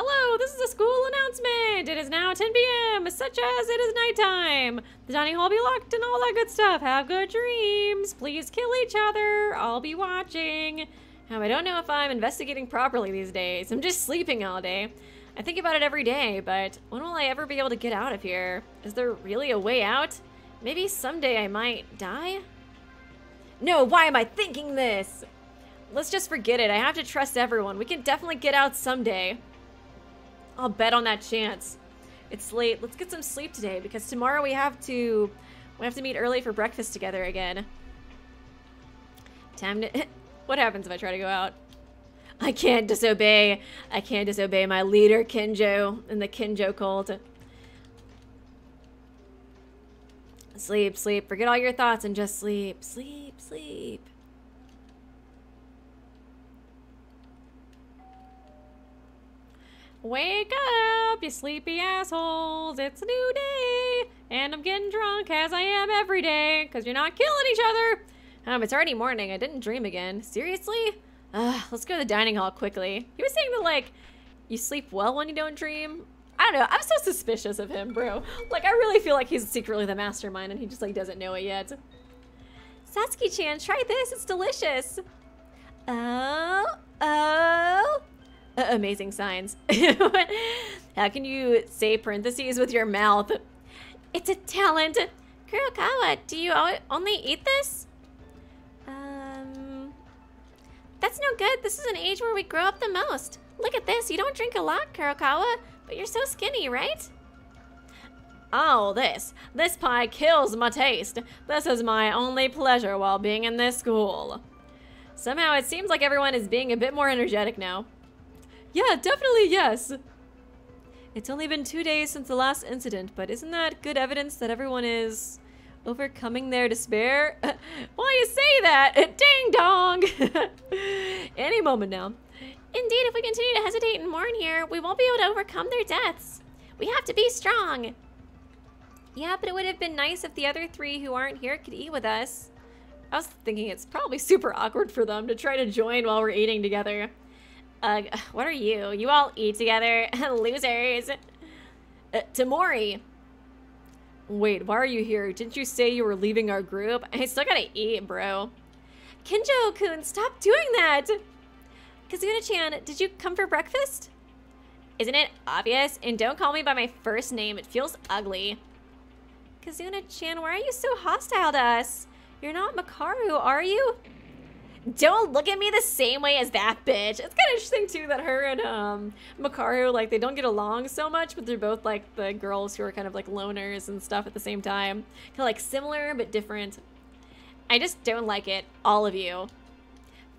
Hello, this is a school announcement. It is now 10 p.m., such as it is nighttime. The dining hall will be locked and all that good stuff. Have good dreams. Please kill each other. I'll be watching. I don't know if I'm investigating properly these days. I'm just sleeping all day. I think about it every day, but when will I ever be able to get out of here? Is there really a way out? Maybe someday I might die? No, why am I thinking this? Let's just forget it. I have to trust everyone. We can definitely get out someday. I'll bet on that chance. It's late. Let's get some sleep today because tomorrow we have to we have to meet early for breakfast together again. Time to What happens if I try to go out? I can't disobey. I can't disobey my leader Kinjo and the Kinjo cult. Sleep, sleep. Forget all your thoughts and just sleep. Sleep, sleep. Wake up, you sleepy assholes. It's a new day. And I'm getting drunk as I am every day because you're not killing each other. Um, it's already morning. I didn't dream again. Seriously? Ugh, let's go to the dining hall quickly. He was saying that, like, you sleep well when you don't dream. I don't know. I'm so suspicious of him, bro. Like, I really feel like he's secretly the mastermind and he just, like, doesn't know it yet. Satsuki-chan, try this. It's delicious. Oh, oh. Amazing signs. How can you say parentheses with your mouth? It's a talent. Kurokawa, do you only eat this? Um, that's no good. This is an age where we grow up the most. Look at this. You don't drink a lot, Kurokawa, but you're so skinny, right? Oh, this. This pie kills my taste. This is my only pleasure while being in this school. Somehow it seems like everyone is being a bit more energetic now. Yeah, definitely yes. It's only been two days since the last incident, but isn't that good evidence that everyone is Overcoming their despair? Why you say that? Ding dong! Any moment now. Indeed, if we continue to hesitate and mourn here, we won't be able to overcome their deaths. We have to be strong. Yeah, but it would have been nice if the other three who aren't here could eat with us. I was thinking it's probably super awkward for them to try to join while we're eating together. What are you? You all eat together. Losers. Uh, Tamori. Wait, why are you here? Didn't you say you were leaving our group? I still gotta eat, bro. Kinjo-kun, stop doing that! Kazuna-chan, did you come for breakfast? Isn't it obvious? And don't call me by my first name. It feels ugly. Kazuna-chan, why are you so hostile to us? You're not Makaru, are you? Don't look at me the same way as that bitch. It's kind of interesting too that her and um Makaru like they don't get along so much, but they're both like the girls who are kind of like loners and stuff at the same time. Kind of like similar but different. I just don't like it, all of you.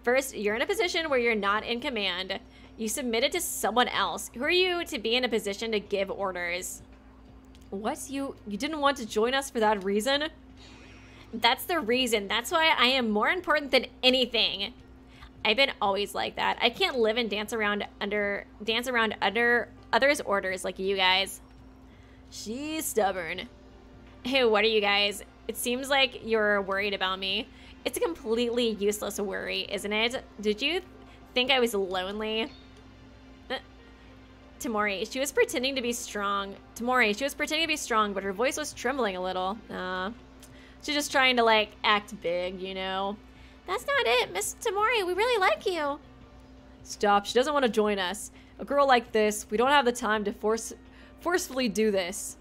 First, you're in a position where you're not in command. You submitted to someone else. Who are you to be in a position to give orders? What? You you didn't want to join us for that reason? That's the reason. That's why I am more important than anything. I've been always like that. I can't live and dance around under dance around under others' orders like you guys. She's stubborn. Hey, what are you guys? It seems like you're worried about me. It's a completely useless worry, isn't it? Did you think I was lonely? Uh, Tamori, she was pretending to be strong. Tamori, she was pretending to be strong, but her voice was trembling a little. Uh, She's just trying to like act big, you know. That's not it, Miss Tamori. We really like you. Stop. She doesn't want to join us. A girl like this, we don't have the time to force forcefully do this.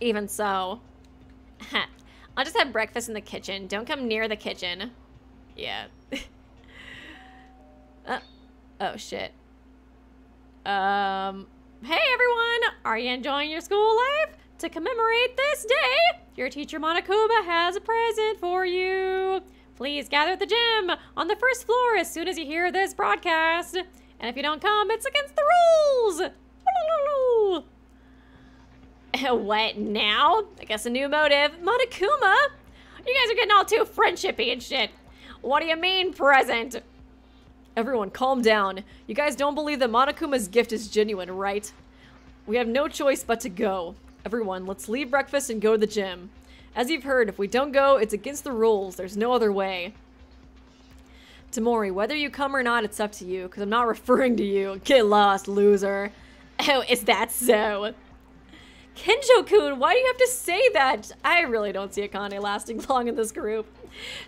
Even so. I'll just have breakfast in the kitchen. Don't come near the kitchen. Yeah. uh, oh, shit. Um, hey everyone! Are you enjoying your school life? To commemorate this day, your teacher Monokuma has a present for you. Please gather at the gym on the first floor as soon as you hear this broadcast. And if you don't come, it's against the rules. what now? I guess a new motive. Monokuma? You guys are getting all too friendshipy and shit. What do you mean, present? Everyone, calm down. You guys don't believe that Monokuma's gift is genuine, right? We have no choice but to go. Everyone, let's leave breakfast and go to the gym. As you've heard, if we don't go, it's against the rules. There's no other way. Tamori, whether you come or not, it's up to you, because I'm not referring to you. Get lost, loser. Oh, is that so? Kinjo-kun, why do you have to say that? I really don't see Akane lasting long in this group.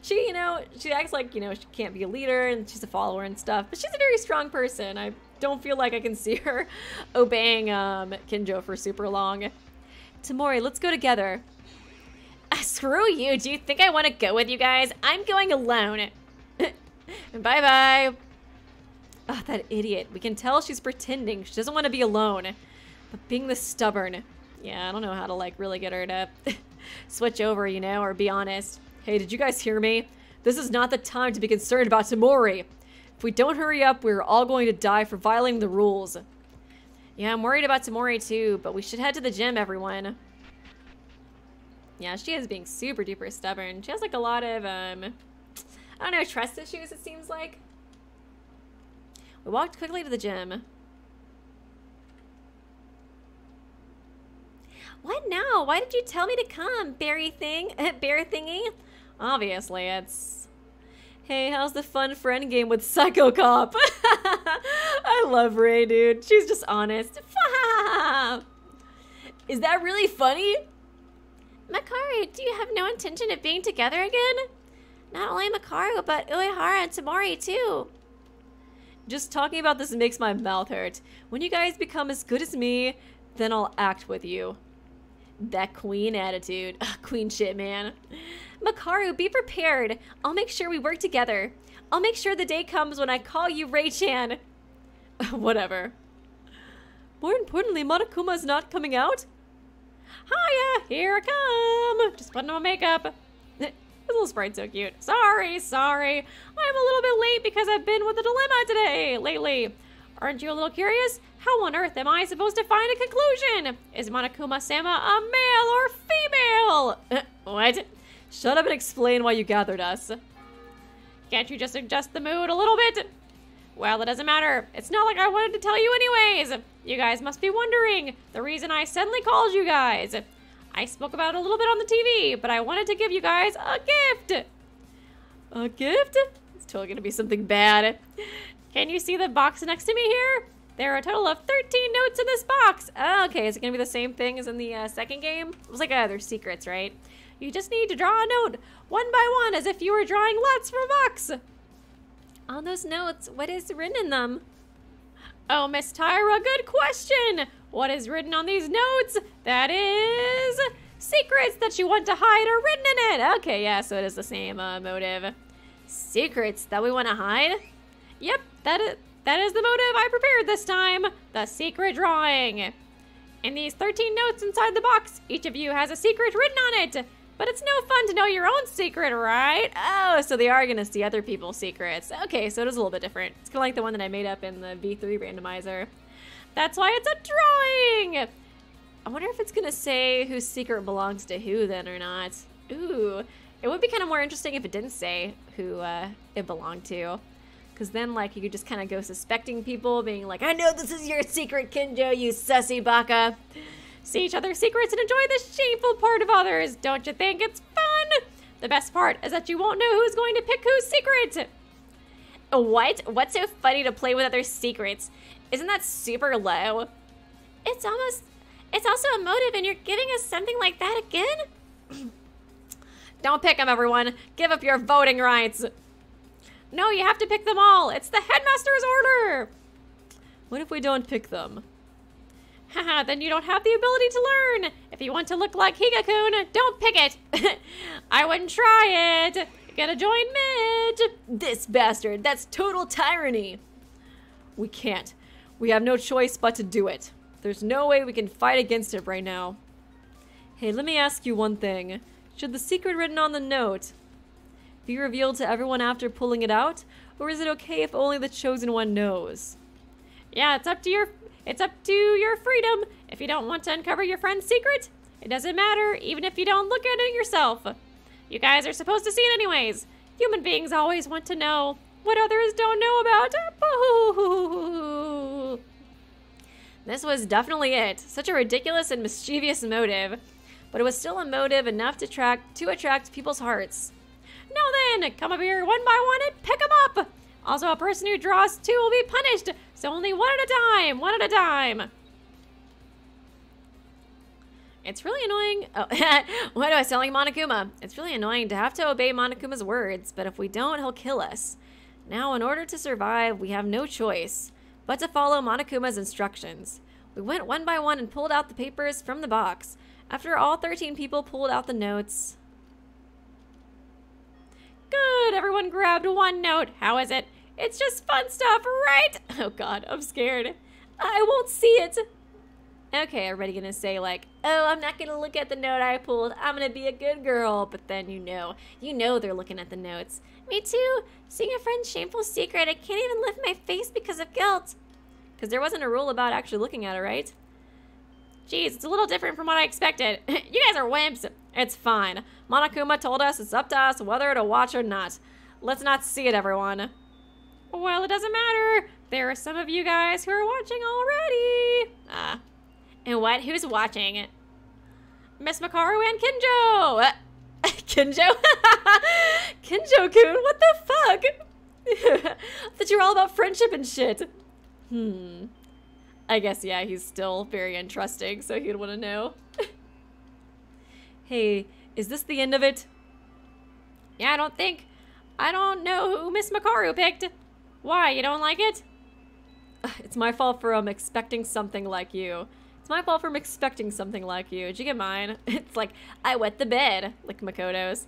She, you know, she acts like, you know, she can't be a leader and she's a follower and stuff, but she's a very strong person. I don't feel like I can see her obeying um, Kinjo for super long. Tamori, let's go together. Uh, screw you. Do you think I want to go with you guys? I'm going alone. Bye-bye. Oh, that idiot. We can tell she's pretending. She doesn't want to be alone. But being this stubborn. Yeah, I don't know how to, like, really get her to switch over, you know, or be honest. Hey, did you guys hear me? This is not the time to be concerned about Tamori. If we don't hurry up, we're all going to die for violating the rules. Yeah, I'm worried about Tamori too, but we should head to the gym, everyone. Yeah, she is being super duper stubborn. She has like a lot of, um, I don't know, trust issues, it seems like. We walked quickly to the gym. What now? Why did you tell me to come, berry thing? Bear thingy? Obviously, it's Hey, how's the fun friend game with Psycho Cop? I love Ray, dude. She's just honest. Is that really funny? Makaru, do you have no intention of being together again? Not only Makaru, but Uehara and Tamori too. Just talking about this makes my mouth hurt. When you guys become as good as me, then I'll act with you. That queen attitude. Ugh, queen shit, man. Makaru, be prepared. I'll make sure we work together. I'll make sure the day comes when I call you Ray-chan. Whatever. More importantly, Monokuma's not coming out? Hiya, here I come. Just putting on makeup. this little sprite's so cute. Sorry, sorry. I'm a little bit late because I've been with a dilemma today, lately. Aren't you a little curious? How on earth am I supposed to find a conclusion? Is Monokuma Sama a male or female? what? Shut up and explain why you gathered us. Can't you just adjust the mood a little bit? Well, it doesn't matter. It's not like I wanted to tell you anyways. You guys must be wondering the reason I suddenly called you guys. I spoke about it a little bit on the TV, but I wanted to give you guys a gift. A gift? It's totally gonna be something bad. Can you see the box next to me here? There are a total of 13 notes in this box. Oh, okay, is it gonna be the same thing as in the uh, second game? It was like, uh, there's secrets, right? You just need to draw a note, one by one, as if you were drawing lots from a box. On those notes, what is written in them? Oh, Miss Taira, good question. What is written on these notes? That is secrets that you want to hide are written in it. Okay, yeah, so it is the same uh, motive. Secrets that we want to hide? Yep, that is, that is the motive I prepared this time. The secret drawing. In these 13 notes inside the box, each of you has a secret written on it. But it's no fun to know your own secret, right? Oh, so they are gonna see other people's secrets. Okay, so it is a little bit different. It's kind of like the one that I made up in the V3 randomizer. That's why it's a drawing! I wonder if it's gonna say whose secret belongs to who then or not. Ooh, it would be kind of more interesting if it didn't say who uh, it belonged to. Because then, like, you could just kind of go suspecting people, being like, I know this is your secret, Kinjo, you sussy baka see each other's secrets, and enjoy the shameful part of others. Don't you think it's fun? The best part is that you won't know who's going to pick whose secret. What? What's so funny to play with other secrets? Isn't that super low? It's almost. It's also a motive, and you're giving us something like that again? Don't pick them, everyone. Give up your voting rights. No, you have to pick them all. It's the headmaster's order. What if we don't pick them? Haha, then you don't have the ability to learn. If you want to look like Higakun, don't pick it. I wouldn't try it. You gotta join Mitch. This bastard, that's total tyranny. We can't. We have no choice but to do it. There's no way we can fight against it right now. Hey, let me ask you one thing. Should the secret written on the note be revealed to everyone after pulling it out? Or is it okay if only the chosen one knows? Yeah, it's up to your it's up to your freedom. If you don't want to uncover your friend's secret, it doesn't matter, even if you don't look at it yourself. You guys are supposed to see it anyways. Human beings always want to know what others don't know about. This was definitely it. Such a ridiculous and mischievous motive, but it was still a motive enough to attract to attract people's hearts. Now then, come up here one by one and pick them up. Also, a person who draws two will be punished, so only one at a time, one at a time. It's really annoying. Oh, why do I sound like Monokuma? It's really annoying to have to obey Monokuma's words, but if we don't, he'll kill us. Now, in order to survive, we have no choice but to follow Monokuma's instructions. We went one by one and pulled out the papers from the box. After all 13 people pulled out the notes. Good, everyone grabbed one note. How is it? It's just fun stuff, right? Oh god, I'm scared. I won't see it. Okay, everybody gonna say like, oh, I'm not gonna look at the note I pulled. I'm gonna be a good girl. But then you know, you know they're looking at the notes. Me too. Seeing a friend's shameful secret, I can't even lift my face because of guilt. Because there wasn't a rule about actually looking at it, right? Geez, it's a little different from what I expected. you guys are wimps. It's fine. Monokuma told us it's up to us whether to watch or not. Let's not see it, everyone. Well, it doesn't matter. There are some of you guys who are watching already. Ah. Uh, and what? Who's watching? Miss Makaru and Kinjo. Kinjo? Kinjo-kun, what the fuck? that you're all about friendship and shit. Hmm. I guess, yeah, he's still very untrusting, so he'd want to know. hey, is this the end of it? Yeah, I don't think. I don't know who Miss Makaru picked. Why, you don't like it? It's my fault for um expecting something like you. It's my fault for expecting something like you. Did you get mine? It's like, I wet the bed, like Makoto's.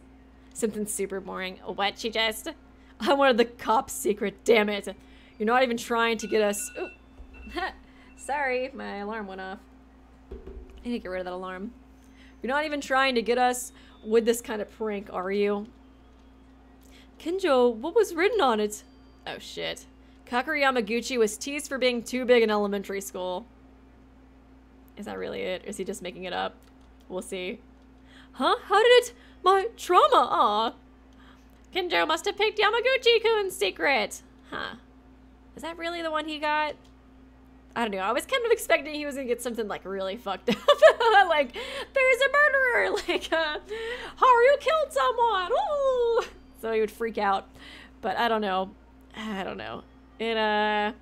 Something super boring. What, she just? I wanted the cop's secret, damn it. You're not even trying to get us... Sorry, my alarm went off. I need to get rid of that alarm. You're not even trying to get us with this kind of prank, are you? Kinjo, what was written on it? Oh shit. Kakeru Yamaguchi was teased for being too big in elementary school. Is that really it? Or is he just making it up? We'll see. Huh? How did it? My trauma? Aw. Kinjo must have picked Yamaguchi-kun's secret. Huh. Is that really the one he got? I don't know. I was kind of expecting he was gonna get something like really fucked up. like, there's a murderer. Like, uh, Haru killed someone. Ooh. So he would freak out. But I don't know. I don't know. And uh,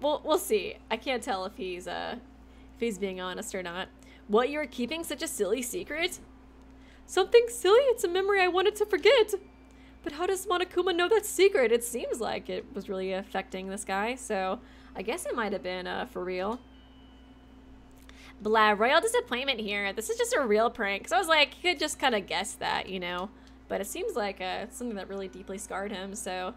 we'll we'll see. I can't tell if he's uh, if he's being honest or not. What you are keeping such a silly secret? Something silly? It's a memory I wanted to forget. But how does Monokuma know that secret? It seems like it was really affecting this guy, so I guess it might have been uh, for real. Blah, royal disappointment here. This is just a real prank. So I was like, you could just kind of guess that, you know. But it seems like uh, something that really deeply scarred him, so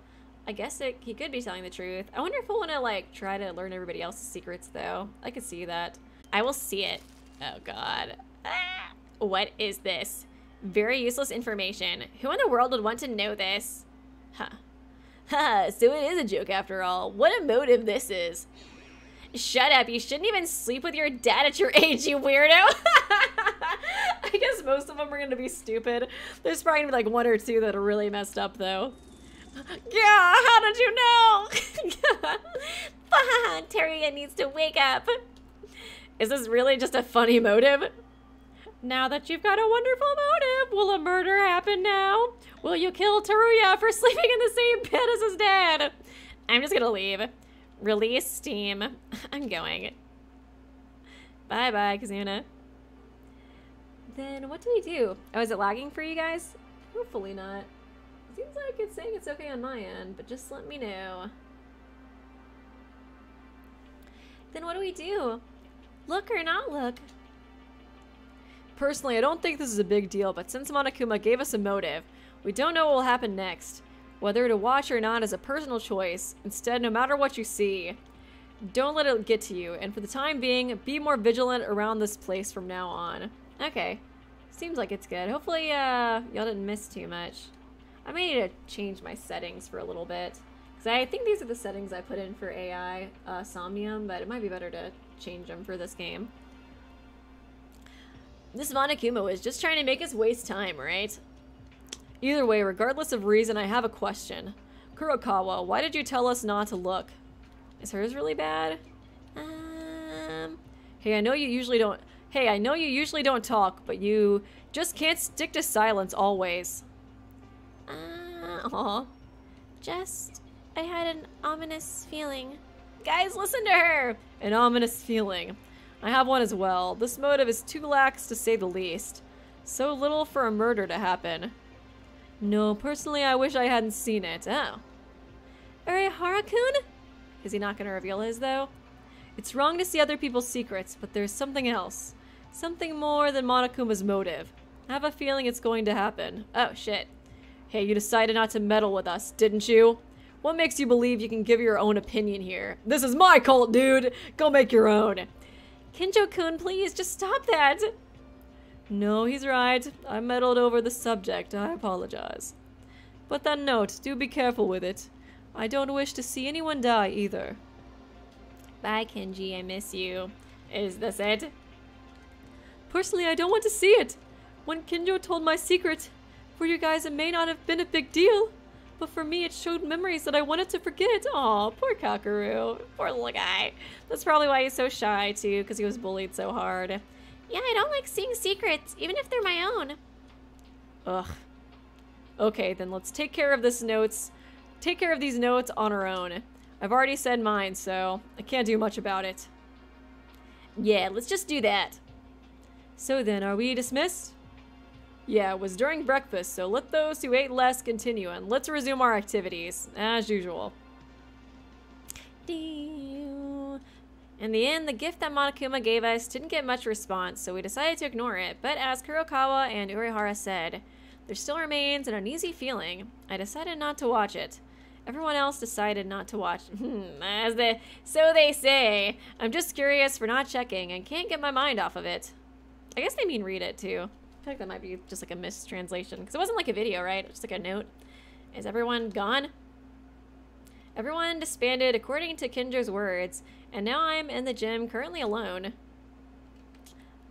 I guess it, he could be telling the truth. I wonder if he'll want to, like, try to learn everybody else's secrets, though. I could see that. I will see it. Oh, God. Ah, what is this? Very useless information. Who in the world would want to know this? Huh. Ha, so it is a joke after all. What a motive this is. Shut up, you shouldn't even sleep with your dad at your age, you weirdo. I guess most of them are gonna be stupid. There's probably gonna be like one or two that are really messed up though. Yeah, how did you know? Teruya needs to wake up. Is this really just a funny motive? Now that you've got a wonderful motive, will a murder happen now? Will you kill Teruya for sleeping in the same bed as his dad? I'm just gonna leave. Release Steam. I'm going. Bye-bye, Kazuna. Then what do we do? Oh, is it lagging for you guys? Hopefully not. Seems like it's saying it's okay on my end, but just let me know. Then what do we do? Look or not look? Personally, I don't think this is a big deal, but since Monokuma gave us a motive, we don't know what will happen next. Whether to watch or not is a personal choice. Instead, no matter what you see, don't let it get to you, and for the time being, be more vigilant around this place from now on. Okay. Seems like it's good. Hopefully, uh, y'all didn't miss too much. I may need to change my settings for a little bit. Because I think these are the settings I put in for AI uh, Somnium, but it might be better to change them for this game. This Monokuma was just trying to make us waste time, right? Either way, regardless of reason, I have a question. Kurokawa, why did you tell us not to look? Is hers really bad? Um, hey, I know you usually don't... Hey, I know you usually don't talk, but you just can't stick to silence always. Uh, aw. Just, I had an ominous feeling. Guys, listen to her! An ominous feeling. I have one as well. This motive is too lax to say the least. So little for a murder to happen. No, personally I wish I hadn't seen it. Oh. Uehara-kun? Is he not going to reveal his, though? It's wrong to see other people's secrets, but there's something else. Something more than Monokuma's motive. I have a feeling it's going to happen. Oh, shit. Hey, you decided not to meddle with us, didn't you? What makes you believe you can give your own opinion here? This is my cult, dude! Go make your own! Kinjo-kun, please, just stop that! No, he's right. I meddled over the subject. I apologize. But that note, do be careful with it. I don't wish to see anyone die either. Bye, Kinji. I miss you. Is this it? Personally, I don't want to see it. When Kinjo told my secret, for you guys it may not have been a big deal, but for me it showed memories that I wanted to forget. Aw, poor Kakaroo. Poor little guy. That's probably why he's so shy, too, because he was bullied so hard. Yeah, I don't like seeing secrets, even if they're my own. Ugh. Okay, then let's take care of this notes. Take care of these notes on our own. I've already said mine, so I can't do much about it. Yeah, let's just do that. So then, are we dismissed? Yeah, it was during breakfast, so let those who ate less continue, and let's resume our activities, as usual. In the end, the gift that Monokuma gave us didn't get much response, so we decided to ignore it, but as Kurokawa and Uehara said, there still remains an uneasy feeling. I decided not to watch it. Everyone else decided not to watch. Hmm, as the so they say. I'm just curious for not checking and can't get my mind off of it. I guess they mean read it too. Feel like that might be just like a mistranslation because it wasn't like a video, right? Just like a note. Is everyone gone? Everyone disbanded according to Kendra's words, and now I'm in the gym currently alone.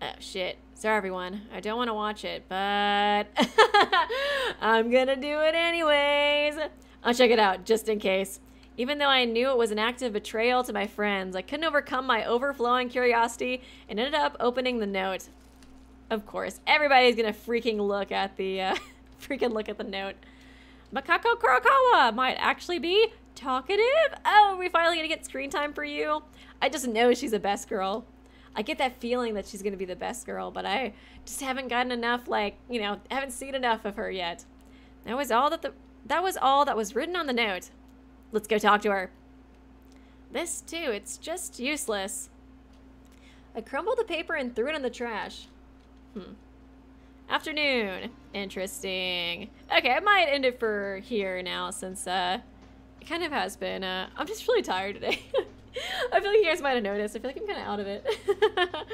Oh shit. Sorry everyone. I don't want to watch it, but I'm gonna do it anyways. I'll check it out just in case. Even though I knew it was an act of betrayal to my friends, I couldn't overcome my overflowing curiosity and ended up opening the note. Of course, everybody's gonna freaking look at the uh, freaking look at the note. Makako Kurokawa might actually be talkative. Oh, we finally gonna get screen time for you? I just know she's the best girl. I get that feeling that she's gonna be the best girl, but I just haven't gotten enough, like, you know, haven't seen enough of her yet. That was all that the that was all that was written on the note. Let's go talk to her. This too, it's just useless. I crumbled the paper and threw it in the trash. Hmm. Afternoon. Interesting. Okay, I might end it for here now since uh it kind of has been uh I'm just really tired today. I feel like you guys might have noticed. I feel like I'm kind of out of it.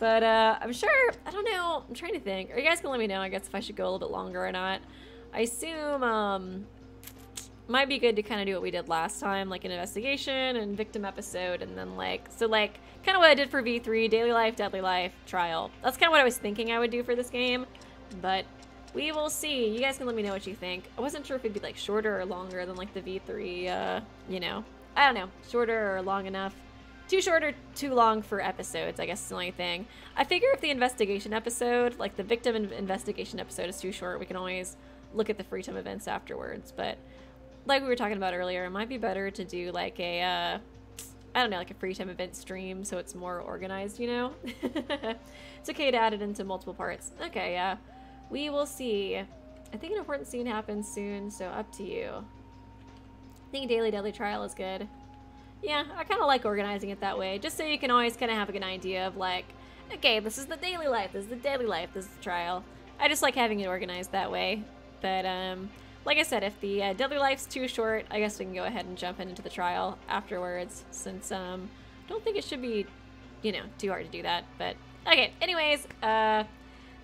but uh, I'm sure, I don't know. I'm trying to think. Are you guys going to let me know, I guess, if I should go a little bit longer or not? I assume um, might be good to kind of do what we did last time, like an investigation and victim episode, and then like, so like, kind of what I did for V3, daily life, deadly life, trial. That's kind of what I was thinking I would do for this game, but we will see. You guys can let me know what you think. I wasn't sure if it'd be like shorter or longer than like the V3, uh, you know, I don't know, shorter or long enough. Too short or too long for episodes, I guess is the only thing. I figure if the investigation episode, like the victim investigation episode is too short, we can always look at the free time events afterwards. But like we were talking about earlier, it might be better to do like a, uh, I don't know, like a free time event stream so it's more organized, you know? it's okay to add it into multiple parts. Okay, yeah. We will see. I think an important scene happens soon, so up to you I think Daily Deadly Trial is good. Yeah, I kind of like organizing it that way, just so you can always kind of have a good idea of like, okay, this is the daily life, this is the daily life, this is the trial. I just like having it organized that way. But, um, like I said, if the uh, Deadly Life's too short, I guess we can go ahead and jump into the trial afterwards, since, um, I don't think it should be, you know, too hard to do that. But, okay, anyways, uh,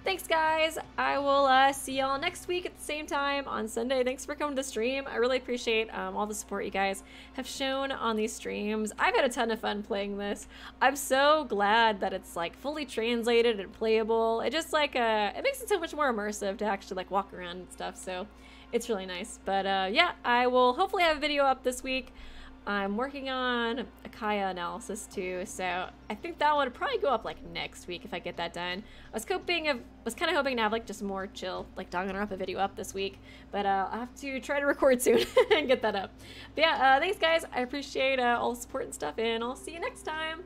Thanks, guys. I will uh, see y'all next week at the same time on Sunday. Thanks for coming to stream. I really appreciate um, all the support you guys have shown on these streams. I've had a ton of fun playing this. I'm so glad that it's like fully translated and playable. It just like uh, it makes it so much more immersive to actually like walk around and stuff. So it's really nice. But uh, yeah, I will hopefully have a video up this week. I'm working on a Kaya analysis too, so I think that one would probably go up like next week if I get that done. I was hoping of, was kind of hoping to have like just more chill, like Danganronpa video up this week, but uh, I'll have to try to record soon and get that up. But yeah, uh, thanks guys. I appreciate uh, all the support and stuff, and I'll see you next time.